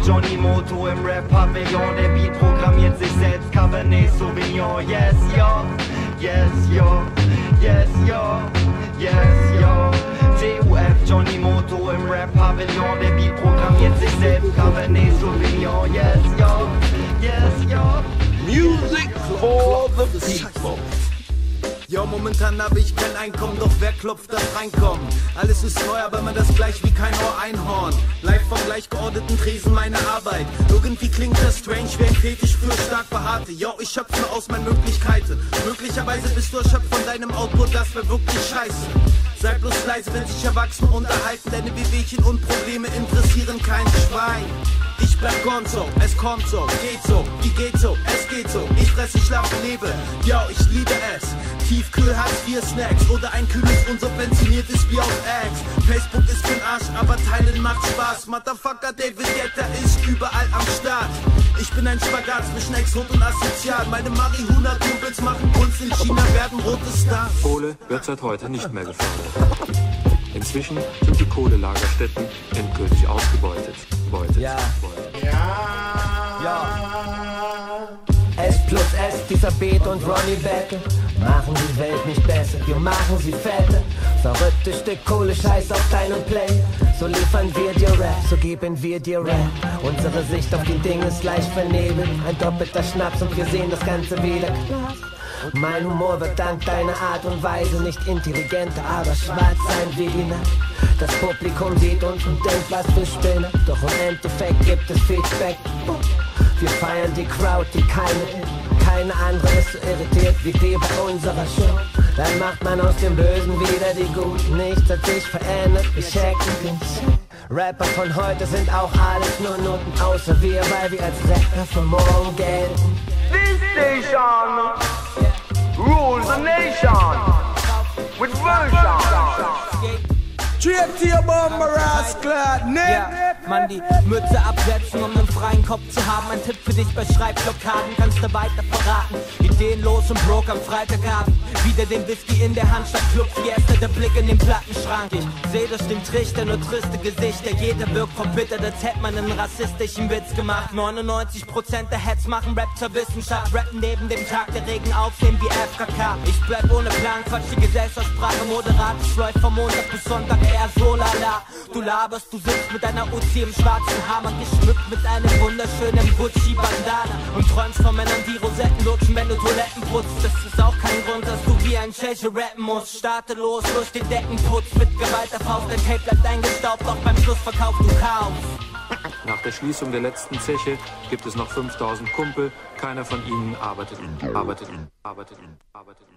Johnny Moto im Rap-Pavillon Der Beat programmiert sich selbst, Cabernet Sauvignon Yes, yo, yes, yo, yes, yo, yes, yo. TUF, Johnny Moto im Rap-Pavillon Der Beat programmiert sich selbst, Cabernet Sauvignon Yes, yo, yes, yo. Music for the people. Ja, momentan habe ich kein Einkommen, doch wer klopft, das reinkommen? Alles ist neu, aber immer das gleich wie kein Ohr Einhorn. Live vom gleich geordneten Tresen meine Arbeit. Irgendwie klingt das strange wie ein Fetisch für stark behaarte. Ja, ich schöpfe aus meinen Möglichkeiten. Möglicherweise bist du erschöpft von deinem Output, das wäre wirklich scheiße. Sei bloß leise, wenn sich Erwachsene unterhalten. Deine Wehwehchen und Probleme interessieren kein Schwein. Ich bleib gonzo, es kommt so, geht so, wie geht so, es geht so. Ich fresse, schlafe, lebe, yo, ich liebe es. Tiefkühl hat vier Snacks oder ein kühles, unsubventioniertes Bier auf Eggs. Facebook ist für'n Arsch, aber teilen macht Spaß. Motherfucker, David Guetta ist überall am Start. Ich bin ein Spagat zwischen Exot und Asozial. Meine Marihuna-Kumpels machen Kunst in China, werden rote Stars. Kohle wird seit heute nicht mehr gefördert. Inzwischen sind die Kohlelagerstätten endgültig ausgebeutet. Beutet. Ja. Ja. S Beat und Ronnie Battle machen die Welt nicht besser, wir machen sie fetter. Verrücktes Stück Kohle, Scheiß auf deinen Play. So liefern wir dir Rap, so geben wir dir Rap. Unsere Sicht auf die Dinge ist leicht vernebelt. Ein doppelter Schnaps und wir sehen das Ganze wieder klar. Mein Humor wird dank deiner Art und Weise nicht intelligenter, aber schwarz sein wie die Nacht. Das Publikum sieht uns und denkt, was für Spinner. Doch im Endeffekt gibt es Feedback. Wir feiern die Crowd, die keine ist. Keine andere ist so irritiert wie die bei unserer Show. Dann macht man aus dem Bösen wieder die Guten. Nichts hat sich verändert, wir checken den. Rapper von heute sind auch alles nur Noten, außer wir, weil wir als Rapper für morgen gelten. This station rules the nation with version. GMT Bomber Rascal, Ja, Mann, die Mütze absetzen, um einen freien Kopf zu haben. Ein Tipp für dich bei Schreibblockaden, kannst du weiter verraten. Ideenlos und broke am Freitagabend. Wieder den Whisky in der Hand statt Clubfiesta, der Blick in den Plattenschrank. Ich seh durch den Trichter nur triste Gesichter. Jeder wirkt verbittert, als hätte man einen rassistischen Witz gemacht. 99% der Heads machen Rap zur Wissenschaft. Rappen neben dem Tag der Regen aufsehen wie FKK. Ich bleib ohne Plan, Quatsch die Gesellschaftssprache moderat. Ich läuft vom Montag bis Sonntag eher so lala. Du laberst, du sitzt mit deiner Uzi im schwarzen Hammer, geschmückt mit einem wunderschönen Gucci-Bandana. Und träumst von Männern, die Rosetten lutschen, wenn du Toiletten putzt. Das ist auch kein Grund, dass du wie ein Tscheche rappen musst. Starte los, durch die Decken putzt, mit geballter Faust. Dein Tape bleibt eingestaubt, doch beim Schlussverkauf du kaufst. Nach der Schließung der letzten Zeche gibt es noch 5000 Kumpel. Keiner von ihnen arbeitet, arbeitet, arbeitet, arbeitet.